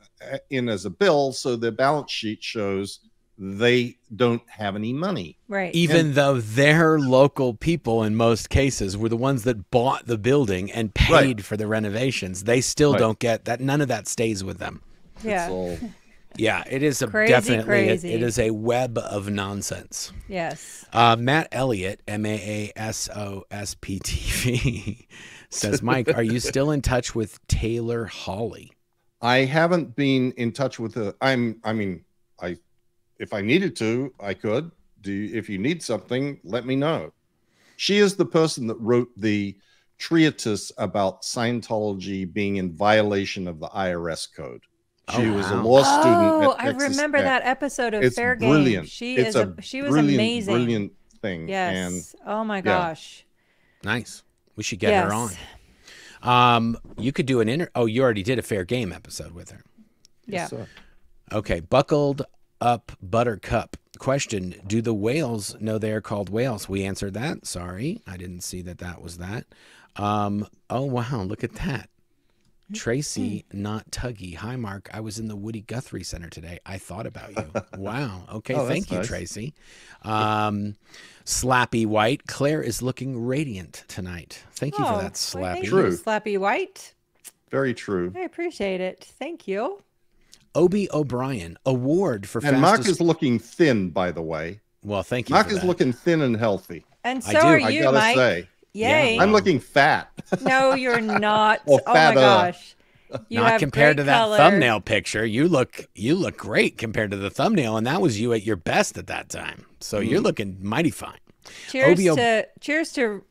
S2: in as a bill, so their balance sheet shows they don't have any money.
S3: right
S1: Even though their local people, in most cases, were the ones that bought the building and paid
S2: Right.
S1: for the renovations, they still
S2: Right.
S1: don't get that. None of that stays with them.
S3: yeah
S2: It's all
S1: Yeah, it is a
S3: Crazy,
S1: definitely. it- it is a web of nonsense.
S3: yes
S1: Uh, Matt Elliott, M A A S O S P T V, says, Mike, are you still in touch with Taylor Hawley?
S2: I haven't been in touch with her. I'm. I mean, I. If I needed to, I could. Do you, if you need something, let me know. She is the person that wrote the treatise about Scientology being in violation of the IRS code. She
S1: Oh,
S2: was a
S1: wow.
S2: law student.
S3: oh
S2: at
S3: i
S2: Texas
S3: remember
S2: Tech.
S3: that episode of
S2: It's
S3: fair
S2: brilliant.
S3: game she
S2: it's
S3: is
S2: a
S3: a, she was
S2: brilliant,
S3: amazing
S2: brilliant thing.
S3: yes oh my gosh
S1: Nice. We should get her on.
S3: Yes.
S1: Um, you could do an inter. Oh, you already did a fair game episode with her.
S3: Yeah
S2: yes, sir.
S1: Okay, buckled up Buttercup question: Do the whales know they are called whales? We answered that. Sorry, I didn't see that. That was that. Um, oh wow, look at that. Tracy, not Tuggy. Hi, Mark. I was in the Woody Guthrie Center today. I thought about you. Wow. Okay.
S2: Oh,
S1: Thank you,
S2: nice.
S1: Tracy. Um, Slappy White. Claire is looking radiant tonight. Thank you for
S3: Oh,
S1: that,
S3: why,
S1: Slappy.
S3: thank you,
S2: True.
S3: Slappy White.
S2: Very true.
S3: I appreciate it. Thank you.
S1: Obi O'Brien. Award for
S2: And Mark is looking thin, by the way.
S1: well, thank you.
S2: Mark
S1: for
S2: is
S1: that.
S2: looking thin and healthy.
S3: And
S1: I
S3: so
S1: do.
S3: are
S2: I
S3: you,
S2: gotta
S3: Mike.
S2: say,
S3: Yay.
S2: I'm looking fat.
S3: no, you're not.
S2: Or
S3: oh my
S2: fatter.
S3: gosh. You
S1: Not compared to that
S3: color.
S1: thumbnail picture. You look you look great compared to the thumbnail, and that was you at your best at that time. So you're
S2: Hmm.
S1: looking mighty fine.
S3: Cheers
S1: OBO
S3: to cheers to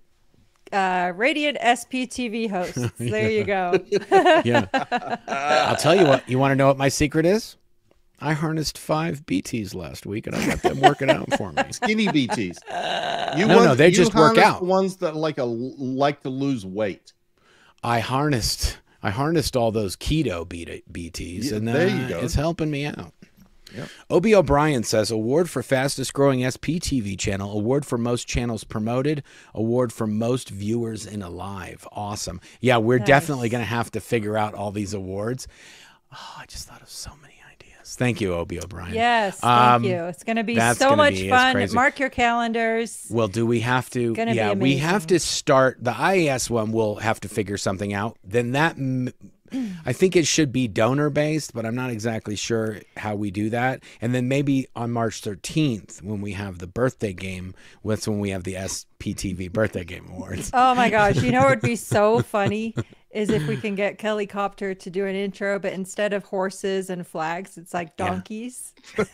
S3: uh, Radiant SPTV hosts. There you go.
S1: Yeah. I'll tell you what. You want to know what my secret is? I harnessed five BTs last week, and I got them working out for me.
S2: Skinny BTs. You
S1: No, no,
S2: want-
S1: they
S2: you
S1: just work out.
S2: The ones that like a like to lose weight.
S1: I harnessed I harnessed all those keto BTs,
S2: Yeah,
S1: and uh,
S2: there you go.
S1: it's helping me out.
S2: Yep.
S1: Ob O'Brien says award for fastest growing SPTV channel, award for most channels promoted, award for most viewers in a live. Awesome. Yeah, we're definitely going to have to figure out all these awards. Oh, I just thought of so many ideas. Thank you, Ob O'Brien.
S3: Yes, thank
S1: Um,
S3: you. It's going to be so much
S1: be-
S3: fun. Mark your calendars.
S1: Well, do we have to? Yeah, we have to start the IAS one. We'll have to figure something out. Then that, I think it should be donor based, but I'm not exactly sure how we do that. And then maybe on March 13th, when we have the birthday game, that's when we have the SPTV birthday game awards.
S3: Oh my gosh. You know what would be so funny is if we can get Kelly Copter to do an intro, but instead of horses and flags, it's like
S1: Yeah.
S3: donkeys.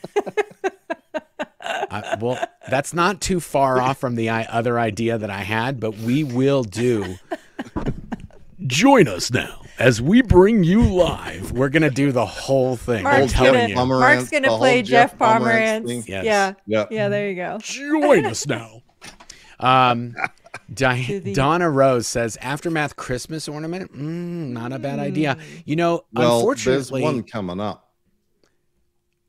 S1: I, well, that's not too far off from the other idea that I had, but we will do. Join us now as we bring you live. We're gonna do the whole thing. I'm
S3: Mark's
S1: telling
S3: gonna,
S1: you.
S2: Pomerantz,
S3: Mark's gonna play
S2: Jeff
S3: Jeff
S2: Pomerantz
S3: Pomerantz.
S1: Yes.
S3: Yeah.
S2: Yeah.
S3: Yeah, there you go.
S1: Join us now. Um, Di-
S3: the-
S1: Donna Rose says aftermath Christmas ornament. Mm, not a bad idea. You know,
S2: Well, there's one coming up.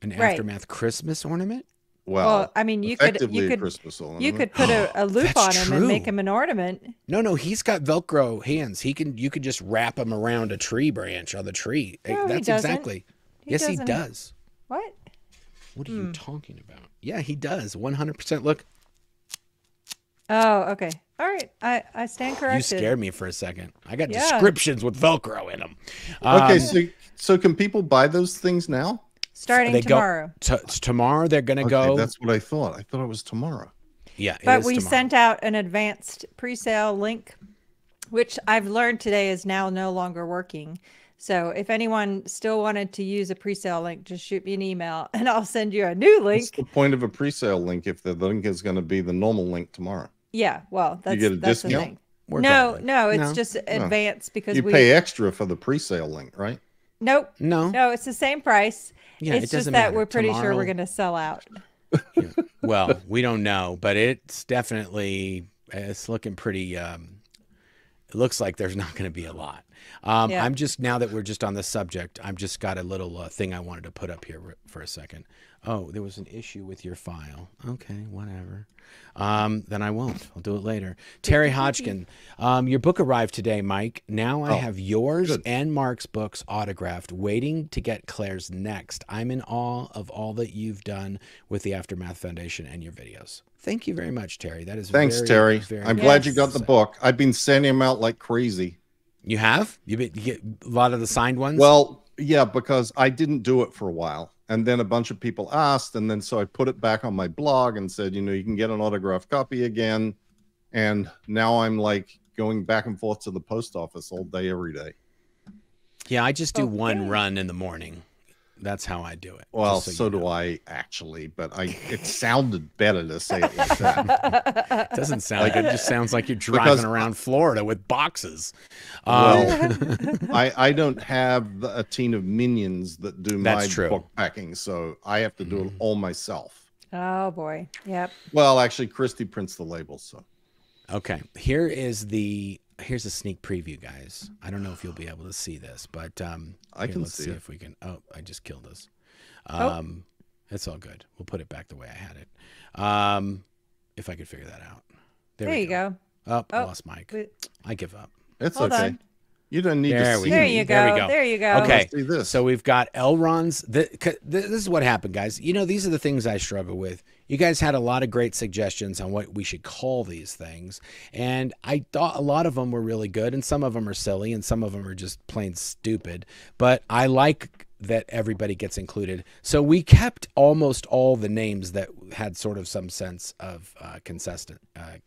S1: an
S3: Right.
S1: aftermath Christmas ornament.
S2: Well,
S3: Well, I mean, you could you could
S2: Christmas
S3: you could put a, a loop on him and make him an ornament.
S1: No, no, he's got Velcro hands. He can. You could just wrap him around a tree branch on the tree.
S3: No,
S1: That's
S3: doesn't.
S1: exactly.
S3: He
S1: yes, he
S3: doesn't.
S1: does.
S3: What?
S1: What are
S3: Hmm.
S1: you talking about? Yeah, he does. One hundred percent. Look,
S3: Oh, okay. All right. I I stand corrected.
S1: you scared me for a second. I got
S3: Yeah.
S1: descriptions with Velcro in them.
S2: Okay,
S1: Um,
S2: so so can people buy those things now?
S3: Starting
S1: they go-
S3: tomorrow.
S1: t- tomorrow they're gonna
S2: Okay,
S1: go.
S2: that's what I thought. I thought it was tomorrow.
S1: yeah,
S3: But
S1: is
S3: we
S1: tomorrow.
S3: sent out an advanced pre-sale link, which I've learned today is now no longer working. So if anyone still wanted to use a pre-sale link, just shoot me an email and I'll send you a new
S2: What's
S3: link.
S2: the point of a pre-sale link if the link is going to be the normal link tomorrow?
S3: Yeah, well, that's
S2: get a
S3: that's the
S2: discount?
S3: thing.
S1: We're
S3: no,
S1: going.
S3: no, it's
S1: No.
S3: just advanced because
S2: You
S3: we
S2: pay extra for the pre-sale link, right?
S3: nope,
S1: No,
S3: no, it's the same price.
S1: Yeah, it
S3: it's just
S1: doesn't
S3: that
S1: matter.
S3: we're pretty sure we're going to sell out.
S1: well, we don't know, but it's definitely it's looking pretty. Um, it looks like there's not going to be a lot. Um,
S3: Yeah.
S1: I'm just now that we're just on the subject. I'm just got a little uh, thing I wanted to put up here for a second. Oh, there was an issue with your file. Okay, whatever. Um, then I won't. I'll do it later. Terry Hodgkin, um, your book arrived today, Mike. Now I
S2: Oh,
S1: have yours
S2: good.
S1: and Mark's books autographed, waiting to get Claire's next. I'm in awe of all that you've done with the Aftermath Foundation and your videos. Thank you very much, Terry. That is
S2: Thanks,
S1: very,
S2: Terry.
S1: very
S2: I'm glad you got the book. I've been sending them out like crazy.
S1: You have you, been, you get a lot of the signed ones.
S2: Well, yeah, because I didn't do it for a while. And then a bunch of people asked. And then so I put it back on my blog and said, you know, you can get an autographed copy again. And now I'm like going back and forth to the post office all day, every day.
S1: yeah, I just do one run in the morning. That's how I do it.
S2: Well,
S1: just
S2: so, do
S1: know.
S2: I actually, but I it sounded better to say it like that.
S1: It doesn't sound like it. Just sounds like you're driving
S2: Because-
S1: around Florida with boxes. Um,
S2: Well, I, I don't have a team of minions that do my
S1: That's true.
S2: book packing, so I have to do it all myself.
S3: Oh boy. Yep.
S2: Well, actually, Christie prints the labels, so
S1: Okay, here is the here's a sneak preview, guys. I don't know if you'll be able to see this, but um,
S2: I
S1: here,
S2: can
S1: let's
S2: see
S1: see
S2: it.
S1: if we can. Oh, I just killed us.
S3: Oh.
S1: Um, It's all good. We'll put it back the way I had it. Um, if I could figure that out.
S3: There,
S1: we
S3: you go.
S1: Oh,
S3: Oh,
S1: lost Mike.
S3: Wait,
S1: I give up.
S2: It's
S3: Hold
S2: okay.
S3: on.
S2: You don't need
S1: There
S2: to
S1: we
S2: see
S3: There
S2: me.
S3: you
S1: There we
S3: go.
S1: go.
S3: There you go.
S1: Okay.
S2: This.
S1: So we've got Elron's. The, this is what happened, guys. You know, these are the things I struggle with. You guys had a lot of great suggestions on what we should call these things, and I thought a lot of them were really good, and some of them are silly, and some of them are just plain stupid. But I like that everybody gets included. So we kept almost all the names that had sort of some sense of uh, consistent. Uh,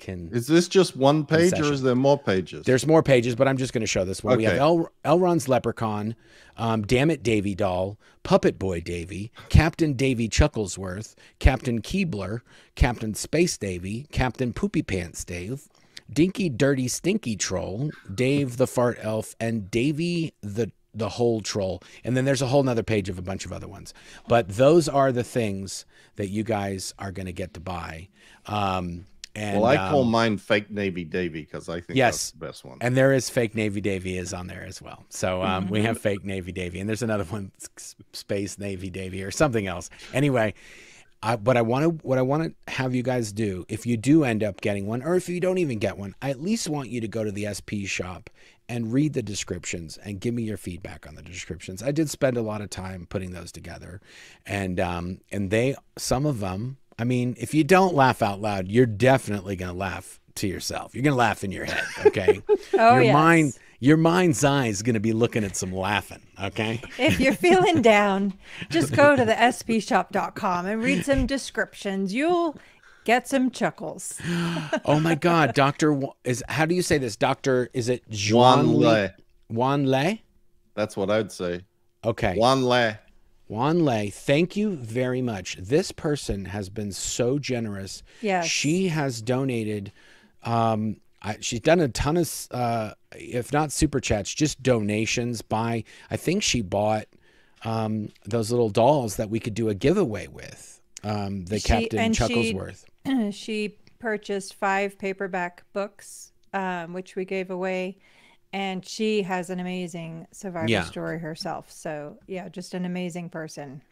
S1: can
S2: Is this just one page or is there more pages?
S1: there's more pages, but I'm just going to show this one. We have El- Elron's Leprechaun, um, Damn It Davy Doll, Puppet Boy Davy, Captain Davy Chucklesworth, Captain Keebler, Captain Space Davy, Captain Poopy Pants Dave, Dinky Dirty Stinky Troll, Dave the Fart Elf, and Davy the the whole troll. And then there's a whole nother page of a bunch of other ones. But those are the things that you guys are going to get to buy. Um, and
S2: well, I call
S1: um,
S2: mine Fake Navy Davy because I think
S1: Yes.
S2: that's the best one.
S1: and there is fake Navy Davy is on there as well. So um, we have fake Navy Davy, and there's another one, Space Navy Davy, or something else. Anyway, I, what I want to what I want to have you guys do, if you do end up getting one, or if you don't even get one, I at least want you to go to the SP shop and read the descriptions and give me your feedback on the descriptions. I did spend a lot of time putting those together, and um, and they some of them. I mean, if you don't laugh out loud, you're definitely gonna laugh to yourself. You're gonna laugh in your head. Okay
S3: Oh,
S1: your
S3: yes.
S1: mind your mind's eye is going to be looking at some laughing okay
S3: If you're feeling down, just go to the spshop.com and read some descriptions. You'll get some chuckles.
S1: oh my god dr Wa- is how do you say this doctor is it juan
S2: Juan
S1: Le?
S2: Le.
S1: juan le
S2: That's what I'd say.
S1: okay
S2: Juan Le.
S1: Juan le thank you very much this person has been so generous
S3: Yes.
S1: she has donated um I, she's done a ton of uh if not super chats just donations by i think she bought um those little dolls that we could do a giveaway with um the
S3: She-
S1: captain
S3: and she-
S1: chucklesworth
S3: she purchased five paperback books, um, which we gave away. And she has an amazing survivor
S1: Yeah.
S3: story herself. So, yeah, just an amazing person.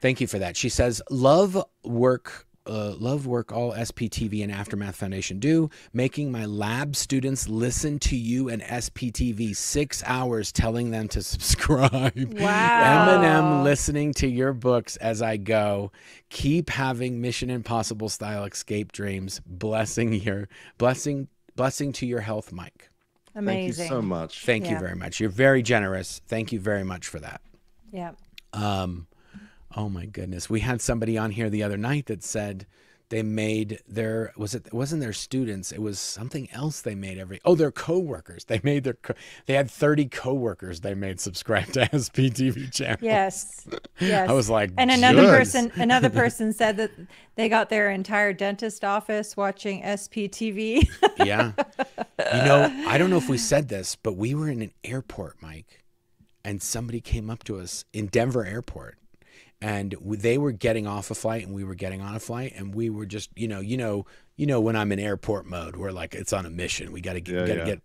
S1: Thank you for that. She says, "Love work, uh, love work. All SPTV and Aftermath Foundation do, making my lab students listen to you and SPTV six hours, telling them to subscribe.
S3: Wow.
S1: Eminem listening to your books as I go. Keep having Mission Impossible style escape dreams. Blessing your blessing, blessing to your health, Mike.
S3: Amazing.
S2: Thank you so much.
S1: Thank you very much. You're very generous. Thank you very much for that."
S3: Yeah.
S1: Um, oh my goodness, we had somebody on here the other night that said they made their was it, it wasn't their students it was something else they made every oh their coworkers they made their co- they had 30 coworkers they made subscribe to SPTV channel
S3: Yes. Yes.
S1: I was like
S3: and another person another person said that they got their entire dentist office watching SPTV.
S1: yeah you know I don't know if we said this but we were in an airport Mike and somebody came up to us in Denver airport and w- they were getting off a flight and we were getting on a flight and we were just you know you know you know when i'm in airport mode we're like it's on a mission we got to get,
S2: Yeah, yeah.
S1: get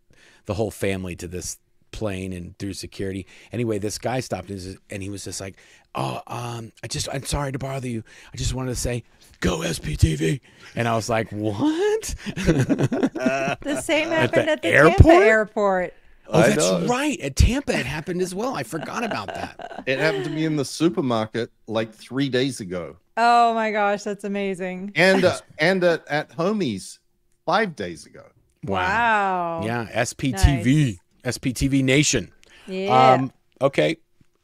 S1: the whole family to this plane and through security anyway this guy stopped and, and he was just like oh um i just i'm sorry to bother you i just wanted to say go sptv and i was like what
S3: the same happened
S1: the
S3: at the,
S1: airport?
S3: Tampa airport.
S1: Oh
S2: I
S1: that's
S2: know.
S1: right at tampa it happened as well i forgot about that
S2: It happened to me in the supermarket like three days ago,
S3: Oh my gosh, that's amazing.
S2: and uh, and at, at Homie's five days ago.
S3: Wow.
S1: yeah sptv sptv nation
S3: Yeah.
S1: Um, okay.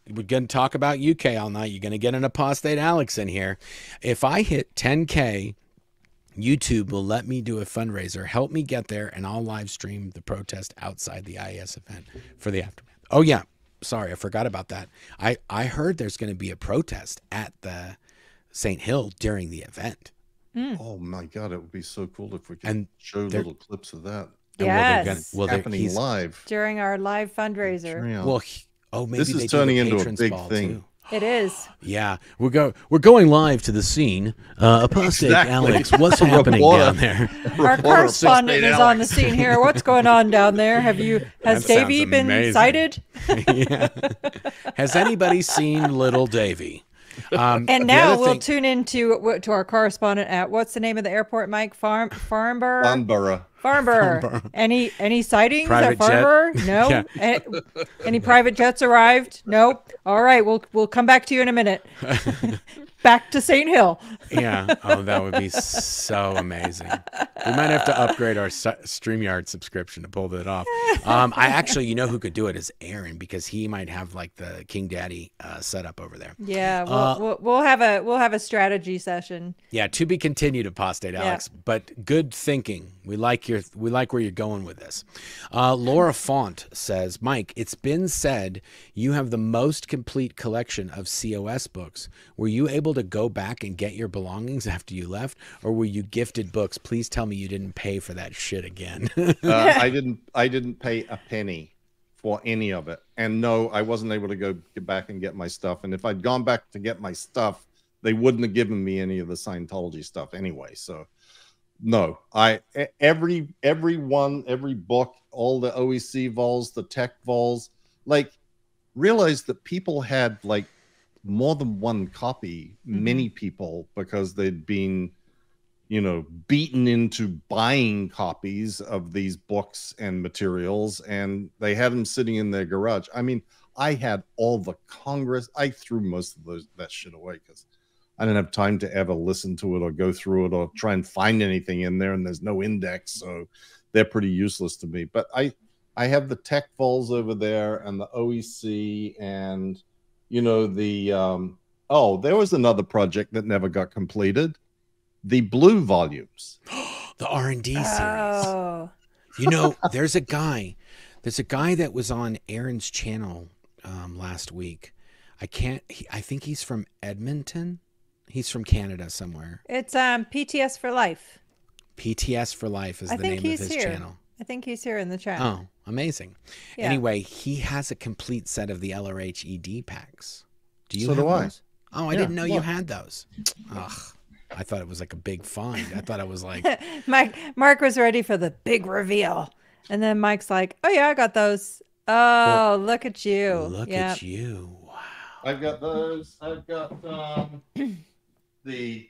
S1: We're going to talk about UK all night. You're going to get an apostate Alex in here. If I hit 10K, YouTube will let me do a fundraiser. Help me get there, and I'll live stream the protest outside the IAS event for the aftermath. Oh, yeah. Sorry, I forgot about that. I, I heard there's going to be a protest at the St. Hill during the event. Hmm.
S2: Oh my god, it would be so cool if we could
S1: And
S2: show little clips of that
S1: And well, gonna-
S3: Yes.
S1: well,
S2: happening
S1: he's-
S2: live.
S3: During our live fundraiser.
S1: Well, he- oh, maybe
S2: This is
S1: they do the
S2: turning into a big thing.
S1: too.
S3: It is.
S1: Yeah, we're go we're going live to the scene. Uh, Apostate
S2: Exactly.
S1: Alex, what's happening down there?
S3: Our correspondent
S2: Apostate
S3: is on the scene here. What's going on down there? Have you has
S1: That sounds
S3: Davey been
S1: amazing.
S3: sighted?
S1: yeah. Has anybody seen Little Davy? Um,
S3: And now we'll
S1: thing-
S3: tune into to our correspondent at what's the name of the airport, Mike? Farm Farnborough.
S2: Farnborough.
S3: Farnborough.
S1: Farnborough.
S3: Any any sightings
S1: Private
S3: at
S1: jet?
S3: Farnborough? No.
S1: Yeah.
S3: any, any private jets arrived? Nope. All right, we'll we'll come back to you in a minute. back to St. Hill.
S1: yeah. Oh, that would be so amazing. We might have to upgrade our StreamYard subscription to pull that off. Um, I actually, you know, who could do it is Aaron because he might have like the King Daddy uh, setup over there.
S3: Yeah, we'll,
S1: Uh,
S3: we'll we'll have a we'll have a strategy session.
S1: Yeah, to be continued, apostate Alex. But good thinking. We like your we like where you're going with this. Uh, Laura Font says, Mike, it's been said you have the most complete collection of COS books. Were you able to go back and get your belongings after you left, or were you gifted books? Please tell me you didn't pay for that shit again.
S2: Uh, I didn't. I didn't pay a penny for any of it, and no, I wasn't able to go get back and get my stuff. And if I'd gone back to get my stuff, they wouldn't have given me any of the Scientology stuff anyway. So, no, i every every one, every book, all the OEC vols, the tech vols, like realized that people had like more than one copy. Mm-hmm. Many people because they'd been you know, beaten into buying copies of these books and materials, and they had them sitting in their garage. I mean, I had all the Congress. I threw most of those that shit away because I didn't have time to ever listen to it or go through it or try and find anything in there. And there's no index, so they're pretty useless to me. But I, I have the tech vols over there and the OEC and you know the um, oh, there was another project that never got completed the blue volumes.
S1: the R and D series.
S3: Oh,
S1: You know, there's a guy. There's a guy that was on Aaron's channel um, last week. I can't. He, I think he's from Edmonton. He's from Canada somewhere.
S3: it's um PTS for life.
S1: PTS for Life is
S3: I
S1: the name of his
S3: here.
S1: channel.
S3: I think he's here in the chat.
S1: Oh, amazing.
S3: Yeah.
S1: Anyway, he has a complete set of the LRH ED packs. Do you
S2: So
S1: have
S2: do I.
S1: those? Oh, I
S2: Yeah,
S1: didn't know you had those. Ugh. I thought it was like a big find. I thought it was like,
S3: Mike Mark was ready for the big reveal. And then Mike's like, "Oh yeah, I got those." Oh, look at you.
S1: look
S3: yeah.
S1: at you. Wow.
S2: I've got those. I've got um, the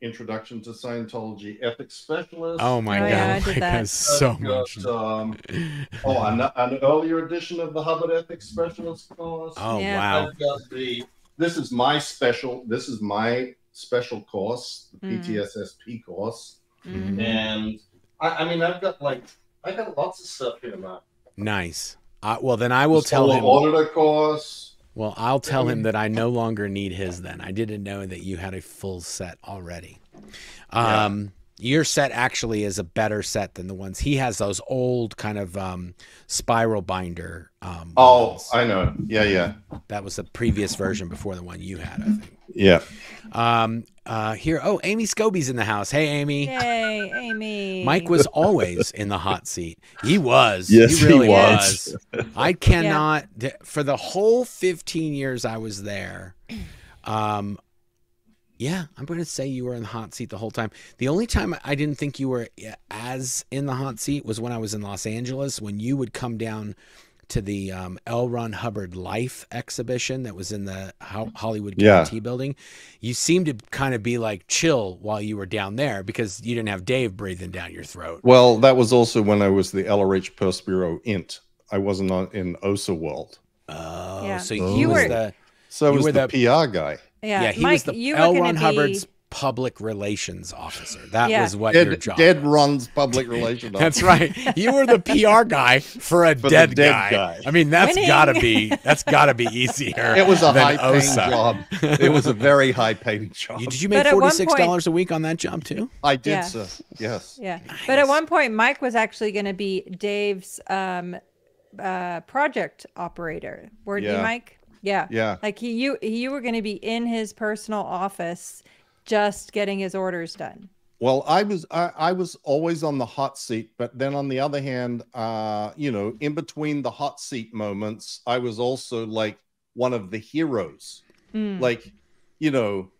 S2: Introduction to Scientology Ethics Specialist.
S1: Oh my
S3: Oh,
S1: god.
S3: yeah, I did that.
S1: has so
S2: got,
S1: much.
S2: Um, oh, an, an earlier edition of the Hubbard Ethics Specialist course.
S1: Oh
S3: Yeah.
S1: wow.
S2: I've got the. This is my special. This is my special course, the
S3: Mhm.
S2: PTSSP course,
S3: Mhm.
S2: and I, I mean, I've got like, I got lots of stuff here, man.
S1: Nice. Uh, well, then I will
S2: The
S1: tell
S2: solo
S1: him.
S2: auditor course.
S1: Well, I'll tell him that I no longer need his. Then I didn't know that you had a full set already.
S2: Yeah.
S1: Um, your set actually is a better set than the ones he has. Those old kind of um, spiral binder. Um,
S2: Oh,
S1: ones.
S2: I know. Yeah, yeah,
S1: that was the previous version before the one you had. I think.
S2: Yeah.
S1: Um, uh, here. Oh, Amy Scobee's in the house. Hey, Amy.
S3: Hey, Amy.
S1: Mike was always in the hot seat. He was.
S2: Yes,
S1: he really
S2: he
S1: was.
S2: was.
S1: I cannot th- for the whole 15 years I was there. Um yeah, I'm going to say you were in the hot seat the whole time. The only time I didn't think you were as in the hot seat was when I was in Los Angeles when you would come down to the um, L. Ron Hubbard Life exhibition that was in the Ho- Hollywood
S2: Yeah.
S1: Building. You seemed to kind of be like chill while you were down there because you didn't have Dave breathing down your throat.
S2: Well, that was also when I was the LRH Pers PRO int. I wasn't on in OSA World.
S1: Oh,
S3: Yeah.
S1: so
S2: You
S1: he was
S3: were-
S1: the
S2: So I
S1: You
S2: was
S1: were
S2: the,
S1: the-
S2: PR guy.
S3: Yeah,
S1: Yeah, he
S3: Mike,
S1: was the
S3: you were
S1: L.
S3: gonna
S1: Ron
S3: be-
S1: Hubbard's public relations officer. That
S3: Yeah.
S1: was what your
S2: Dead,
S1: job.
S2: dead
S1: was.
S2: runs public relations.
S1: That's right. You were the PR guy for a
S2: For
S1: dead,
S2: dead
S1: guy.
S2: guy.
S1: I mean, that's
S3: Winning.
S1: gotta be that's gotta be easier.
S2: It was a
S1: than
S2: high paying
S1: OSA.
S2: job. It was a very high paying job.
S1: You- did you make
S3: at one
S1: forty six
S3: point-
S1: dollars a week on that job too?
S2: I did,
S3: Yeah.
S2: sir. Yes.
S3: Yeah. But at one point, Mike was actually going to be Dave's um, uh, project operator. Weren't you, Mike? Yeah.
S2: Yeah.
S3: Like he, you, you were going to be in his personal office, just getting his orders done.
S2: Well, I was I, I was always on the hot seat, but then on the other hand, uh, you know, in between the hot seat moments, I was also like one of the heroes.
S3: Mm.
S2: Like, you know,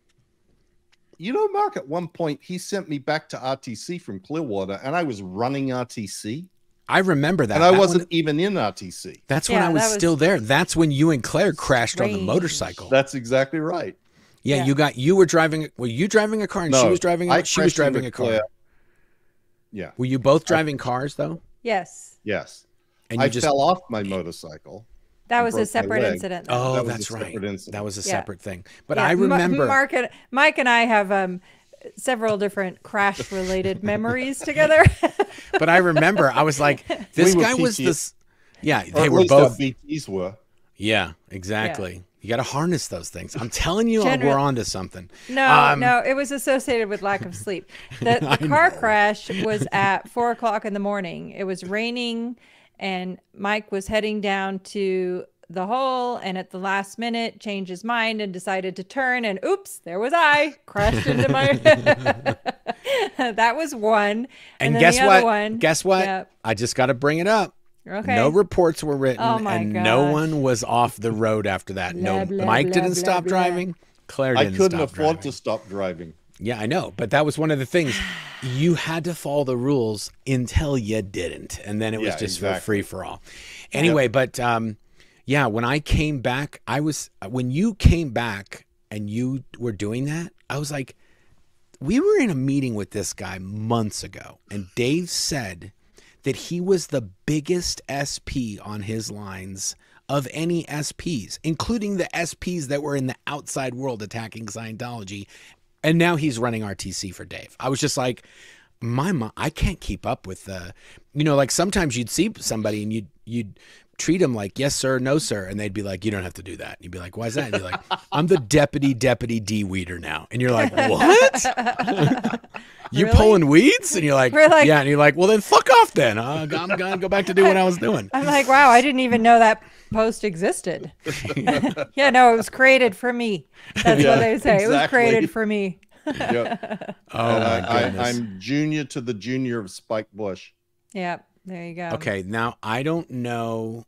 S2: you know, Mark, at one point he sent me back to RTC from Clearwater, and I was running RTC,
S1: I remember that.
S2: and I
S1: That
S2: wasn't
S1: one-
S2: even in RTC.
S1: that's when I was,
S3: was
S1: still there. That's when you and Claire crashed on the motorcycle.
S2: That's exactly right.
S1: Yeah,
S3: Yeah.
S1: you got you were driving. Were you driving a car and she was driving?
S2: I
S1: A, she was driving a car.
S2: Claire. Yeah.
S1: Were you both driving cars though?
S3: Yes.
S2: Yes.
S1: And you
S2: I
S1: just
S2: fell off my motorcycle.
S3: That was a separate incident.
S1: oh,
S2: That was a
S1: that's right.
S2: separate incident.
S1: That was a
S3: Yeah.
S1: separate thing. But
S3: Yeah,
S1: I
S3: Ma-
S1: remember.
S3: Mark and Mike and I have um several different crash related memories together.
S1: but I remember I was like, this
S2: were
S1: guy was this. Yeah,
S2: Or
S1: they
S2: at
S1: were
S2: least
S1: both.
S2: BTs were.
S1: Yeah, exactly. You got to harness those things. I'm telling you,
S3: Gener-
S1: we're onto something.
S3: No,
S1: Um,
S3: no, it was associated with lack of sleep. The, the car
S1: know.
S3: crash was at four o'clock in the morning. It was raining, and Mike was heading down to the hole, and at the last minute, changed his mind and decided to turn. And oops, there was I crashed into my. that was one.
S1: And,
S3: then
S1: guess
S3: the
S1: what?
S3: One,
S1: Guess what?
S3: Yep.
S1: I just got to bring it up.
S3: Okay.
S1: No reports were written,
S3: Oh my
S1: and no one was off the road after that.
S3: Blah,
S1: no,
S3: blah,
S1: Mike
S3: blah,
S1: didn't
S3: blah,
S1: stop
S3: blah.
S1: driving. Claire
S2: I
S1: didn't
S2: I
S1: couldn't
S2: afford
S1: driving.
S2: to stop driving.
S1: Yeah, I know, but that was one of the things. You had to follow the rules until you didn't, and then it was
S2: Yeah,
S1: just for free for all. Anyway, but um, yeah, when I came back, I was when you came back and you were doing that, I was like, we were in a meeting with this guy months ago, and Dave said that he was the biggest SP on his lines of any SPs, including the SPs that were in the outside world attacking Scientology. And now he's running RTC for Dave. I was just like, my mom, I can't keep up with the, you know, like sometimes you'd see somebody and you'd, you'd treat them like, yes, sir, no, sir. And they'd be like, you don't have to do that. And you'd be like, why is that? And you're like, I'm the deputy, deputy D weeder now. And you're like, what? you
S3: Really?
S1: pulling weeds? And you're like,
S3: like-
S1: yeah. And you're like, well, then fuck off then. Uh, I'm going to go back to do what I was doing.
S3: I'm like, wow, I didn't even know that post existed. yeah, no, it was created for me. That's
S2: Yeah,
S3: what they say. It was created for me.
S2: Yep.
S1: Oh,
S2: And
S1: my
S2: I,
S1: goodness.
S2: I, I'm junior to the junior of Spike Bush.
S3: Yep, there you go.
S1: Okay, now I don't know.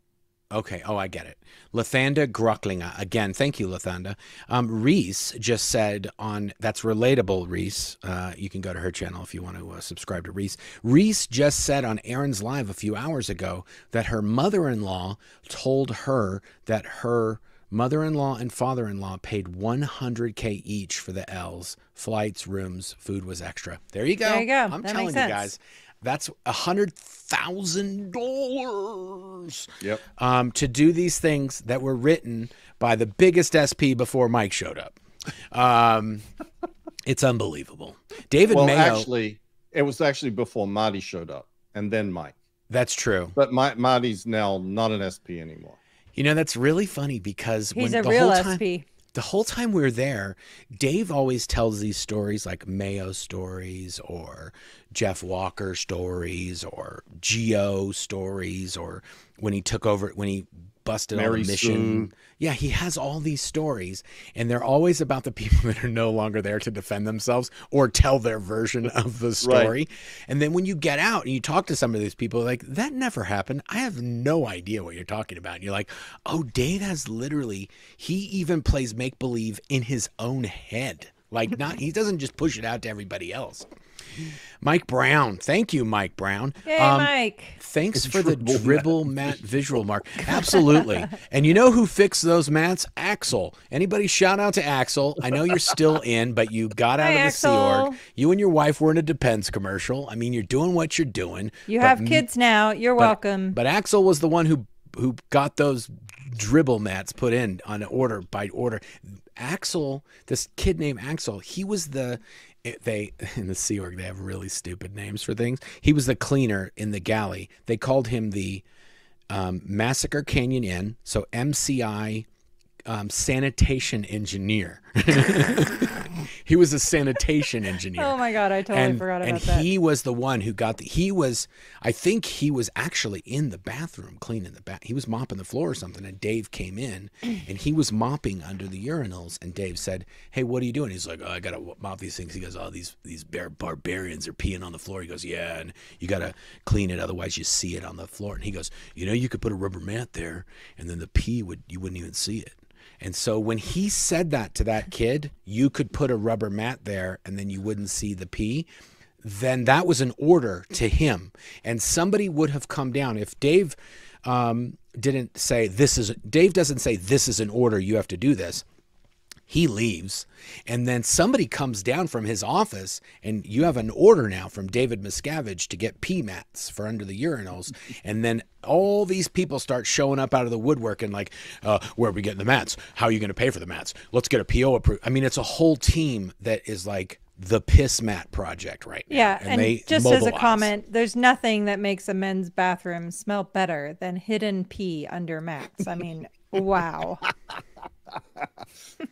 S1: Okay, oh, I get it. Lathanda Grucklinger. Again, thank you, Lathanda. Um, Reese just said on that's relatable, Reese. Uh, you can go to her channel if you want to uh, subscribe to Reese. Reese just said on Aaron's Live a few hours ago that her mother in law told her that her mother in law and father in law paid 100K each for the L's, flights, rooms, food was extra. There you go.
S3: There you go.
S1: I'm
S3: That
S1: telling you guys. That's a hundred thousand dollars
S2: Yep.
S1: um, to do these things that were written by the biggest SP before Mike showed up. Um, it's unbelievable. David
S2: Well,
S1: Mayo.
S2: actually, it was actually before Marty showed up, and then Mike.
S1: that's true.
S2: But my, Marty's now not an SP anymore.
S1: You know that's really funny because
S3: He's
S1: when
S3: a
S1: the
S3: real
S1: whole time,
S3: SP.
S1: The whole time we are there, Dave always tells these stories like Mayo stories or Jeff Walker stories or Geo stories or when he took over when he busted
S2: Mary
S1: the mission.
S2: Sue.
S1: Yeah, he has all these stories and they're always about the people that are no longer there to defend themselves or tell their version of the story. And then when you get out and you talk to some of these people like that never happened. I have no idea what you're talking about. And you're like, "Oh, Dave has literally he even plays make believe in his own head." Like not he doesn't just push it out to everybody else. Mike Brown. Thank you, Mike Brown.
S3: Yay,
S1: Um,
S3: Mike.
S1: Thanks for the
S2: Dribble
S1: dribble mat visual mark. Absolutely. and you know who fixed those mats? Axel. Anybody shout out to Axel? I know you're still in, but you got out
S3: Hi,
S1: of the Sea Org. You and your wife were in a Depends commercial. I mean, you're doing what you're doing.
S3: You
S1: but
S3: have kids now. You're welcome.
S1: But Axel was the one who who got those dribble mats put in on order by order. Axel, this kid named Axel, he was the it- they in the Sea Org they have really stupid names for things. He was the cleaner in the galley. They called him the um, Massacre Canyon Inn, so MCI um, sanitation engineer. he was a sanitation engineer.
S3: Oh my god, I totally
S1: and,
S3: forgot
S1: and
S3: about that.
S1: And he was the one who got the he was i think he was actually in the bathroom cleaning the bath he was mopping the floor or something and dave came in and he was mopping under the urinals and dave said hey what are you doing? He's like oh, i gotta mop these things. He goes oh these these bar- barbarians are peeing on the floor. He goes yeah and you gotta clean it otherwise you see it on the floor. And he goes you know you could put a rubber mat there and then the pee would you wouldn't even see it and so when he said that to that kid, you could put a rubber mat there and then you wouldn't see the pee. Then that was an order to him. And somebody would have come down. If Dave um, didn't say, this is, Dave doesn't say, this is an order, you have to do this. He leaves, and then somebody comes down from his office, and you have an order now from David Miscavige to get pee mats for under the urinals, and then all these people start showing up out of the woodwork and like, uh, where are we getting the mats? How are you going to pay for the mats? Let's get a PO approved. I mean, it's a whole team that is like the piss mat project right now.
S3: Yeah, and,
S1: they
S3: just as a comment, there's nothing that makes a men's bathroom smell better than hidden pee under mats. I mean, wow.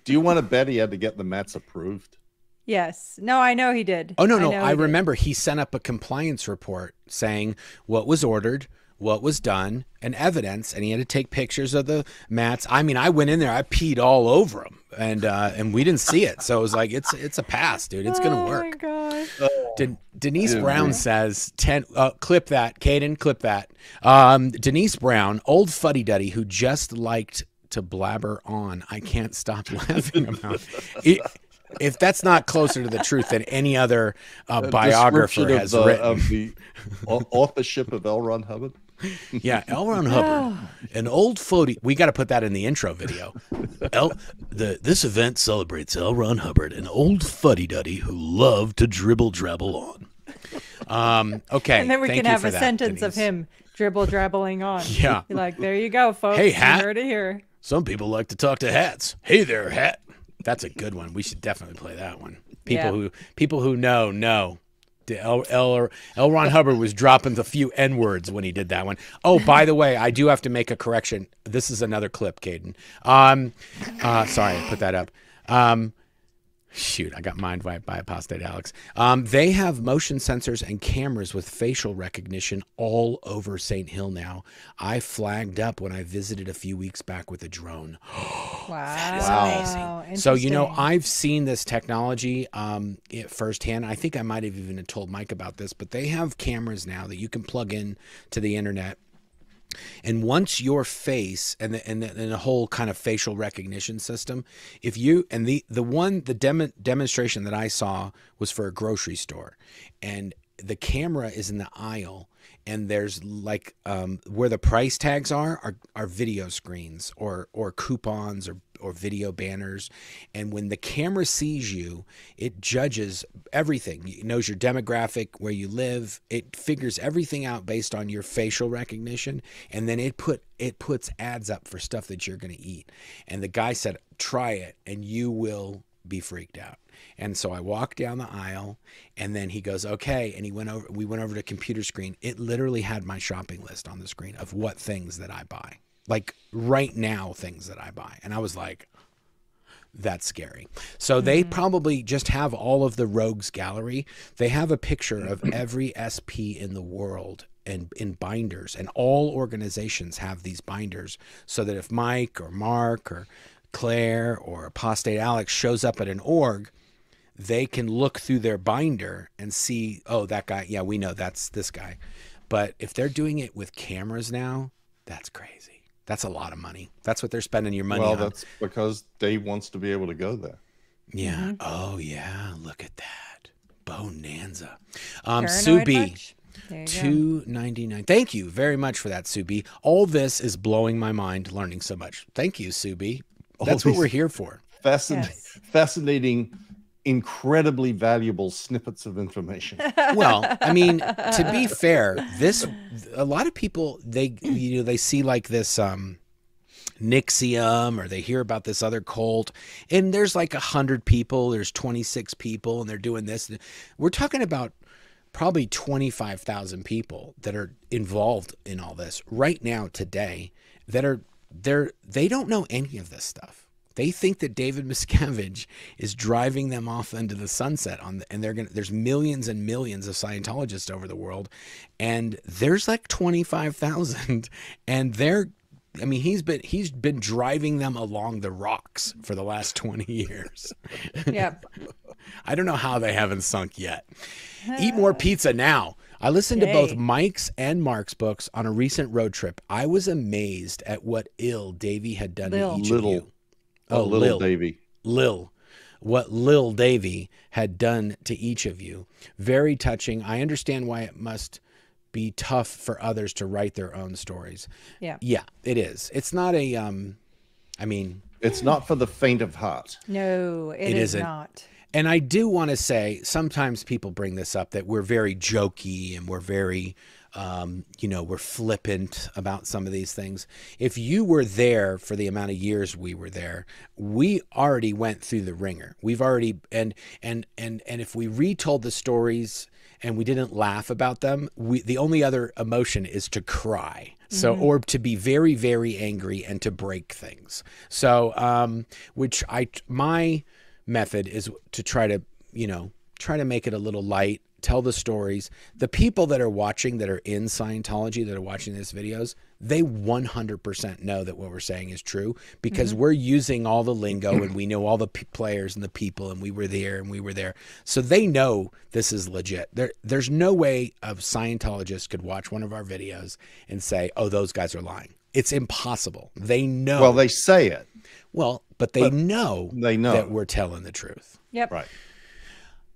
S2: Do you want to bet he had to get the Mets approved?
S3: Yes. No, I know he did.
S1: Oh no, no,
S3: know
S1: I,
S3: he did.
S1: remember he sent up a compliance report saying what was ordered, what was done, and evidence, and he had to take pictures of the mats. I mean, I went in there, I peed all over them, and uh, and we didn't see it, so it was like it's it's a pass, dude. It's gonna
S3: Oh my
S1: work.
S3: gosh.
S1: Den- Denise
S2: Dude,
S1: Brown
S2: man.
S1: says ten. Uh, clip that, Caden. Clip that. Um, Denise Brown, old fuddy duddy who just liked to blabber on. I can't stop laughing about it. If that's not closer to the truth than any other uh,
S2: A
S1: biographer
S2: description
S1: has
S2: of the,
S1: written,
S2: of the authorship of L. Ron Hubbard.
S1: yeah, L. Ron Hubbard, an old fuddy. We got to put that in the intro video. L. The this event celebrates L. Ron Hubbard, an old fuddy duddy who loved to dribble drabble on. Um, okay,
S3: And then we
S1: thank
S3: can have a
S1: that,
S3: sentence of him dribble drabbling on.
S1: Yeah.
S3: Be like, there you go, folks.
S1: Hey,
S3: You heard it here.
S1: Some people like to talk to hats. Hey there, hat. That's a good one. We should definitely play that one. People
S3: Yeah.
S1: who people who know know. L, L, L. Ron Hubbard was dropping the few N words when he did that one. Oh, by the way, I do have to make a correction. This is another clip, Caden. Um, uh, sorry, I put that up. Um, shoot, I got mind wiped by apostate Alex. Um, they have motion sensors and cameras with facial recognition all over St. Hill now. I flagged up when I visited a few weeks back with a drone.
S3: Wow.
S1: is
S2: Wow.
S1: amazing. So you know, I've seen this technology um, it firsthand. I think I might have even told Mike about this, but they have cameras now that you can plug in to the internet. And once your face and the, and the, and the whole kind of facial recognition system, if you and the the one the demo, demonstration that I saw was for a grocery store, and the camera is in the aisle, and there's like um, where the price tags are are, are video screens or or coupons or or video banners and when the camera sees you it judges everything it knows your demographic where you live it figures everything out based on your facial recognition and then it put it puts ads up for stuff that you're going to eat and the guy said try it and you will be freaked out and so I walked down the aisle and then he goes, okay. And he went over, we went over to computer screen. It literally had my shopping list on the screen of what things that I buy, like right now, things that I buy. And I was like, that's scary. So they mm. probably just have all of the rogues gallery. They have a picture of every SP in the world and in binders and all organizations have these binders so that if Mike or Marc or Claire or apostate Alex shows up at an org, they can look through their binder and see, oh, that guy, yeah, we know that's this guy. But if they're doing it with cameras now, that's crazy. That's a lot of money. That's what they're spending your money
S2: well,
S1: on.
S2: Well, that's because Dave wants to be able to go there.
S1: Yeah. Oh, yeah. Look at that. Bonanza. Um,
S3: Paranoid
S1: Sue B.
S3: much? There you go.
S1: Two ninety nine. Thank you very much for that, subi All this is blowing my mind. Learning so much. Thank you,
S2: subi
S1: That's what we're here for.
S2: Fascin-
S3: Yes.
S2: Fascinating, incredibly valuable snippets of information.
S1: well, I mean, to be fair, this a lot of people they you know they see like this um NXIVM or they hear about this other cult and there's like a hundred people, there's 26 people and they're doing this. We're talking about probably 25,000 people that are involved in all this right now today that are they're they don't know any of this stuff. They think that David Miscavige is driving them off into the sunset on the, and they're going to there's millions and millions of Scientologists over the world and there's like 25,000 and they're I mean he's been he's been driving them along the rocks for the last 20 years.
S3: Yep.
S1: I don't know how they haven't sunk yet. Eat more pizza now. I listened to both Mike's and Marc's books on a recent road trip. I was amazed at what ill Davy had done
S3: Lil.
S1: to each
S2: Little.
S1: of you.
S2: Oh, little
S1: Lil.
S2: Davy.
S1: Lil, what Lil Davy had done to each of you. Very touching. I understand why it must be tough for others to write their own stories.
S3: Yeah.
S1: Yeah, it is. It's not a um I mean,
S2: It's not for the faint of heart.
S3: No,
S1: It
S3: it is
S1: isn't.
S3: not.
S1: And I do want to say sometimes people bring this up that we're very jokey and we're very, um, you know, we're flippant about some of these things. If you were there for the amount of years we were there, we already went through the ringer. We've already and and and and if we retold the stories and we didn't laugh about them, we the only other emotion is to cry. So, or to be very, very angry and to break things. So, um, which I, my method is to try to, you know, try to make it a little light, tell the stories. The people that are watching that are in Scientology that are watching these videos, they 100% know that what we're saying is true because mm-hmm. we're using all the lingo and we know all the p- players and the people and we were there and we were there. So they know this is legit. There there's no way a Scientologist could watch one of our videos and say, "Oh, those guys are lying." It's impossible. They know.
S2: Well, they say it.
S1: Well, but they know
S2: They know.
S1: that we're telling the truth.
S3: Yep.
S2: Right.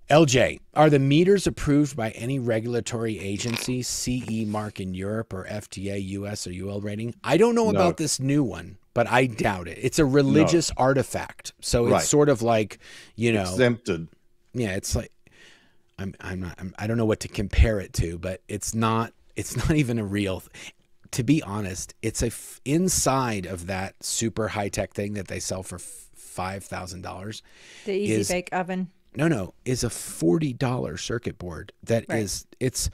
S1: LJ, are the meters approved by any regulatory agency, CE mark in Europe or FDA US or UL rating? I don't know
S2: No.
S1: about this new one, but I doubt it. It's a religious artifact. So it's
S2: Right.
S1: sort of like, you know,
S2: Exempted.
S1: yeah, it's like I'm I'm not I'm, I don't know what to compare it to, but it's not it's not even a real to be honest, it's a f- inside of that super high tech thing that they sell for five thousand dollars.
S3: The easy
S1: Is-
S3: bake oven.
S1: No, no, is a forty dollar circuit board that is
S3: Right.
S1: it's.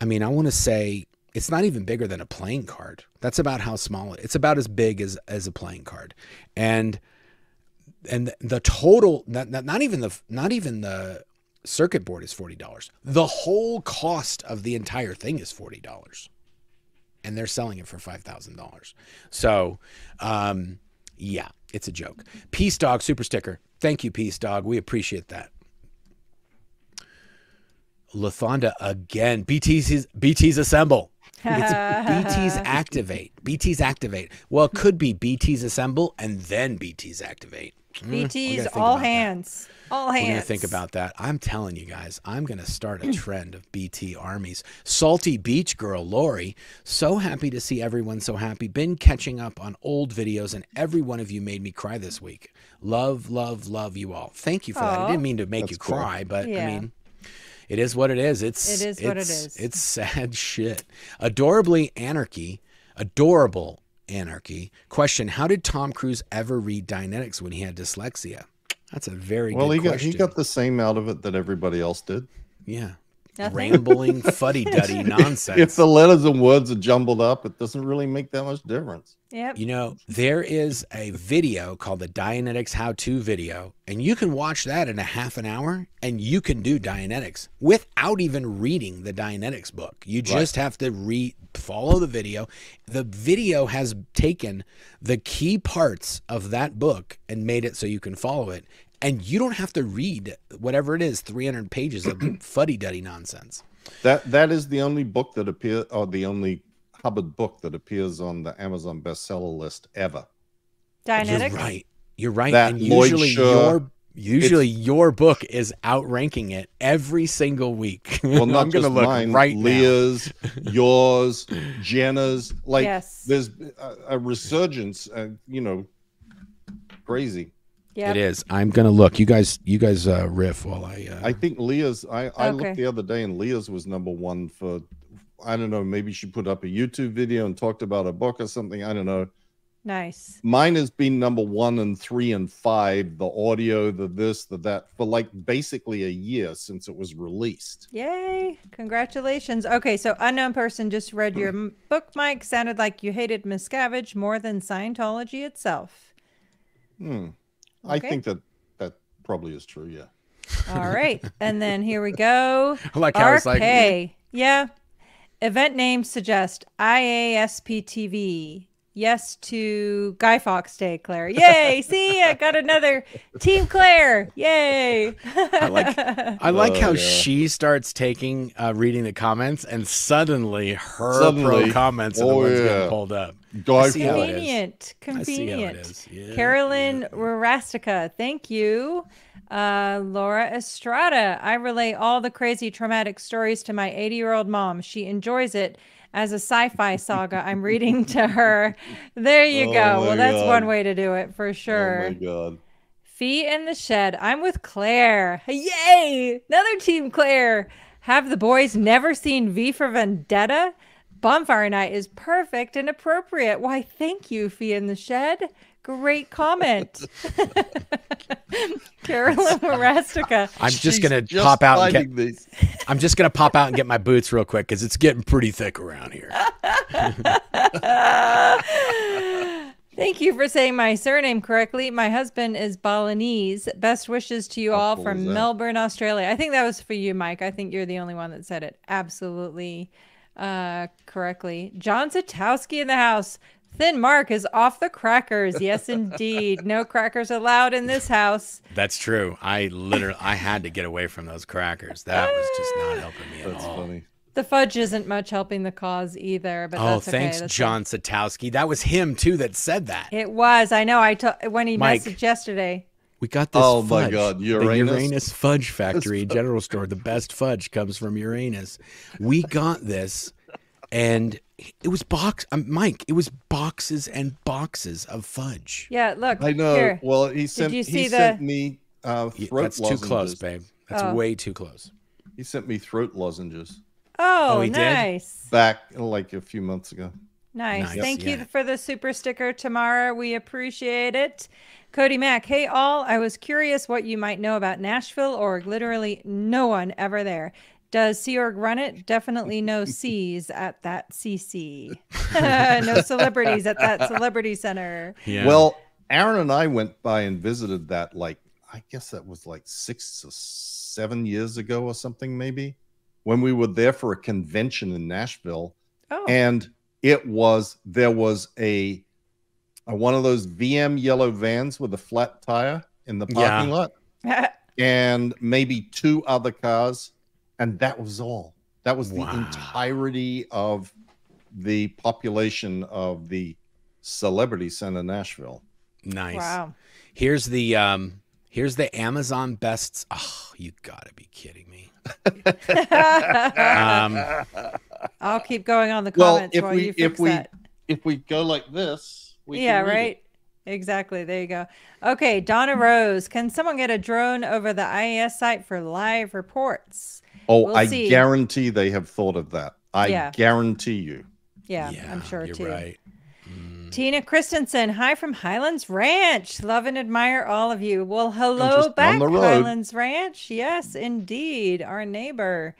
S1: I mean, I want to say it's not even bigger than a playing card. That's about how small it. It's about as big as as a playing card, and and the, the total not, not not even the not even the circuit board is forty dollars. The whole cost of the entire thing is forty dollars, and they're selling it for five thousand dollars. So, um, yeah, it's a joke. Peace Dog super sticker. Thank you, Peace Dog. We appreciate that. Lathonda again. BT's BT's assemble. It's BT's activate. BT's activate. Well, it could be BT's assemble and then BT's activate. Mm, we gotta
S3: BT's
S1: think
S3: all
S1: about that.
S3: hands. All hands.
S1: We're gonna think about that. I'm telling you guys, I'm gonna start a trend of BT armies. Salty Beach Girl Lori, so happy to see everyone so happy. Been catching up on old videos, and every one of you made me cry this week. Love, love, love you all. Thank you for that. I didn't mean to make
S2: That's
S1: you
S2: cool.
S1: cry, but I mean. It is what it is. It's
S3: It is what it
S1: it's- It's sad shit. Adorably anarchy, adorable anarchy. Question: How did Tom Cruise ever read Dianetics when he had dyslexia? That's a very
S2: Well,
S1: good
S2: he got
S1: question.
S2: he got the same out of it that everybody else did.
S1: Yeah.
S3: Nothing.
S1: Rambling, fuddy duddy nonsense.
S2: If the letters and words are jumbled up, it doesn't really make that much difference.
S3: Yep.
S1: you know, there is a video called the Dianetics How To video, and you can watch that in a half an hour and you can do Dianetics without even reading the Dianetics book. You just have to read, follow the video. The video has taken the key parts of that book and made it so you can follow it. And you don't have to read whatever it is, 300 pages of fuddy duddy nonsense.
S2: That that is the only book that appears or the only Hubbard book that appears on the Amazon bestseller list ever.
S3: Dianetics.
S1: You're right. You're right.
S2: That
S1: and
S2: Lloyd
S1: usually
S2: Sher-
S1: your usually your book is outranking it every single week.
S2: Well, not
S1: I'm gonna look
S2: mine,
S1: right now.
S2: Leah's, yours, Jenna's. Like
S3: Yes.
S2: there's a, a resurgence. Uh, you know, crazy.
S3: Yep.
S1: It is. I'm gonna look. You guys, you guys uh, riff while I. Uh,
S2: I think Leah's. I I
S3: Okay.
S2: looked the other day, and Leah's was number one for. I don't know. Maybe she put up a YouTube video and talked about a book or something. I don't know.
S3: Nice.
S2: Mine has been number one and three and five. The audio, the this, the that, for like basically a year since it was released.
S3: Yay. Congratulations. Okay, so unknown person just read your book, Mike. Sounded like you hated Miscavige more than Scientology itself.
S2: Hmm. I think that that probably is true. Yeah.
S3: All right. And then here we go.
S1: I like how it's like.
S3: Yeah. Event name suggest IASP TV. Yes to Guy Fawkes Day, Claire. Yay! See, I got another Team Claire. Yay!
S1: I like. I like
S2: Oh,
S1: how
S2: yeah.
S1: she starts taking uh, reading the comments, and suddenly her pro
S2: Suddenly.
S1: comments are the
S2: Oh,
S1: ones
S2: yeah.
S1: getting pulled up.
S2: Guy
S1: see how
S3: convenient.
S1: I see how it
S3: Convenient.
S1: is. Yeah,
S3: Carolyn Rastica, thank you. Uh, Laura Estrada, I relay all the crazy traumatic stories to my 80 year old mom. She enjoys it as a sci-fi saga. I'm reading to her. There you
S2: Oh
S3: go. Well, that's one way to do it for sure.
S2: Oh my god.
S3: Fee in the shed. I'm with Claire. Yay! Another team Claire. Have the boys never seen V for Vendetta? Bonfire night is perfect and appropriate. Why, thank you, Fee in the shed. Great comment. Carolyn Marastica.
S1: I'm just
S2: She's
S1: gonna
S2: just
S1: pop out and get.
S2: these.
S1: I'm just gonna pop out and get my boots real quick because it's getting pretty thick around here.
S3: Thank you for saying my surname correctly. My husband is Balinese. Best wishes to you
S2: How
S3: all
S2: cool
S3: from? Melbourne, Australia. I think that was for you, Mike. I think you're the only one that said it absolutely uh, correctly. John Satowski in the house. Thin Marc is off the crackers. Yes, indeed. No crackers allowed in this house.
S1: That's true. I literally I had to get away from those crackers. That was just not helping me at
S2: That's
S1: all.
S2: funny.
S3: The fudge isn't much helping the cause either, but
S1: Oh,
S3: that's okay.
S1: thanks,
S3: That's
S1: John Satowski. That was him too that said that.
S3: It was. I know. I to- when he
S1: Mike.
S3: messaged yesterday.
S1: We got this.
S2: Oh my
S1: fudge,
S2: God,
S1: The
S2: Uranus?
S1: Uranus Fudge Factory General Store. The best fudge comes from Uranus. We got this, and it was box. Um, Mike, it was boxes and boxes of fudge.
S3: Yeah, look.
S2: I know.
S3: Here.
S2: Well, he sent
S3: you see
S2: he
S3: the-
S2: sent me uh,
S1: Yeah,
S2: throat
S1: That's too
S2: lozenges.
S1: close, babe. That's
S3: Oh.
S1: way too close.
S2: He sent me throat lozenges
S3: Oh,
S1: Oh, he did?
S3: nice.
S2: back like a few months ago.
S3: Nice.
S1: Nice,
S3: Thank
S1: yeah.
S3: you for the super sticker, Tamara. We appreciate it. Cody Mack, hey all, I was curious what you might know about Nashville or Literally no one ever there. Does Sea Org run it? Definitely no C's at that CC. no celebrities at that celebrity center.
S1: Yeah.
S2: Well, Aaron and I went by and visited that like I guess that was like six or seven years ago or something, maybe when we were there for a convention in Nashville,
S3: Oh,
S2: and it was there was a, a one of those VM yellow vans with a flat tire in the
S1: Yeah.
S2: parking lot, and maybe two other cars, and that was all. That was the
S1: Wow.
S2: entirety of the population of the Celebrity Center Nashville.
S1: nice.
S3: wow.
S1: Here's the um. Here's the Amazon bests. Oh, you gotta be kidding me. Um,
S3: I'll keep going on the
S2: Well,
S3: comments
S2: if
S3: while
S2: we-
S3: you
S2: if we-
S3: that.
S2: If we go like this, we
S3: yeah,
S2: can read it.
S3: right. Exactly. There you go. Okay, Donna Rose. Can someone get a drone over the IAS site for live reports?
S2: Oh,
S3: We'll
S2: I
S3: see.
S2: guarantee they have thought of that. I
S3: Yeah.
S2: guarantee you.
S3: Yeah, I'm sure
S1: you're
S3: too.
S1: right. Mm.
S3: Tina Christensen, hi from Highlands Ranch. Love and admire all of you. Well, hello back,
S2: the.
S3: Highlands Ranch. Yes, indeed, our neighbor.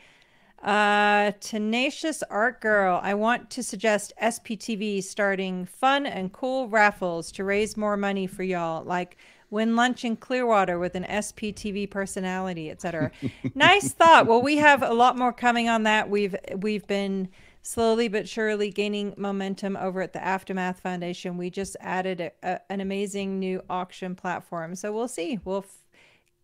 S3: Uh, tenacious art girl. I want to suggest SPTV starting fun and cool raffles to raise more money for y'all, like win lunch in Clearwater with an SPTV personality, etc. nice thought. Well, we have a lot more coming on that. We've we've been slowly but surely gaining momentum over at the Aftermath Foundation. We just added a, a- an amazing new auction platform. So we'll see. We'll f-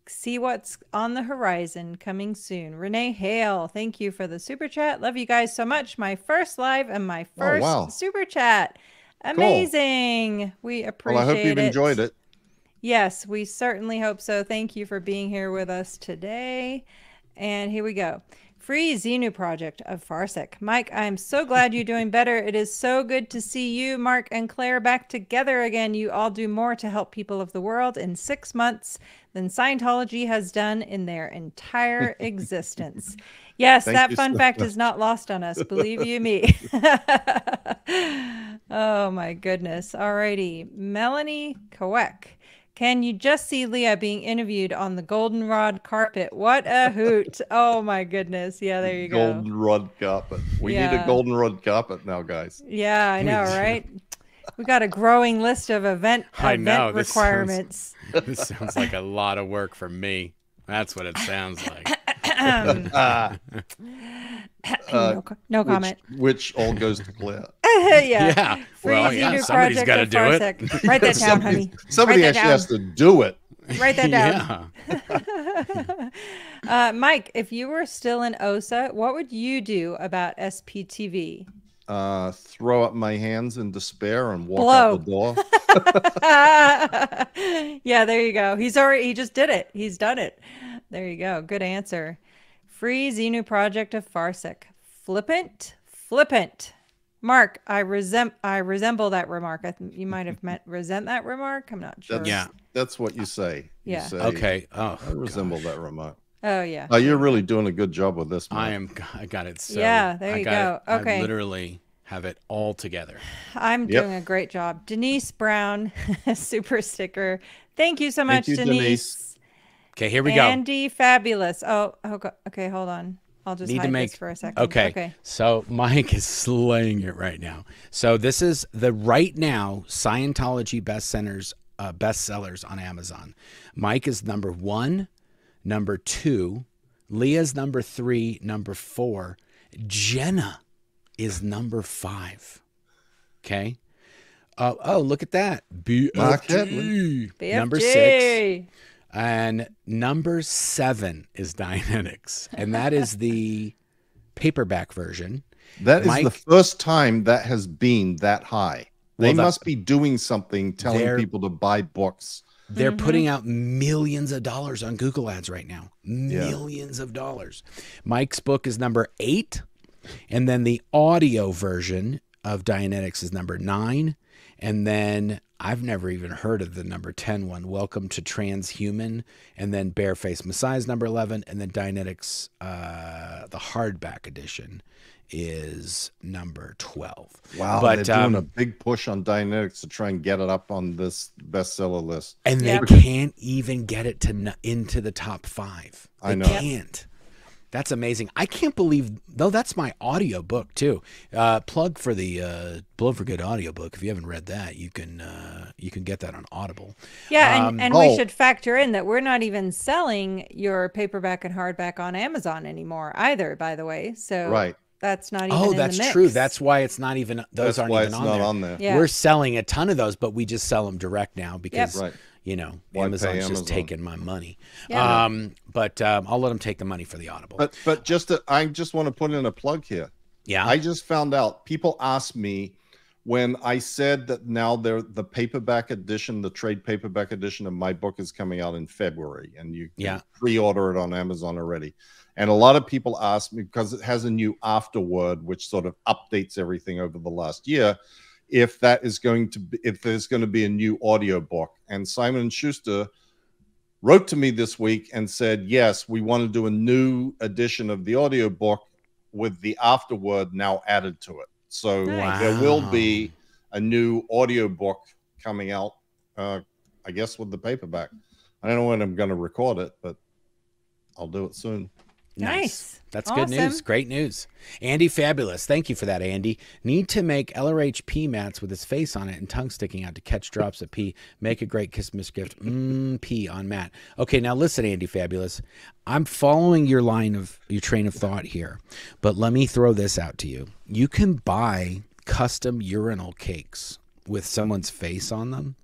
S3: see what's on the horizon coming soon. Renee Hale, thank you for the super chat. Love you guys so much. My first live and my oh, first
S2: wow.
S3: super chat. Amazing. We appreciate it.
S2: Well, I hope you've
S3: it.
S2: enjoyed it.
S3: Yes, we certainly hope so. Thank you for being here with us today. And here we go. Free Xenu project of Farsec. Mike, I'm so glad you're doing better. It is so good to see you, Mark, and Claire back together again. You all do more to help people of the world in six months than Scientology has done in their entire existence. Yes,
S2: Thank
S3: that fun
S2: so
S3: fact is not lost on us, believe you me. oh my goodness. Alrighty. Melanie Kowek. Can you just see Leah being interviewed on the goldenrod carpet? What a hoot. Oh my goodness. Yeah, there you go.
S2: Goldenrod carpet. We need a goldenrod carpet now, guys.
S3: Yeah, I know, right? We got a growing list of event
S1: I
S3: event
S1: know, this sounds-
S3: requirements.
S1: This sounds like a lot of work for me. That's what it sounds like.
S3: Ah.
S2: Ah,
S3: no, co- no
S2: which,
S3: comment.
S2: which all goes to Claire.
S3: yeah.
S1: Yeah.
S3: Free
S1: Well, yeah,
S3: Xenu
S1: somebody's
S3: project
S1: gotta
S3: of
S1: do it.
S3: Write that down, honey.
S2: Somebody
S3: Write that
S2: actually has to do it.
S3: Write that down.
S1: Yeah.
S3: uh, Mike, if you were still in OSA, what would you do about SPTV?
S2: Uh, throw up my hands in despair and walk out the door.
S3: yeah, there you go. He's already he just did it. He's done it. There you go. Good answer. Free Xenu project of Farsec. Flippant, flippant. Marc, I resent. I resemble that remark. I th- you might have meant resent that remark. I'm not sure.
S2: That's,
S1: Yeah.
S2: That's what you say. You
S3: Yeah.
S2: say,
S1: Okay. Oh,
S2: I resemble
S1: gosh.
S2: that remark.
S3: Oh yeah.
S2: Oh, you're really doing a good job with this.
S1: I am. I got it. So
S3: Yeah, there
S1: I
S3: you
S1: got
S3: go.
S1: it- I literally have it all together.
S3: I'm
S2: Yep.
S3: doing a great job. Denise Brown, super sticker. Thank you so much,
S2: Thank you,
S3: Denise.
S2: Denise.
S1: Okay, here we go.
S3: Andy Fabulous. Oh, oh, okay, hold on. I'll just
S1: Need to
S3: hide
S1: make
S3: this for a second.
S1: Okay.
S3: Okay.
S1: So Mike is slaying it right now. So this is the right now Scientology bestsellers uh, bestsellers on Amazon. Mike is number one, number two, Leah's number three, number four, Jenna is number five. Okay. Uh, oh, look at that.
S2: Marc
S1: BFG. Number six.
S3: BFG.
S1: And number seven is Dianetics. And that is the paperback version.
S2: That is
S1: Mike-
S2: the first time that has been that high. They
S1: Well, the-
S2: must be doing something telling people to buy books.
S1: They're
S3: Mhm.
S1: putting out millions of dollars on Google ads right now. Millions of dollars. Mike's book is number eight. And then the audio version of Dianetics is number nine. And then I've never even heard of the number 10 one. Welcome to Transhuman. And then Bare-Faced Messiah is number 11. And then Dianetics, uh, the hardback edition, is number 12.
S2: Wow,
S1: But,
S2: they're doing
S1: um,
S2: a big push on Dianetics to try and get it up on this bestseller list.
S1: and they
S3: Yep.
S1: can't even get it to into the top five. They
S2: I know.
S1: can't. That's amazing. I can't believe though. That's my audio book too. Uh, plug for the uh, Blown for Good audio book. If you haven't read that, you can uh, you can get that on Audible.
S3: Yeah,
S1: Um,
S3: and, and we
S2: oh.
S3: should factor in that we're not even selling your paperback and hardback on Amazon anymore either, by the way. So
S2: Right.
S3: that's not even
S1: Oh,
S3: in
S1: that's
S3: the
S1: true. That's why it's not even. Those
S2: That's
S1: aren't
S2: why
S1: even
S2: it's
S1: on
S2: not
S1: there.
S2: on there.
S3: Yeah.
S1: We're selling a ton of those, but we just sell them direct now because
S2: Right.
S1: You know
S2: Why pay
S1: Amazon's just
S2: Amazon?
S1: taking my money.
S3: Yeah.
S1: Um, but um, I'll let them take the money for the Audible.
S2: But but just to, I just want to put in a plug here.
S1: yeah.
S2: I just found out people asked me when I said that now they're the paperback edition, the trade paperback edition of my book is coming out in February, and you can
S1: Yeah.
S2: pre-order it on Amazon already. And a lot of people ask me because it has a new afterword, which sort of updates everything over the last year. If that is going to be, if there's going to be a new audio book, and Simon and Schuster wrote to me this week and said, yes, we want to do a new edition of the audio book with the afterword now added to it. So
S3: Nice.
S2: there will be a new audio book coming out, uh, I guess, with the paperback. I don't know when I'm going to record it, but I'll do it soon.
S3: Nice.
S1: That's good news. Great news. Andy Fabulous. Thank you for that, Andy. Need to make LRH pee mats with his face on it and tongue sticking out to catch drops of pee. Make a great Christmas gift. Mmm, pee on mat. Okay, now listen, Andy Fabulous. I'm following your line of your train of thought here, but let me throw this out to you. You can buy custom urinal cakes with someone's face on them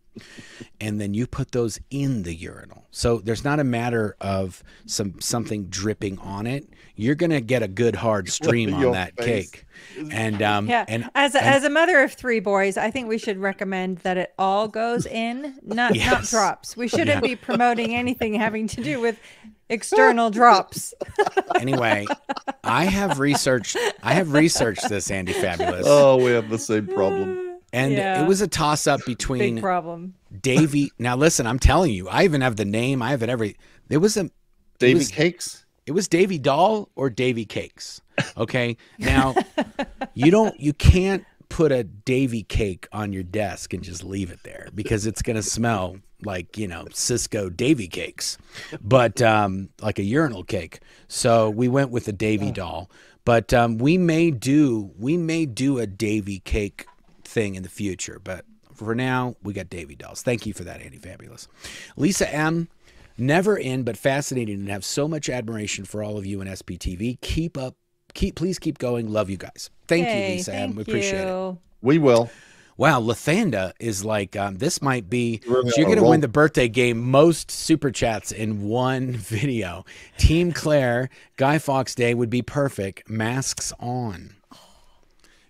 S1: and then you put those in the urinal. So there's not a matter of some something dripping on it. You're gonna get a good hard stream on that
S2: face.
S1: cake, and um,
S3: Yeah.
S1: and
S3: as a,
S1: and-
S3: as a mother of three boys, I think we should recommend that it all goes in, not not drops. We shouldn't
S1: Yeah.
S3: be promoting anything having to do with external drops.
S1: anyway, I have researched. I have researched this, Andy Fabulous,
S2: Oh, we have the same problem.
S1: And
S3: yeah.
S1: it was a toss up between
S3: Big
S1: between
S3: problem.
S1: Davy. Now listen, I'm telling you, I even have the name. I have it every. There was a.
S2: Davy
S1: was-
S2: Cakes?
S1: It was Davy Doll or Davy Cakes. Okay. Now, you don't, you can't put a Davy cake on your desk and just leave it there because it's going to smell like, you know, Cisco Davy cakes, but um, like a urinal cake. So we went with a Davy doll, but um, we may do, we may do a Davy cake thing in the future, but for now, we got Davy dolls. Thank you for that, Andy Fabulous. Lisa M. Never in, but fascinating and have so much admiration for all of you in SPTV. Keep up, keep please keep going. Love you guys. Thank you, Lisa.
S3: thank
S1: M. We appreciate it.
S2: We will.
S1: Wow, Lathanda is like um, this might be
S2: We're
S1: you're
S2: gonna
S1: gonna win the birthday game most super chats in one video. Team Claire, Guy Fawkes Day would be perfect. Masks on.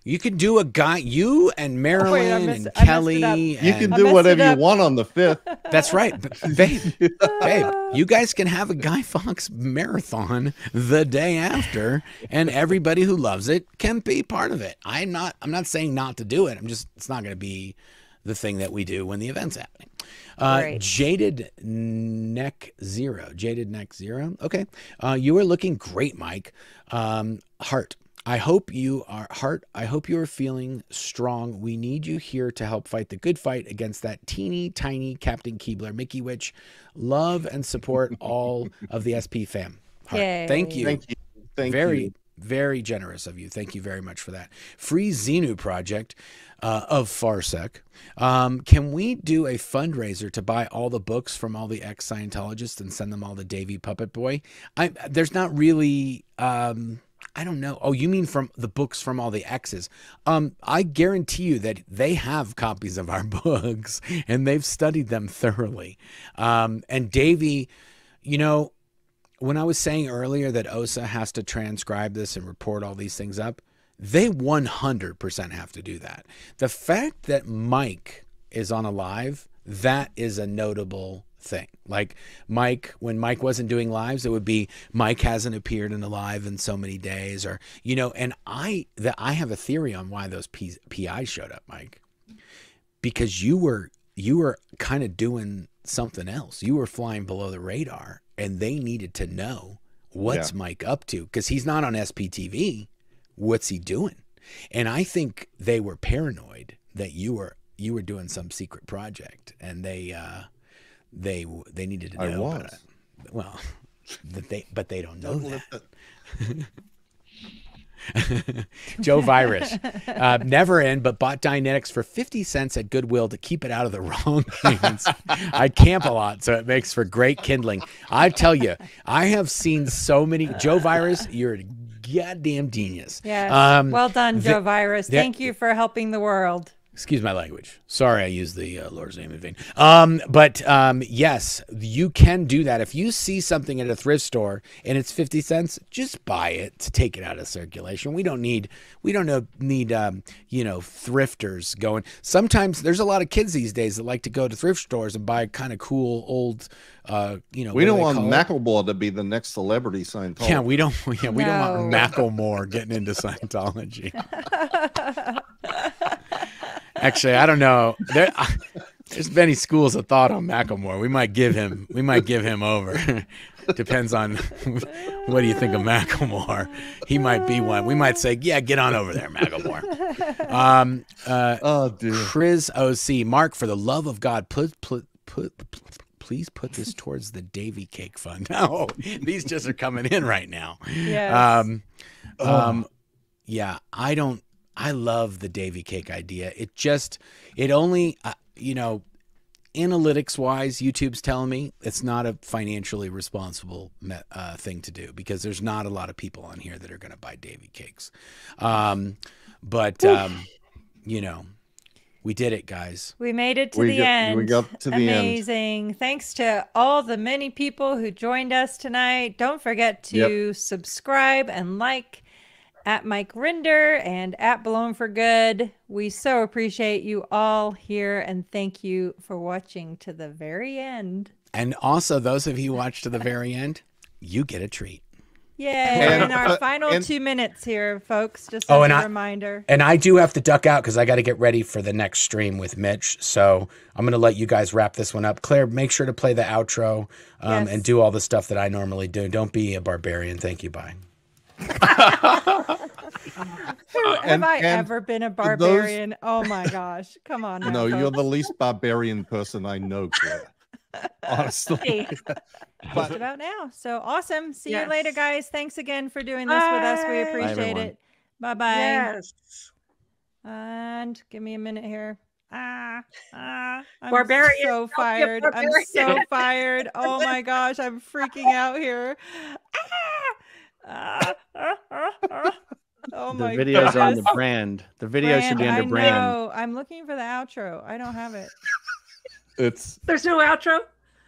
S1: You can do a guy, you and Marilyn
S3: messed-
S1: and
S3: I messed it
S1: Kelly.
S3: up.
S2: You can do whatever you want on the fifth.
S1: That's right, babe. babe, you guys can have a Guy Fawkes marathon the day after, and everybody who loves it can be part of it. I'm not. I'm not saying not to do it. I'm just. It's not going to be the thing that we do when the event's happening. Uh,
S3: Great.
S1: Jaded Neck Zero. Jaded Neck Zero. Okay. Uh, you are looking great, Mike. Um, heart. I hope you are heart. I hope you are feeling strong. We need you here to help fight the good fight against that teeny tiny Captain Keebler, Mickey Witch. Love and support all of the SP fam. Heart. Thank you
S2: Thank you. Thank
S1: very
S2: you.
S1: very generous of you thank you very much for that free xenu project uh, of farsec um, can we do a fundraiser to buy all the books from all the ex-scientologists and send them all to davy puppet boy I, there's not really um, I don't know. Oh, you mean from the books from all the exes? Um, I guarantee you that they have copies of our books and they've studied them thoroughly. Um, and Davy, you know, when I was saying earlier that OSA has to transcribe this and report all these things up, they 100% have to do that. The fact that Mike is on a live, that is a notable thing. Like Mike, when Mike wasn't doing lives, it would be Mike hasn't appeared in a live in so many days, or you know. And I that I have a theory on why those P, PIs showed up, Mike, because you were you were kind of doing something else. You were flying below the radar, and they needed to know what's Mike up to because he's not on SPTV. What's he doing? And I think they were paranoid that you were you were doing some secret project, and they uh, they they needed to
S2: I
S1: know about
S2: was.
S1: it. Well, that they but they don't know that. Joe Virus. Uh, never in, but bought Dianetics for 50 cents at Goodwill to keep it out of the wrong hands. I camp a lot, so it makes for great kindling. I tell you, I have seen so many. Joe Virus, you're a goddamn genius.
S3: Yes.
S1: Um,
S3: well done,
S1: the-
S3: Joe Virus.
S1: the-
S3: Thank you for helping the world.
S1: Excuse my language. Sorry, I used the uh, Lord's name in vain. Um, but um, yes, you can do that. If you see something at a thrift store and it's fifty cents, just buy it to take it out of circulation. We don't need we don't know, need um, you know thrifters going. Sometimes there's a lot of kids these days that like to go to thrift stores and buy kind of cool old. Uh, you know,
S2: We
S1: do
S2: don't
S1: they
S2: want
S1: call?
S2: Macklemore to be the next celebrity Scientologist.
S1: Yeah, we don't. Yeah, we don't want Macklemore getting into Scientology. Actually, I don't know. There, there's many schools of thought on Macklemore. We might give him. We might give him over. Depends on what do you think of Macklemore. He might be one. We might say, yeah, get on over there, Macklemore. Um, uh,
S2: Oh, dude.
S1: Chris OC, Marc, for the love of God, put put put. Please put this towards the Davy Cake Fund. No, these just are coming in right now.
S3: Yes.
S1: Um, um, yeah, I don't. I love the Davy Cake idea. It just, it only, uh, you know, analytics wise, YouTube's telling me it's not a financially responsible uh, thing to do because there's not a lot of people on here that are going to buy Davy cakes. Um, but um, you know, we did it, guys.
S3: We made it to
S2: We
S3: the
S2: got-
S3: end.
S2: we got to the end.
S3: Amazing. Thanks to all the many people who joined us tonight. Don't forget to subscribe and like at Mike Rinder and at Blown for Good. We so appreciate you all here and thank you for watching to the very end.
S1: And also, those of you who watch to the very end, you get a treat.
S3: Yay.
S2: And-
S3: in our
S2: uh,
S3: final
S2: and-
S3: two minutes here, folks, just
S1: Oh,
S3: as
S1: and
S3: a
S1: I-
S3: reminder.
S1: And I do have to duck out because I got to get ready for the next stream with Mitch. So I'm going to let you guys wrap this one up. Claire, make sure to play the outro um,
S3: Yes.
S1: and do all the stuff that I normally do. Don't be a barbarian. Thank you. Bye.
S3: Who, have
S2: and-
S3: I
S2: and
S3: ever been a
S2: those-
S3: barbarian? Oh my gosh. Come on. Now,
S2: No, you're the least barbarian person I know, Claire. Honestly.
S4: Hey,
S3: just about now. So awesome. See you later, guys. Thanks again for doing this with us. We appreciate
S1: everyone.
S3: it. Bye bye.
S4: yes.
S3: And give me a minute here. Ah, ah, I'm
S4: Barbarian,
S3: so
S4: don't be a
S3: fired. I'm so fired. Oh my gosh, I'm freaking out here. Ah, ah, ah, ah. Oh
S5: The
S3: my
S5: video's on the brand. The video should be
S3: Brand,
S5: under
S3: I
S5: brand.
S3: know. I'm looking for the outro. I don't have it.
S2: It's
S4: There's no outro.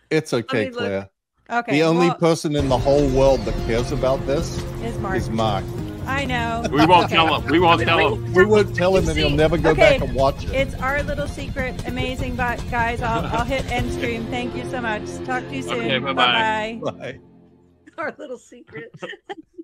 S2: it's okay. Claire.
S3: Okay.
S2: the only
S3: well,
S2: person in the whole world that cares about this
S3: is Marc.
S2: is Marc.
S3: I know.
S5: We won't
S3: Okay.
S5: tell him. We won't tell him.
S2: We won't tell him, and he'll never go
S3: Okay.
S2: back and watch it.
S3: It's our little secret. Amazing, but guys, I'll, I'll hit end stream. Thank you so much. Talk to you soon.
S5: Okay, bye-bye.
S3: Bye-bye.
S2: Bye.
S4: Our little secret.